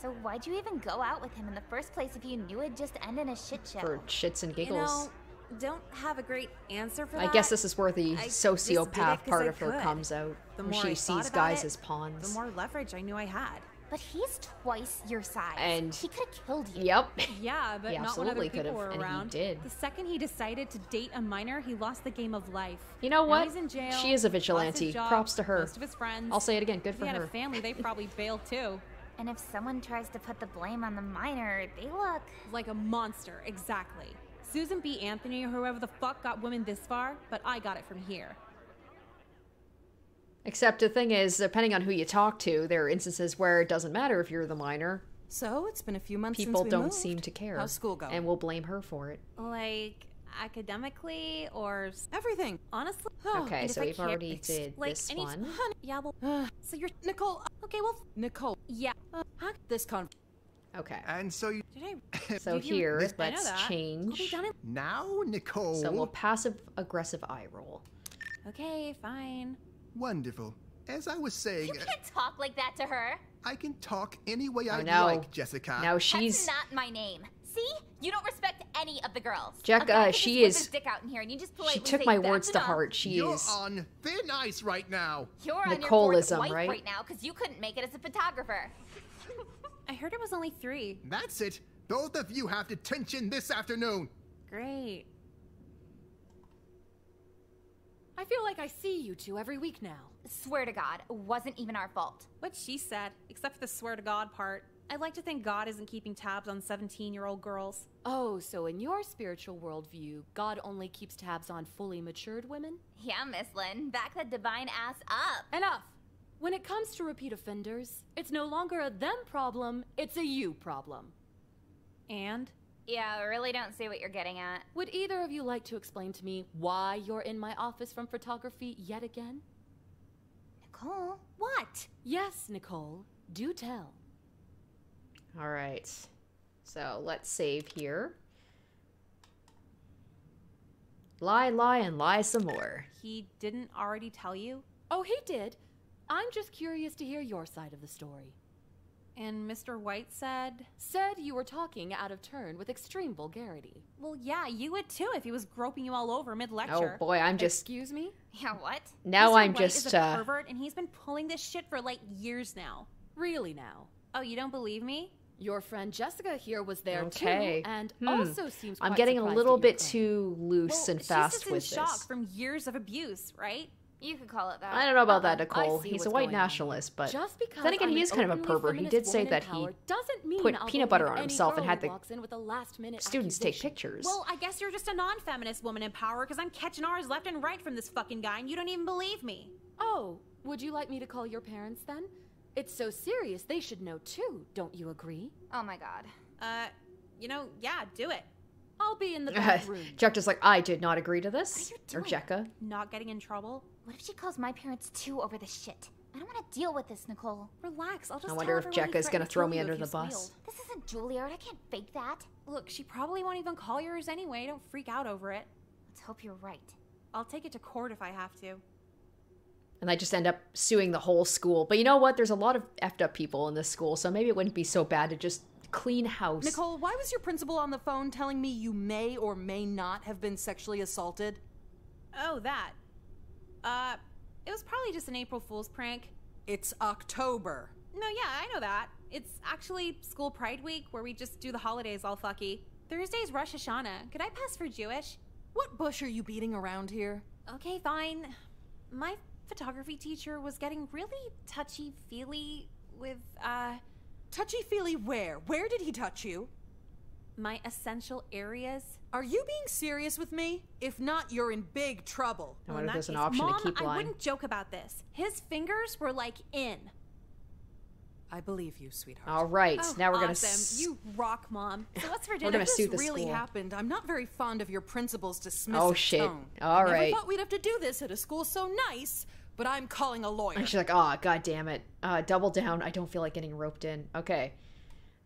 [SPEAKER 4] So why'd you even go out with him in the first place if you knew it'd just end in a shit show?
[SPEAKER 1] For shits and giggles.
[SPEAKER 2] You
[SPEAKER 1] giggles.
[SPEAKER 2] know, don't have a great answer for
[SPEAKER 1] I
[SPEAKER 2] that.
[SPEAKER 1] guess this is where the
[SPEAKER 2] I just did it
[SPEAKER 1] sociopath
[SPEAKER 2] 'cause
[SPEAKER 1] part
[SPEAKER 2] I
[SPEAKER 1] of her comes out.
[SPEAKER 2] The more
[SPEAKER 1] she
[SPEAKER 2] I
[SPEAKER 1] sees guys
[SPEAKER 2] it,
[SPEAKER 1] as pawns.
[SPEAKER 2] The more leverage I knew I had.
[SPEAKER 4] But he's twice your size.
[SPEAKER 1] And-
[SPEAKER 4] he could have killed you.
[SPEAKER 1] Yep.
[SPEAKER 2] Yeah, but
[SPEAKER 1] He
[SPEAKER 2] not when other
[SPEAKER 1] absolutely
[SPEAKER 2] people were
[SPEAKER 1] and he
[SPEAKER 2] around.
[SPEAKER 1] did.
[SPEAKER 2] The second he decided to date a minor, he lost the game of life.
[SPEAKER 1] You know
[SPEAKER 2] Now
[SPEAKER 1] what?
[SPEAKER 2] he's in jail,
[SPEAKER 1] She is a vigilante.
[SPEAKER 2] job,
[SPEAKER 1] Props to her.
[SPEAKER 2] Most of his friends.
[SPEAKER 1] I'll say it again. Good
[SPEAKER 2] If
[SPEAKER 1] for
[SPEAKER 2] he had
[SPEAKER 1] her.
[SPEAKER 2] a family, they probably bail too.
[SPEAKER 4] And if someone tries to put the blame on the minor, they look
[SPEAKER 2] like a monster. Exactly. Susan B. Anthony or whoever the fuck got women this far, but I got it from here.
[SPEAKER 1] Except the thing is, depending on who you talk to, there are instances where it doesn't matter if you're the minor.
[SPEAKER 11] So it's been a few months
[SPEAKER 1] People
[SPEAKER 11] since we
[SPEAKER 1] don't
[SPEAKER 11] moved.
[SPEAKER 1] seem to care.
[SPEAKER 11] How's school going?
[SPEAKER 1] And we'll blame her for it.
[SPEAKER 2] Like academically or
[SPEAKER 11] everything.
[SPEAKER 2] Honestly.
[SPEAKER 1] Okay, so we've already
[SPEAKER 2] it's
[SPEAKER 1] did
[SPEAKER 2] like
[SPEAKER 1] this
[SPEAKER 2] any-
[SPEAKER 1] one.
[SPEAKER 2] Honey, yeah, well, so you're Nicole. Okay, well,
[SPEAKER 11] Nicole.
[SPEAKER 2] yeah. Uh, huh?
[SPEAKER 11] This con.
[SPEAKER 1] Okay.
[SPEAKER 8] And so you.
[SPEAKER 2] Did I?
[SPEAKER 1] So
[SPEAKER 2] Did you-
[SPEAKER 1] here,
[SPEAKER 2] I
[SPEAKER 1] let's
[SPEAKER 2] that. I'll be
[SPEAKER 1] change.
[SPEAKER 2] done
[SPEAKER 8] Now, Nicole.
[SPEAKER 1] So we'll passive aggressive eye roll.
[SPEAKER 2] Okay, fine.
[SPEAKER 8] Wonderful. As I was saying,
[SPEAKER 4] You can't talk like that to her.
[SPEAKER 8] I can talk any way
[SPEAKER 1] Oh,
[SPEAKER 8] I
[SPEAKER 1] no.
[SPEAKER 8] like, Jessica.
[SPEAKER 1] Now she's
[SPEAKER 4] That's not my name. See? You don't respect any of the girls.
[SPEAKER 1] Jack-
[SPEAKER 4] A guy
[SPEAKER 1] uh, she is-
[SPEAKER 4] his dick out in here and you just politely
[SPEAKER 1] took
[SPEAKER 4] say,
[SPEAKER 1] my words to heart. She
[SPEAKER 8] You're
[SPEAKER 1] is
[SPEAKER 8] on thin ice right now.
[SPEAKER 4] You're on your
[SPEAKER 1] Nicoleism,
[SPEAKER 4] fourth wife
[SPEAKER 1] right?
[SPEAKER 4] right now because you couldn't make it as a photographer.
[SPEAKER 2] I heard it was only three.
[SPEAKER 8] That's it. Both of you have detention this afternoon.
[SPEAKER 2] Great.
[SPEAKER 10] I feel like I see you two every week now.
[SPEAKER 4] Swear to God, it wasn't even our fault.
[SPEAKER 2] What she said, except for the swear to God part. I'd like to think God isn't keeping tabs on 17 year old girls.
[SPEAKER 10] Oh, so in your spiritual worldview, God only keeps tabs on fully matured women?
[SPEAKER 4] Yeah, Miss Lynn, back the divine ass up.
[SPEAKER 10] Enough! When it comes to repeat offenders, it's no longer a them problem, it's a you problem.
[SPEAKER 2] And?
[SPEAKER 4] Yeah, I really don't see what you're getting at.
[SPEAKER 10] Would either of you like to explain to me why you're in my office from photography yet again?
[SPEAKER 4] Nicole?
[SPEAKER 10] What? Yes, Nicole. Do tell.
[SPEAKER 1] all right. So let's save here. Lie, lie, and lie some more.
[SPEAKER 2] He didn't already tell you?
[SPEAKER 10] Oh, he did. I'm just curious to hear your side of the story.
[SPEAKER 2] And Mr. White said,
[SPEAKER 10] Said you were talking out of turn with extreme vulgarity.
[SPEAKER 2] Well, yeah, you would too if he was groping you all over mid lecture.
[SPEAKER 1] Oh
[SPEAKER 2] lecture.
[SPEAKER 1] boy, I'm just
[SPEAKER 10] Excuse me?
[SPEAKER 4] Yeah, what?
[SPEAKER 1] now
[SPEAKER 2] Mr.
[SPEAKER 1] I'm
[SPEAKER 2] White
[SPEAKER 1] just
[SPEAKER 2] is a
[SPEAKER 1] uh
[SPEAKER 2] pervert, and he's been pulling this shit for like years now.
[SPEAKER 10] Really now?
[SPEAKER 2] Oh, you don't believe me?
[SPEAKER 10] Your friend Jessica here was there
[SPEAKER 1] okay.
[SPEAKER 10] too, and
[SPEAKER 1] Hmm.
[SPEAKER 10] also seems.
[SPEAKER 1] I'm getting a little bit too loose
[SPEAKER 2] well,
[SPEAKER 1] and
[SPEAKER 2] she's
[SPEAKER 1] fast
[SPEAKER 2] just in
[SPEAKER 1] with
[SPEAKER 2] shock
[SPEAKER 1] this.
[SPEAKER 2] from years of abuse, right?
[SPEAKER 4] You could call it that.
[SPEAKER 1] I don't know about that,
[SPEAKER 10] Uh-uh,
[SPEAKER 1] Nicole. He's a white
[SPEAKER 10] going on.
[SPEAKER 1] nationalist, but
[SPEAKER 10] Just because
[SPEAKER 1] then again, he is kind of a pervert. He did say that he
[SPEAKER 10] doesn't mean
[SPEAKER 1] put
[SPEAKER 10] I'll
[SPEAKER 1] peanut butter on himself and had
[SPEAKER 10] who
[SPEAKER 1] the
[SPEAKER 10] walks in with a last-minute
[SPEAKER 1] students take pictures.
[SPEAKER 2] Well, I guess you're just a non-feminist woman in power because I'm catching ours left and right from this fucking guy, and you don't even believe me.
[SPEAKER 10] Oh, would you like me to call your parents then? It's so serious, they should know too. Don't you agree?
[SPEAKER 4] Oh my god.
[SPEAKER 2] Uh, you know, yeah, do it.
[SPEAKER 10] I'll be in the back room.
[SPEAKER 1] Jack just like I did not agree to this. Or
[SPEAKER 4] doing?
[SPEAKER 1] Jecka.
[SPEAKER 2] Not getting in trouble.
[SPEAKER 4] What if she calls my parents too over this shit? I don't want to deal with this, Nicole.
[SPEAKER 2] Relax, I'll just
[SPEAKER 1] I
[SPEAKER 2] tell
[SPEAKER 1] wonder if
[SPEAKER 2] everyone he
[SPEAKER 1] Jecka's gonna throw me under the bus.
[SPEAKER 2] squealed.
[SPEAKER 4] This isn't Juilliard. I can't fake that.
[SPEAKER 2] Look, she probably won't even call yours anyway. Don't freak out over it.
[SPEAKER 4] Let's hope you're right.
[SPEAKER 2] I'll take it to court if I have to.
[SPEAKER 1] And I just end up suing the whole school. But you know what? There's a lot of effed up people in this school, so maybe it wouldn't be so bad to just clean house.
[SPEAKER 11] Nicole, why was your principal on the phone telling me you may or may not have been sexually assaulted?
[SPEAKER 2] Oh, that. Uh, it was probably just an April Fool's prank.
[SPEAKER 11] It's October.
[SPEAKER 2] No, yeah, I know that. It's actually School Pride Week where we just do the holidays all fucky. Thursday's Rosh Hashanah. Could I pass for Jewish?
[SPEAKER 11] What bush are you beating around here?
[SPEAKER 2] Okay, fine. My photography teacher was getting really touchy feely with, uh.
[SPEAKER 11] Touchy feely where? Where did he touch you?
[SPEAKER 2] My essential areas.
[SPEAKER 11] Are you being serious with me? If not, you're in big trouble.
[SPEAKER 1] I wonder if there's an
[SPEAKER 2] case-
[SPEAKER 1] option
[SPEAKER 2] Mom,
[SPEAKER 1] to keep
[SPEAKER 2] I wouldn't joke about this. His fingers were like in.
[SPEAKER 11] I believe you, sweetheart.
[SPEAKER 1] All right,
[SPEAKER 2] Oh,
[SPEAKER 1] now we're gonna.
[SPEAKER 2] awesome. You rock, Mom. So what's for
[SPEAKER 1] We're gonna
[SPEAKER 11] If
[SPEAKER 1] sue
[SPEAKER 11] this
[SPEAKER 1] the
[SPEAKER 11] really
[SPEAKER 1] school.
[SPEAKER 11] happened. I'm not very fond of your principal's dismissive
[SPEAKER 1] Oh, shit.
[SPEAKER 11] tone.
[SPEAKER 1] All
[SPEAKER 11] I never
[SPEAKER 1] right.
[SPEAKER 11] thought we'd have to do this at a school so nice, but I'm calling a lawyer.
[SPEAKER 1] And she's like, oh, god damn it. Uh, double down. I don't feel like getting roped in. Okay.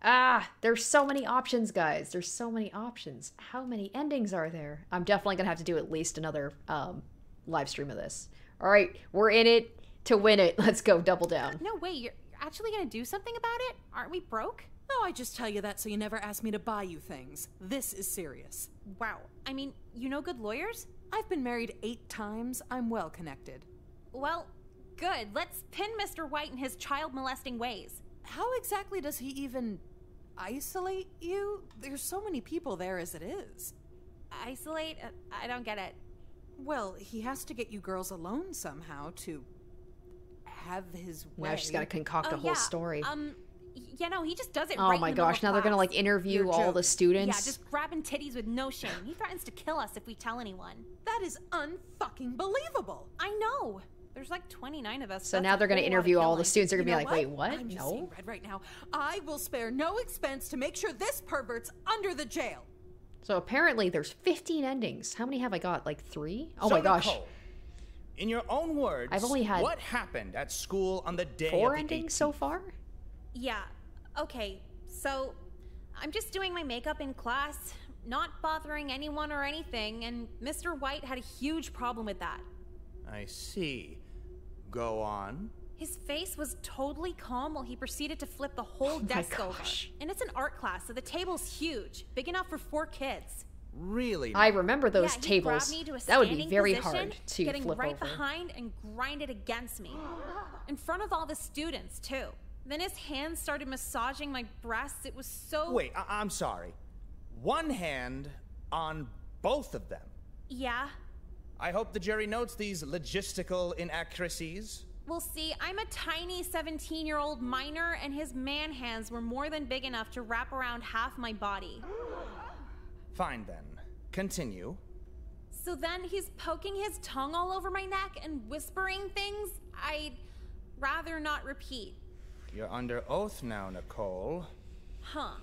[SPEAKER 1] Ah, there's so many options, guys. There's so many options. How many endings are there? I'm definitely gonna have to do at least another um, live stream of this. All right, we're in it to win it. Let's go, double down.
[SPEAKER 2] No, wait, you're you're actually gonna do something about it? Aren't we broke?
[SPEAKER 11] No, I just tell you that so you never ask me to buy you things. This is serious.
[SPEAKER 2] Wow. I mean, you know good lawyers?
[SPEAKER 11] I've been married eight times. I'm well connected.
[SPEAKER 2] Well, good. Let's pin Mr. White in his child molesting ways.
[SPEAKER 11] How exactly does he even isolate you? There's so many people there as it is.
[SPEAKER 2] Isolate? Uh, I don't get it.
[SPEAKER 11] Well, he has to get you girls alone somehow to have his way.
[SPEAKER 1] Now she's gotta concoct a
[SPEAKER 2] Oh,
[SPEAKER 1] whole
[SPEAKER 2] yeah,
[SPEAKER 1] story.
[SPEAKER 2] Um, yeah, no, he just does it
[SPEAKER 1] Oh
[SPEAKER 2] right
[SPEAKER 1] my
[SPEAKER 2] in the
[SPEAKER 1] gosh,
[SPEAKER 2] of
[SPEAKER 1] now they're gonna like interview
[SPEAKER 11] You're
[SPEAKER 1] all the
[SPEAKER 11] joking.
[SPEAKER 1] students.
[SPEAKER 2] Yeah, just grabbing titties with no shame. He threatens to kill us if we tell anyone.
[SPEAKER 11] That is unfucking believable.
[SPEAKER 2] I know. There's like 29 of us.
[SPEAKER 1] So
[SPEAKER 2] That's
[SPEAKER 1] now they're gonna
[SPEAKER 2] whole lot of
[SPEAKER 1] interview all the students. They're gonna be
[SPEAKER 11] know
[SPEAKER 1] like, wait, what?
[SPEAKER 11] I'm just seeing
[SPEAKER 1] No.
[SPEAKER 11] red right now. I will spare no expense to make sure this pervert's under the jail.
[SPEAKER 1] So apparently there's 15 endings. How many have I got? Like three? Oh
[SPEAKER 21] So,
[SPEAKER 1] my gosh.
[SPEAKER 21] Nicole, in your own words,
[SPEAKER 1] I've only had
[SPEAKER 21] what happened at school on the day
[SPEAKER 1] Four
[SPEAKER 21] of the
[SPEAKER 1] endings
[SPEAKER 21] 18th?
[SPEAKER 1] so far?
[SPEAKER 2] Yeah. Okay. So I'm just doing my makeup in class, not bothering anyone or anything, and Mr. White had a huge problem with that.
[SPEAKER 21] I see. Go on.
[SPEAKER 2] His face was totally calm while he proceeded to flip the whole
[SPEAKER 1] Oh
[SPEAKER 2] desk over. And it's an art class, so the table's huge, big enough for four kids.
[SPEAKER 21] Really?
[SPEAKER 1] I remember those
[SPEAKER 2] yeah,
[SPEAKER 1] tables.
[SPEAKER 2] Me to a
[SPEAKER 1] that would be very
[SPEAKER 2] position,
[SPEAKER 1] hard to
[SPEAKER 2] getting
[SPEAKER 1] flip
[SPEAKER 2] right
[SPEAKER 1] over.
[SPEAKER 2] behind and grind it against me, in front of all the students too. Then his hands started massaging my breasts. It was so
[SPEAKER 21] Wait, I- I'm sorry. One hand on both of them.
[SPEAKER 2] Yeah.
[SPEAKER 21] I hope the jury notes these logistical inaccuracies.
[SPEAKER 2] Well, see, I'm a tiny 17 year old minor, and his man hands were more than big enough to wrap around half my body.
[SPEAKER 21] Fine then. Continue.
[SPEAKER 2] So then he's poking his tongue all over my neck and whispering things I'd rather not repeat.
[SPEAKER 21] You're under oath now, Nicole.
[SPEAKER 2] Huh.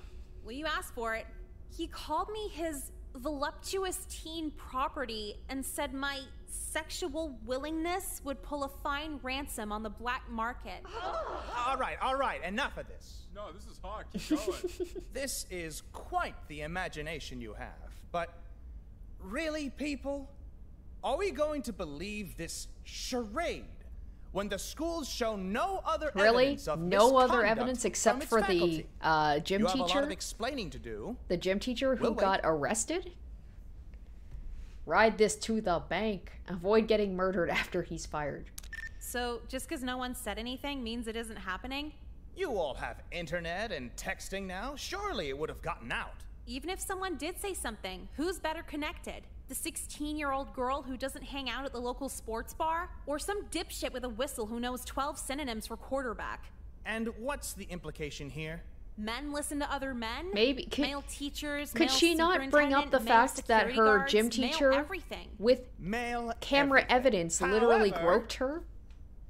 [SPEAKER 2] Well, you asked for it. He called me his voluptuous teen property and said my sexual willingness would pull a fine ransom on the black market.
[SPEAKER 21] All right, all right, enough of this.
[SPEAKER 3] No, this is hard. Keep going.
[SPEAKER 21] This is quite the imagination you have. But really, people? Are we going to believe this charade when the schools show no other
[SPEAKER 1] Really?
[SPEAKER 21] evidence of
[SPEAKER 1] No other evidence except for
[SPEAKER 21] faculty?
[SPEAKER 1] the uh, gym
[SPEAKER 21] you have a
[SPEAKER 1] teacher?
[SPEAKER 21] lot of explaining to do.
[SPEAKER 1] The gym teacher who
[SPEAKER 21] We'll wait.
[SPEAKER 1] got arrested? Ride this to the bank. Avoid getting murdered after he's fired.
[SPEAKER 2] So just because no one said anything means it isn't happening?
[SPEAKER 21] You all have internet and texting now. Surely it would have gotten out.
[SPEAKER 2] Even if someone did say something, who's better connected? The 16 year old girl who doesn't hang out at the local sports bar? Or some dipshit with a whistle who knows 12 synonyms for quarterback?
[SPEAKER 21] And what's the implication here?
[SPEAKER 2] Men listen to other men?
[SPEAKER 1] Maybe- could-
[SPEAKER 2] male teachers,
[SPEAKER 1] Could
[SPEAKER 2] male
[SPEAKER 1] she not bring up the fact that her
[SPEAKER 2] guards,
[SPEAKER 1] gym
[SPEAKER 2] male
[SPEAKER 1] teacher
[SPEAKER 2] everything?
[SPEAKER 1] with
[SPEAKER 21] Male
[SPEAKER 1] camera evidence literally groped her?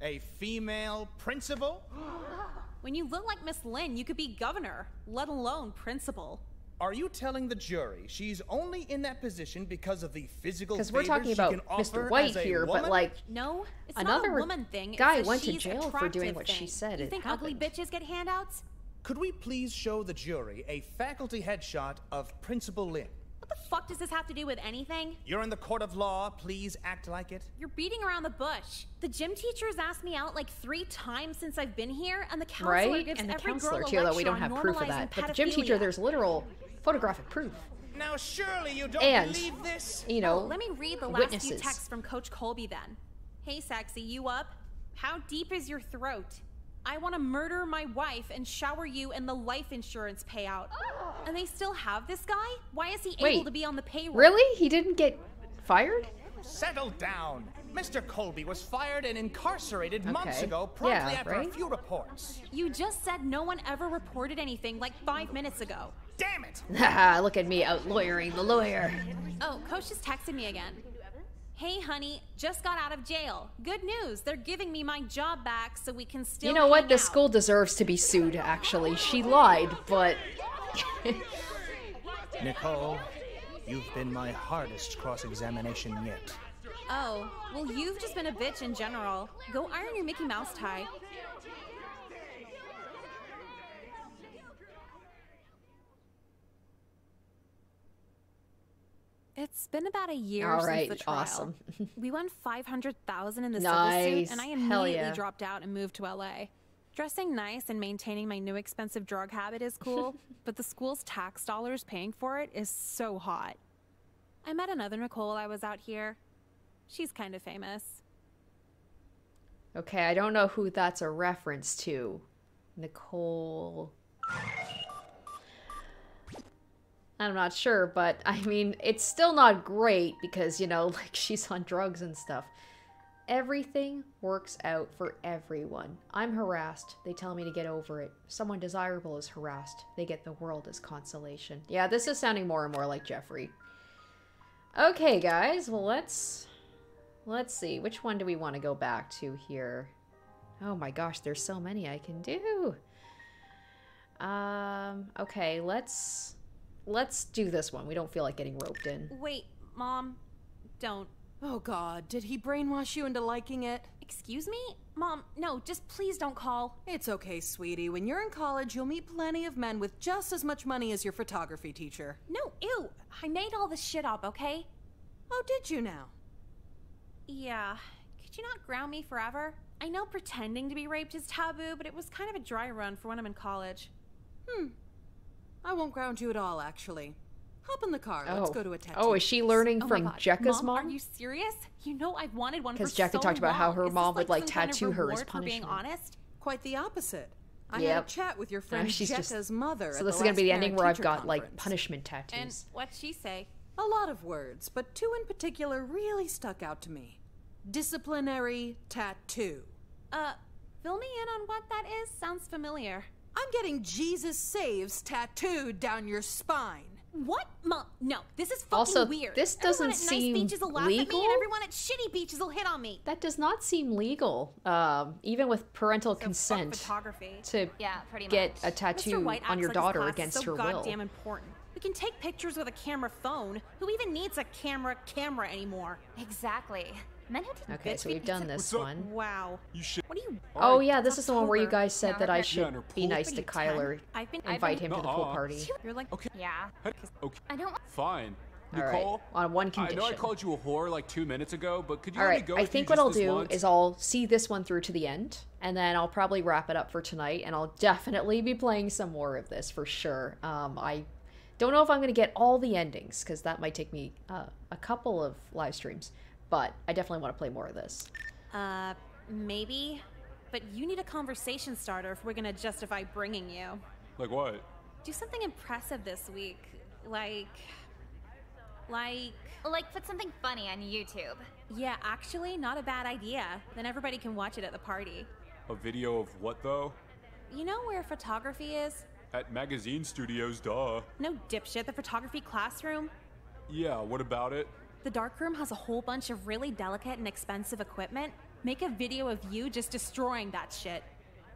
[SPEAKER 21] A female principal?
[SPEAKER 2] When you look like Miss Lynn, you could be governor, let alone principal.
[SPEAKER 21] Are you telling the jury she's only in that position because of the physical
[SPEAKER 1] Because we're talking
[SPEAKER 21] she
[SPEAKER 1] about
[SPEAKER 21] can
[SPEAKER 1] Mr.
[SPEAKER 21] offer
[SPEAKER 1] White
[SPEAKER 21] as a
[SPEAKER 1] here, but
[SPEAKER 21] woman?
[SPEAKER 1] like
[SPEAKER 2] No, it's
[SPEAKER 1] another
[SPEAKER 2] not a woman thing.
[SPEAKER 1] guy
[SPEAKER 2] it's a
[SPEAKER 1] went to jail for doing
[SPEAKER 2] attractive
[SPEAKER 1] what she
[SPEAKER 2] thing.
[SPEAKER 1] said
[SPEAKER 2] You
[SPEAKER 1] it
[SPEAKER 2] think ugly bitches get handouts?
[SPEAKER 21] Could we please show the jury a faculty headshot of Principal Lin?
[SPEAKER 2] What the fuck does this have to do with anything?
[SPEAKER 21] You're in the court of law. Please act like it.
[SPEAKER 2] You're beating around the bush. The gym teacher has asked me out like three times since I've been here, and the counselor
[SPEAKER 1] right?
[SPEAKER 2] gives
[SPEAKER 1] And the
[SPEAKER 2] every
[SPEAKER 1] counselor
[SPEAKER 2] girl a
[SPEAKER 1] too, though we don't
[SPEAKER 2] on
[SPEAKER 1] have proof of that. But the gym teacher, there's literal photographic proof.
[SPEAKER 21] Now, surely you don't
[SPEAKER 1] And,
[SPEAKER 21] believe this?
[SPEAKER 1] you know,
[SPEAKER 2] Oh, let me read the last few texts from Coach Colby then. Hey, sexy, you up? How deep is your throat? I want to murder my wife and shower you in the life insurance payout. And they still have this guy? Why is he able to be on the payroll?
[SPEAKER 1] Really? He didn't get fired?
[SPEAKER 21] Settle down. Mr. Colby was fired and incarcerated months ago, promptly
[SPEAKER 1] Yeah,
[SPEAKER 21] after
[SPEAKER 1] right?
[SPEAKER 21] a few reports.
[SPEAKER 2] You just said no one ever reported anything like five minutes ago.
[SPEAKER 21] Damn it!
[SPEAKER 1] Look at me out lawyering the lawyer.
[SPEAKER 2] Oh, Coach just texted me again. Hey, honey, just got out of jail. Good news, they're giving me my job back so we can still.
[SPEAKER 1] You know what?
[SPEAKER 2] hang
[SPEAKER 1] This school deserves to be sued, actually. She lied, but.
[SPEAKER 21] Nicole, you've been my hardest cross examination yet.
[SPEAKER 2] Oh, well, you've just been a bitch in general. Go iron your Mickey Mouse tie. It's been about a year
[SPEAKER 1] All
[SPEAKER 2] since
[SPEAKER 1] right,
[SPEAKER 2] the trial.
[SPEAKER 1] awesome.
[SPEAKER 2] we won five hundred thousand in the
[SPEAKER 1] Nice.
[SPEAKER 2] civil suit, and I immediately
[SPEAKER 1] yeah.
[SPEAKER 2] dropped out and moved to LA. Dressing nice and maintaining my new expensive drug habit is cool, but the school's tax dollars paying for it is so hot. I met another Nicole while I was out here. She's kind of famous.
[SPEAKER 1] Okay, I don't know who that's a reference to. Nicole. I'm not sure, but I mean, it's still not great because, you know, like she's on drugs and stuff. Everything works out for everyone. I'm harassed. They tell me to get over it. Someone desirable is harassed. They get the world as consolation. Yeah, this is sounding more and more like Jeffrey. Okay, guys, well, let's Let's see, which one do we want to go back to here? Oh my gosh, there's so many I can do. Um, okay, let's let's do this one. We don't feel like getting roped in.
[SPEAKER 2] Wait, Mom, don't.
[SPEAKER 11] Oh god, did he brainwash you into liking it?
[SPEAKER 2] Excuse me? Mom, no, just please don't call.
[SPEAKER 11] It's okay, sweetie. When you're in college, you'll meet plenty of men with just as much money as your photography teacher.
[SPEAKER 2] No, ew. I made all this shit up, okay?
[SPEAKER 11] Oh, did you now?
[SPEAKER 2] Yeah. Could you not ground me forever? I know pretending to be raped is taboo, but it was kind of a dry run for when I'm in college.
[SPEAKER 11] Hmm. I won't ground you at all, actually. Hop in the car. Let's
[SPEAKER 1] Oh.
[SPEAKER 11] go to a tattoo.
[SPEAKER 1] Oh, is she learning
[SPEAKER 2] Oh
[SPEAKER 1] from
[SPEAKER 2] God.
[SPEAKER 1] Jecka's
[SPEAKER 2] mom,
[SPEAKER 1] mom?
[SPEAKER 2] Are you serious? You know I've wanted one for
[SPEAKER 1] Because
[SPEAKER 2] so
[SPEAKER 1] Jekka talked about how her
[SPEAKER 2] Is this
[SPEAKER 1] mom would, like,
[SPEAKER 2] some kind of
[SPEAKER 1] tattoo her as
[SPEAKER 2] reward for being honest?
[SPEAKER 11] Quite the opposite. I had a chat with your
[SPEAKER 1] Now
[SPEAKER 11] friend
[SPEAKER 1] she's just-
[SPEAKER 11] mother.
[SPEAKER 1] So
[SPEAKER 11] at
[SPEAKER 1] this
[SPEAKER 11] the
[SPEAKER 1] is gonna be the ending where I've
[SPEAKER 11] parent-teacher
[SPEAKER 1] got like
[SPEAKER 11] punishment
[SPEAKER 1] punishment
[SPEAKER 2] And what'd she say?
[SPEAKER 11] A lot of words, but two in particular really stuck out to me. Disciplinary tattoo.
[SPEAKER 2] Uh, fill me in on what that is. Sounds familiar.
[SPEAKER 11] I'm getting Jesus saves tattooed down your spine.
[SPEAKER 2] What? Mom, no, this is fucking
[SPEAKER 1] Also,
[SPEAKER 2] weird.
[SPEAKER 1] this doesn't
[SPEAKER 2] at
[SPEAKER 1] seem
[SPEAKER 2] nice beaches will laugh at me,
[SPEAKER 1] legal.
[SPEAKER 2] and everyone at shitty beaches will hit on me.
[SPEAKER 1] That does not seem legal, um, even with parental
[SPEAKER 2] So
[SPEAKER 1] consent,
[SPEAKER 2] photography.
[SPEAKER 1] to
[SPEAKER 4] Yeah, pretty
[SPEAKER 1] get
[SPEAKER 4] much.
[SPEAKER 1] a tattoo
[SPEAKER 2] White
[SPEAKER 1] on your
[SPEAKER 2] like
[SPEAKER 1] daughter
[SPEAKER 2] class is
[SPEAKER 1] against
[SPEAKER 2] so
[SPEAKER 1] her
[SPEAKER 2] goddamn
[SPEAKER 1] will.
[SPEAKER 2] important. We can take pictures with a camera phone. Who even needs a camera camera anymore?
[SPEAKER 4] Exactly. Men who take
[SPEAKER 1] Okay, so we've done this one.
[SPEAKER 2] Wow.
[SPEAKER 3] You should.
[SPEAKER 2] What are you?
[SPEAKER 1] Oh yeah, this is the one where you guys said
[SPEAKER 4] No,
[SPEAKER 1] that I should
[SPEAKER 3] Yeah, and her
[SPEAKER 1] be nice to
[SPEAKER 2] are you, 10?
[SPEAKER 1] Kyler,
[SPEAKER 2] I've been. I've
[SPEAKER 1] invite
[SPEAKER 2] been,
[SPEAKER 1] him to the pool party.
[SPEAKER 2] You're like.
[SPEAKER 3] Okay.
[SPEAKER 4] Yeah.
[SPEAKER 3] Okay.
[SPEAKER 4] I don't.
[SPEAKER 3] Fine.
[SPEAKER 1] All right,
[SPEAKER 3] Nicole,
[SPEAKER 1] on one condition.
[SPEAKER 3] I know I called you a whore like two minutes ago, but could you
[SPEAKER 1] All
[SPEAKER 3] let me go
[SPEAKER 1] I think what I'll do
[SPEAKER 3] once?
[SPEAKER 1] is I'll see this one through to the end, and then I'll probably wrap it up for tonight, and I'll definitely be playing some more of this for sure. Um, I don't know if I'm going to get all the endings, because that might take me uh, a couple of live streams, but I definitely want to play more of this.
[SPEAKER 2] Uh, maybe. But you need a conversation starter if we're gonna justify bringing you.
[SPEAKER 3] Like what?
[SPEAKER 2] Do something impressive this week, like. Like.
[SPEAKER 4] Like, put something funny on YouTube.
[SPEAKER 2] Yeah, actually, not a bad idea. Then everybody can watch it at the party.
[SPEAKER 3] A video of what though?
[SPEAKER 2] You know where photography is?
[SPEAKER 3] At magazine studios, duh.
[SPEAKER 2] No dipshit, the photography classroom.
[SPEAKER 3] Yeah, what about it?
[SPEAKER 2] The darkroom has a whole bunch of really delicate and expensive equipment. Make a video of you just destroying that shit.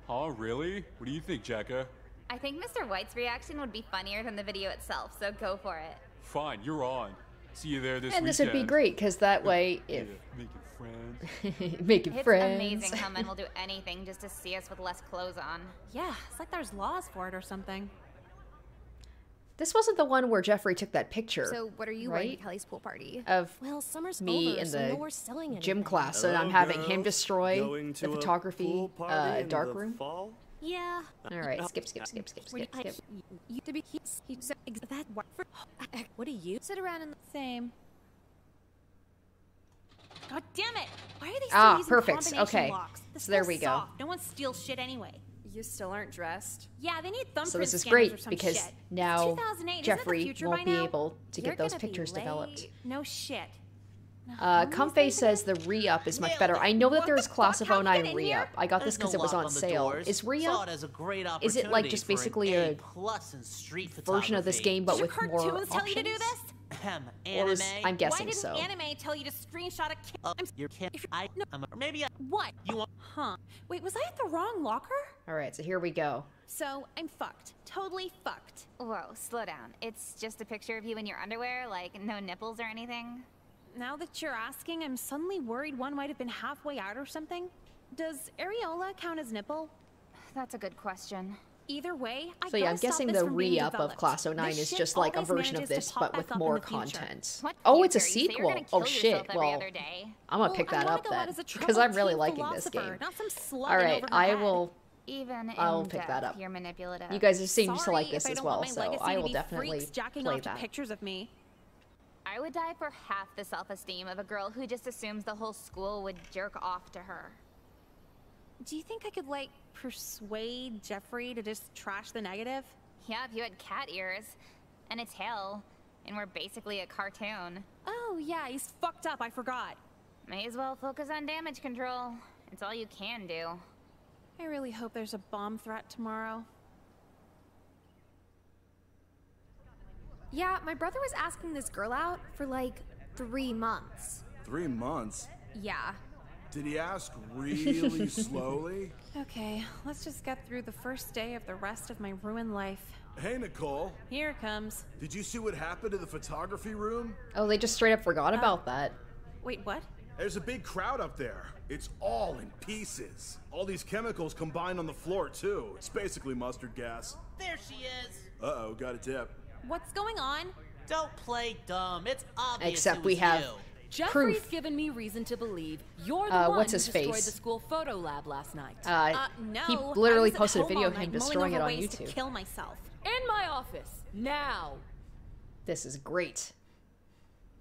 [SPEAKER 3] Huh, really? What do you think, Jecka?
[SPEAKER 4] I think Mr. White's reaction would be funnier than the video itself, so go for it.
[SPEAKER 3] Fine, you're on. See you there this
[SPEAKER 1] and this would be great, because that way,
[SPEAKER 3] Yeah,
[SPEAKER 1] if
[SPEAKER 3] making friends.
[SPEAKER 1] making
[SPEAKER 4] It's
[SPEAKER 1] friends.
[SPEAKER 4] It's amazing how men will do anything just to see us with less clothes on.
[SPEAKER 2] Yeah, it's like there's laws for it or something.
[SPEAKER 1] This wasn't the one where Jeffrey took that picture.
[SPEAKER 12] So what are you wearing
[SPEAKER 1] right?
[SPEAKER 12] to Kelly's pool party?
[SPEAKER 1] Of
[SPEAKER 18] Well, summer's
[SPEAKER 1] me
[SPEAKER 18] over,
[SPEAKER 1] in
[SPEAKER 18] so
[SPEAKER 1] the
[SPEAKER 18] no more selling
[SPEAKER 1] gym
[SPEAKER 18] anything.
[SPEAKER 1] class, so I'm
[SPEAKER 16] Hello,
[SPEAKER 1] having him destroy the photography
[SPEAKER 16] pool
[SPEAKER 1] uh, dark
[SPEAKER 16] the
[SPEAKER 1] room.
[SPEAKER 16] Fall?
[SPEAKER 18] Yeah.
[SPEAKER 1] All right, skip, skip, skip, skip, skip, skip.
[SPEAKER 18] You to be he, he said that what for what do you
[SPEAKER 12] sit around in the
[SPEAKER 2] same. God damn it! Why are they still
[SPEAKER 1] Ah,
[SPEAKER 2] using
[SPEAKER 1] perfect.
[SPEAKER 2] combination
[SPEAKER 1] Okay.
[SPEAKER 2] locks? The
[SPEAKER 1] So there we go.
[SPEAKER 2] soft. No one steals shit anyway.
[SPEAKER 22] You still aren't dressed.
[SPEAKER 2] Yeah, they need thumbprint
[SPEAKER 1] So this is great because
[SPEAKER 2] shit.
[SPEAKER 1] now
[SPEAKER 2] 2008, isn't it the
[SPEAKER 1] Jeffrey won't be
[SPEAKER 2] now?
[SPEAKER 1] able to
[SPEAKER 2] You're
[SPEAKER 1] get those pictures developed.
[SPEAKER 2] No shit.
[SPEAKER 1] Uh, Comfey says the re-up is much better. I know that there's Class of 09 re-up. I got this because
[SPEAKER 7] no
[SPEAKER 1] it was on
[SPEAKER 7] on
[SPEAKER 1] sale.
[SPEAKER 7] doors.
[SPEAKER 1] Is
[SPEAKER 7] Saw
[SPEAKER 1] re-up?
[SPEAKER 7] it as a great
[SPEAKER 1] Is it like just basically
[SPEAKER 7] A
[SPEAKER 1] a
[SPEAKER 7] plus in street
[SPEAKER 1] version of this game but
[SPEAKER 2] Did
[SPEAKER 1] with more
[SPEAKER 2] cartoons tell you to do
[SPEAKER 1] options?
[SPEAKER 2] This?
[SPEAKER 7] Ahem,
[SPEAKER 1] Or is-
[SPEAKER 7] anime.
[SPEAKER 1] I'm guessing
[SPEAKER 2] Why didn't
[SPEAKER 1] so.
[SPEAKER 2] anime tell you to screenshot a kid?
[SPEAKER 7] Oh, you can't. I. I'm a, maybe I,
[SPEAKER 2] What?
[SPEAKER 7] you want.
[SPEAKER 2] Huh. Wait, was I at the wrong locker?
[SPEAKER 1] All right, so here we go.
[SPEAKER 2] So I'm fucked. Totally fucked.
[SPEAKER 4] Whoa, slow down. It's just a picture of you in your underwear, like no nipples or anything.
[SPEAKER 2] Now that you're asking, I'm suddenly worried one might have been halfway out or something. Does areola count as nipple?
[SPEAKER 4] That's a good question.
[SPEAKER 2] Either way, I
[SPEAKER 1] So yeah, I'm guessing the re-up of
[SPEAKER 2] developed.
[SPEAKER 1] Class 09
[SPEAKER 2] This
[SPEAKER 1] is just like a version of this, but with more content. Oh, it's a
[SPEAKER 4] future? You say you're
[SPEAKER 1] sequel. Oh shit! Well. I'm gonna
[SPEAKER 2] Well,
[SPEAKER 1] pick that up then because I'm really liking this game.
[SPEAKER 2] Not some slugging
[SPEAKER 1] All right, I will.
[SPEAKER 4] Even
[SPEAKER 1] I'll pick
[SPEAKER 4] death,
[SPEAKER 1] that up.
[SPEAKER 4] You're manipulative.
[SPEAKER 1] You guys seem to
[SPEAKER 2] Sorry
[SPEAKER 1] like
[SPEAKER 2] if
[SPEAKER 1] this
[SPEAKER 2] I
[SPEAKER 1] as
[SPEAKER 2] don't
[SPEAKER 1] well,
[SPEAKER 2] want my
[SPEAKER 1] so
[SPEAKER 2] legacy
[SPEAKER 1] I
[SPEAKER 2] to
[SPEAKER 1] will
[SPEAKER 2] be
[SPEAKER 1] definitely
[SPEAKER 2] freaks jacking
[SPEAKER 1] play
[SPEAKER 2] off
[SPEAKER 1] that.
[SPEAKER 2] pictures of me.
[SPEAKER 4] I would die for half the self-esteem of a girl who just assumes the whole school would jerk off to her.
[SPEAKER 2] Do you think I could like persuade Jeffrey to just trash the negative?
[SPEAKER 4] Yeah, if you had cat ears and a tail, and we're basically a cartoon.
[SPEAKER 2] Oh yeah, he's fucked up. I forgot.
[SPEAKER 4] May as well focus on damage control. It's all you can do.
[SPEAKER 2] I really hope there's a bomb threat tomorrow.
[SPEAKER 12] Yeah, my brother was asking this girl out for like three months.
[SPEAKER 20] Three months?
[SPEAKER 12] Yeah.
[SPEAKER 20] Did he ask really slowly?
[SPEAKER 2] Okay, let's just get through the first day of the rest of my ruined life.
[SPEAKER 20] Hey, Nicole.
[SPEAKER 2] Here it comes.
[SPEAKER 20] Did you see what happened to the photography room?
[SPEAKER 1] Oh, they just straight up forgot
[SPEAKER 2] Uh,
[SPEAKER 1] about that.
[SPEAKER 2] Wait, what?
[SPEAKER 20] There's a big crowd up there. It's all in pieces. All these chemicals combined on the floor, too. It's basically mustard gas.
[SPEAKER 7] There she is.
[SPEAKER 20] Uh oh, got a tip.
[SPEAKER 2] What's going on?
[SPEAKER 7] Don't play dumb. It's obvious.
[SPEAKER 1] Except
[SPEAKER 7] it
[SPEAKER 1] we have
[SPEAKER 7] you.
[SPEAKER 10] Jeffrey's
[SPEAKER 1] proof.
[SPEAKER 10] given me reason to believe you're the
[SPEAKER 1] Uh,
[SPEAKER 10] one
[SPEAKER 1] what's
[SPEAKER 10] who
[SPEAKER 1] his
[SPEAKER 10] destroyed
[SPEAKER 1] face?
[SPEAKER 10] the school photo lab last night.
[SPEAKER 1] Uh,
[SPEAKER 2] Uh, no.
[SPEAKER 1] he literally posted a video of him destroying it on
[SPEAKER 2] ways to
[SPEAKER 1] YouTube.
[SPEAKER 2] kill myself.
[SPEAKER 10] In my office now.
[SPEAKER 1] This is great.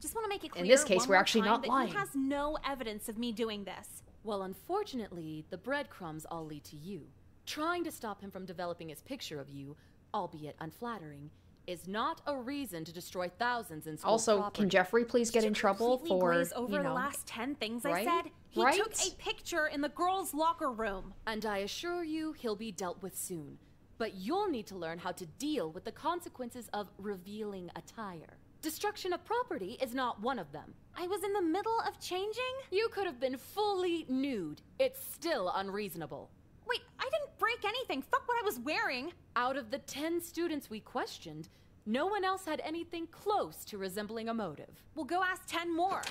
[SPEAKER 2] Just want to make it clear
[SPEAKER 1] In this case, we're actually not lying.
[SPEAKER 2] He has no evidence of me doing this.
[SPEAKER 10] Well, unfortunately, the breadcrumbs all lead to you. Trying to stop him from developing his picture of you, albeit unflattering, is not a reason to destroy thousands in school
[SPEAKER 1] Also,
[SPEAKER 10] property.
[SPEAKER 1] can Jeffrey please get in trouble for
[SPEAKER 2] glaze over
[SPEAKER 1] you
[SPEAKER 2] the
[SPEAKER 1] know?
[SPEAKER 2] last ten things
[SPEAKER 1] right?
[SPEAKER 2] I said. He
[SPEAKER 1] Right?
[SPEAKER 2] took a picture in the girls' locker room.
[SPEAKER 10] And I assure you, he'll be dealt with soon. But you'll need to learn how to deal with the consequences of revealing attire. Destruction of property is not one of them.
[SPEAKER 2] I was in the middle of changing?
[SPEAKER 10] You could have been fully nude. It's still unreasonable.
[SPEAKER 2] Wait, I didn't break anything. Fuck what I was wearing.
[SPEAKER 10] Out of the 10 students we questioned, no one else had anything close to resembling a motive.
[SPEAKER 2] We'll go ask 10 more.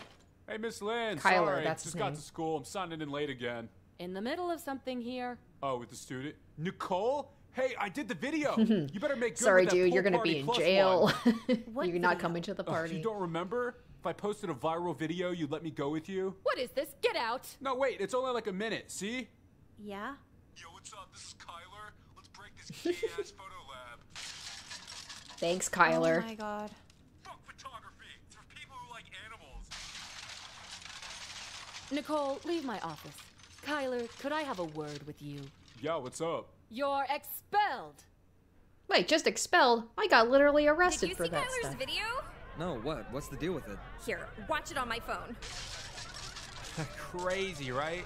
[SPEAKER 3] Hey, Miss Lynn.
[SPEAKER 1] Kyler,
[SPEAKER 3] sorry,
[SPEAKER 1] that's his
[SPEAKER 3] just got
[SPEAKER 1] name.
[SPEAKER 3] to school. I'm signing in late again.
[SPEAKER 10] In the middle of something here.
[SPEAKER 3] Oh, with the student Nicole. Hey, I did the video. you better make good
[SPEAKER 1] Sorry,
[SPEAKER 3] with that
[SPEAKER 1] dude,
[SPEAKER 3] pool
[SPEAKER 1] you're gonna be in jail. you're not coming to the
[SPEAKER 3] Oh,
[SPEAKER 1] party.
[SPEAKER 3] you don't remember? If I posted a viral video, you'd let me go with you?
[SPEAKER 10] What is this? Get out!
[SPEAKER 3] No, wait, it's only like a minute. See?
[SPEAKER 2] Yeah?
[SPEAKER 3] Yo, what's up? This is Kyler. Let's break this gay-ass photo lab.
[SPEAKER 1] Thanks, oh Kyler.
[SPEAKER 2] Oh my god.
[SPEAKER 3] Fuck photography. It's for people who like animals.
[SPEAKER 10] Nicole, leave my office. Kyler, could I have a word with you?
[SPEAKER 3] Yeah, what's up?
[SPEAKER 10] You're expelled!
[SPEAKER 1] Wait, just expelled? I got literally arrested for that
[SPEAKER 12] Did
[SPEAKER 1] arrested
[SPEAKER 12] you see Kyler's
[SPEAKER 1] stuff.
[SPEAKER 12] video?
[SPEAKER 17] No, what? What's the deal with it?
[SPEAKER 12] Here, watch it on my phone.
[SPEAKER 23] Crazy, right?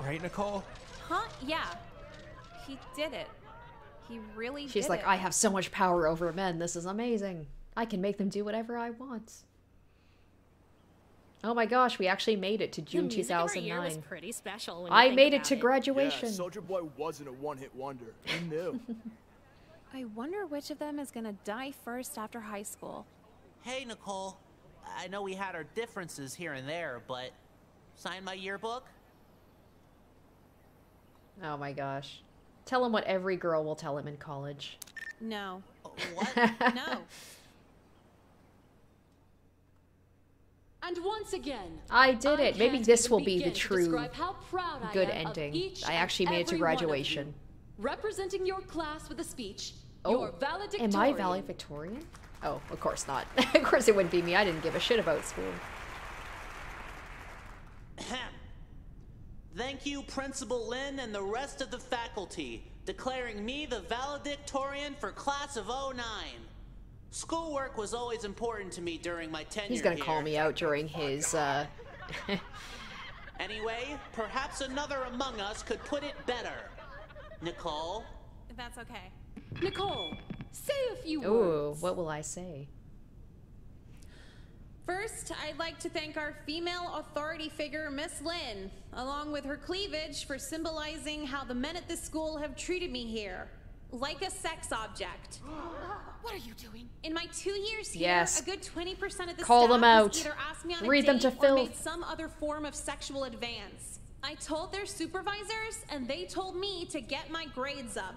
[SPEAKER 23] Right, Nicole?
[SPEAKER 2] Huh? Yeah. He did it. He really
[SPEAKER 1] She's
[SPEAKER 2] did
[SPEAKER 1] like,
[SPEAKER 2] it.
[SPEAKER 1] I have so much power over men. This is amazing. I can make them do whatever I want. Oh my gosh, we actually made it to June
[SPEAKER 18] the music of our year was
[SPEAKER 1] 2009.
[SPEAKER 18] pretty special. When
[SPEAKER 1] I made it to graduation.
[SPEAKER 6] Yeah, Soulja Boy wasn't a one-hit wonder. Who knew?
[SPEAKER 2] I wonder which of them is gonna die first after high school.
[SPEAKER 7] Hey, Nicole. I know we had our differences here and there, but sign my yearbook?
[SPEAKER 1] Oh my gosh. Tell him what every girl will tell him in college.
[SPEAKER 2] No. What? no.
[SPEAKER 10] And once again,
[SPEAKER 1] I did it. Maybe this will be the true
[SPEAKER 10] describe how proud I
[SPEAKER 1] good
[SPEAKER 10] am
[SPEAKER 1] ending. I actually made it to
[SPEAKER 10] every you.
[SPEAKER 1] graduation.
[SPEAKER 10] Representing your class with a speech,
[SPEAKER 1] Oh,
[SPEAKER 10] your valedictorian.
[SPEAKER 1] am I valedictorian? Oh, of course not. of course it wouldn't be me. I didn't give a shit about school.
[SPEAKER 7] Thank you, Principal Lin and the rest of the faculty, declaring me the valedictorian for class of 09. Schoolwork was always important to me during my tenure
[SPEAKER 1] He's gonna
[SPEAKER 7] here.
[SPEAKER 1] call me out during his, uh...
[SPEAKER 7] Anyway, perhaps another among us could put it better. Nicole?
[SPEAKER 2] That's okay.
[SPEAKER 10] Nicole, say a few
[SPEAKER 1] Ooh,
[SPEAKER 10] words.
[SPEAKER 1] what will I say?
[SPEAKER 2] First, I'd like to thank our female authority figure, Miss Lynn, along with her cleavage for symbolizing how the men at this school have treated me here. Like a sex object.
[SPEAKER 10] what are you doing?
[SPEAKER 2] In my two years here,
[SPEAKER 1] Yes.
[SPEAKER 2] a good 20% of the
[SPEAKER 1] Call
[SPEAKER 2] staff
[SPEAKER 1] them out.
[SPEAKER 2] either asked me on a
[SPEAKER 1] Read them to
[SPEAKER 2] date or made some other form of sexual advance. I told their supervisors, and they told me to get my grades up.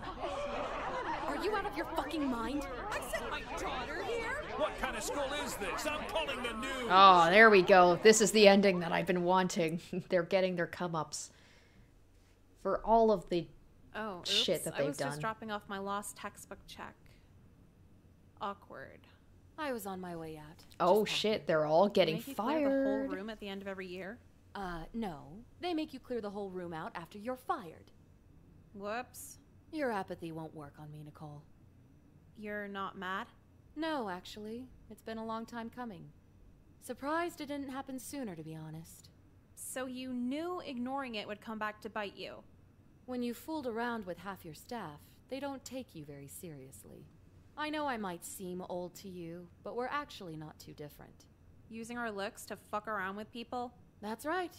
[SPEAKER 10] Are you out of your fucking mind? I sent my daughter here.
[SPEAKER 20] What kind of school is this? I'm calling the news.
[SPEAKER 1] Oh, there we go. This is the ending that I've been wanting. They're getting their come ups for all of the
[SPEAKER 2] Oh,
[SPEAKER 1] shit that they've done.
[SPEAKER 2] I was
[SPEAKER 1] done.
[SPEAKER 2] just dropping off my lost textbook check. Awkward.
[SPEAKER 10] I was on my way out.
[SPEAKER 1] Oh shit, they're all getting
[SPEAKER 2] Make you clear the
[SPEAKER 1] fired.
[SPEAKER 2] whole room at the end of every year.
[SPEAKER 10] Uh, no. They make you clear the whole room out after you're fired.
[SPEAKER 2] Whoops.
[SPEAKER 10] Your apathy won't work on me, Nicole.
[SPEAKER 2] You're not mad?
[SPEAKER 10] No, actually. It's been a long time coming. Surprised it didn't happen sooner, to be honest.
[SPEAKER 2] So you knew ignoring it would come back to bite you.
[SPEAKER 10] When you fooled around with half your staff, they don't take you very seriously. I know I might seem old to you, but we're actually not too different.
[SPEAKER 2] Using our looks to fuck around with people?
[SPEAKER 10] That's right.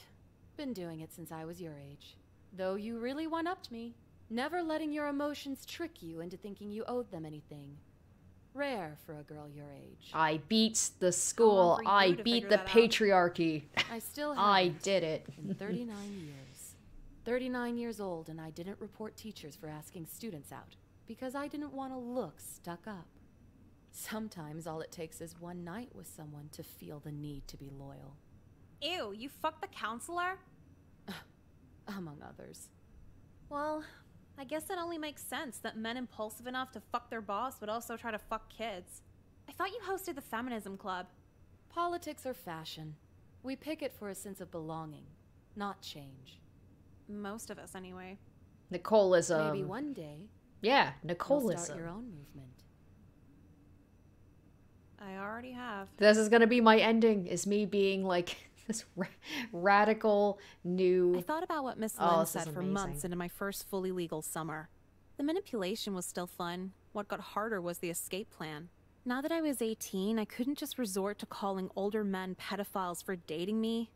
[SPEAKER 10] Been doing it since I was your age. Though you really one upped me, never letting your emotions trick you into thinking you owed them anything. Rare for a girl your age.
[SPEAKER 1] I beat the school. I beat the
[SPEAKER 10] that out.
[SPEAKER 1] patriarchy.
[SPEAKER 10] I still
[SPEAKER 1] I
[SPEAKER 10] haven't
[SPEAKER 1] did it.
[SPEAKER 10] In 39 years. 39 years old, and I didn't report teachers for asking students out because I didn't want to look stuck up. Sometimes all it takes is one night with someone to feel the need to be loyal,
[SPEAKER 2] Ew, you fucked the counselor?
[SPEAKER 10] among others.
[SPEAKER 2] Well, I guess it only makes sense that men impulsive enough to fuck their boss would also try to fuck kids. I thought you hosted the feminism club.
[SPEAKER 10] Politics are fashion. We pick it for a sense of belonging, not change.
[SPEAKER 2] Most of us, anyway.
[SPEAKER 1] Nicolism.
[SPEAKER 10] Maybe one day
[SPEAKER 1] Yeah,
[SPEAKER 10] you'll start your own movement.
[SPEAKER 2] I already have.
[SPEAKER 1] This is gonna be my ending. Is me being like this ra- radical new.
[SPEAKER 2] I thought about what Miss
[SPEAKER 1] Oh,
[SPEAKER 2] Lynn said for months into my first fully legal summer. The manipulation was still fun. What got harder was the escape plan. Now that I was 18, I couldn't just resort to calling older men pedophiles for dating me.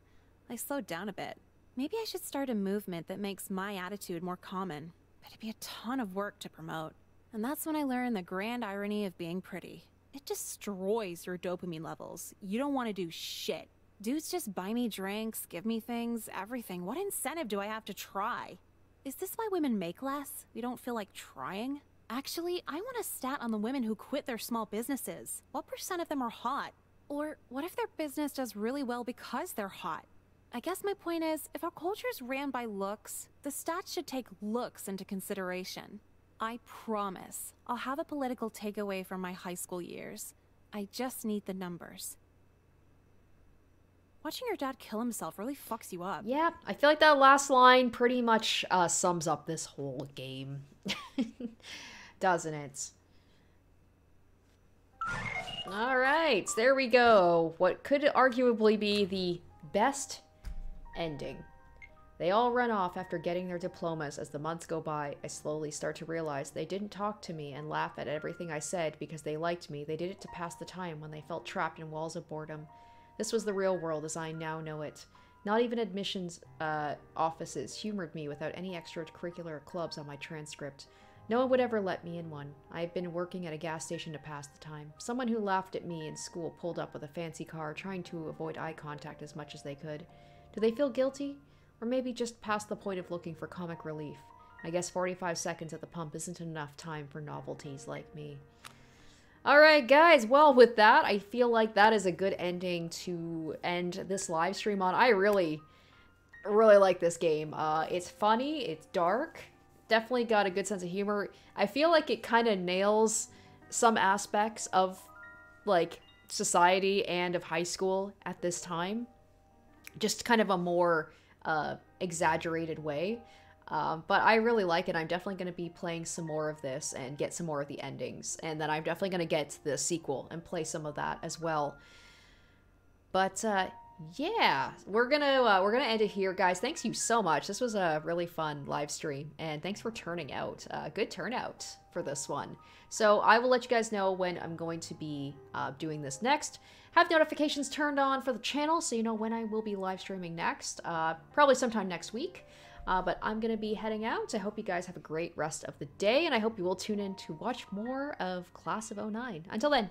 [SPEAKER 2] I slowed down a bit. Maybe I should start a movement that makes my attitude more common. But it'd be a ton of work to promote. And that's when I learned the grand irony of being pretty. It destroys your dopamine levels. You don't want to do shit. Dudes just buy me drinks, give me things, everything. What incentive do I have to try? Is this why women make less? We don't feel like trying? Actually, I want a stat on the women who quit their small businesses. What percent of them are hot? Or what if their business does really well because they're hot? I guess my point is if our culture is ran by looks, the stats should take looks into consideration. I promise I'll have a political takeaway from my high school years. I just need the numbers. Watching your dad kill himself really fucks you up.
[SPEAKER 1] Yeah, I feel like that last line pretty much uh, sums up this whole game, doesn't it? All right, there we go. What could arguably be the best ending. They all run off after getting their diplomas. As the months go by, I slowly start to realize they didn't talk to me and laugh at everything I said because they liked me. They did it to pass the time when they felt trapped in walls of boredom. This was the real world as I now know it. Not even admissions uh, offices humored me without any extracurricular clubs on my transcript. No one would ever let me in one. I had been working at a gas station to pass the time. Someone who laughed at me in school pulled up with a fancy car, trying to avoid eye contact as much as they could. Do they feel guilty? Or maybe just past the point of looking for comic relief? I guess 45 seconds at the pump isn't enough time for novelties like me. Alright, guys, well, with that, I feel like that is a good ending to end this live stream on. I really, really like this game. Uh, it's funny, it's dark, definitely got a good sense of humor. I feel like it kind of nails some aspects of, like, society and of high school at this time. Just kind of a more uh, exaggerated way. Um, but I really like it. I'm definitely going to be playing some more of this and get some more of the endings. And then I'm definitely going to get the sequel and play some of that as well. But uh, yeah, we're gonna uh, we're gonna end it here, guys. Thanks you so much. This was a really fun live stream, and thanks for turning out. Uh, good turnout for this one. So I will let you guys know when I'm going to be uh, doing this next. Have notifications turned on for the channel so you know when I will be live streaming next. Uh, probably sometime next week. Uh, but I'm going to be heading out. I hope you guys have a great rest of the day, and I hope you will tune in to watch more of Class of 09. Until then,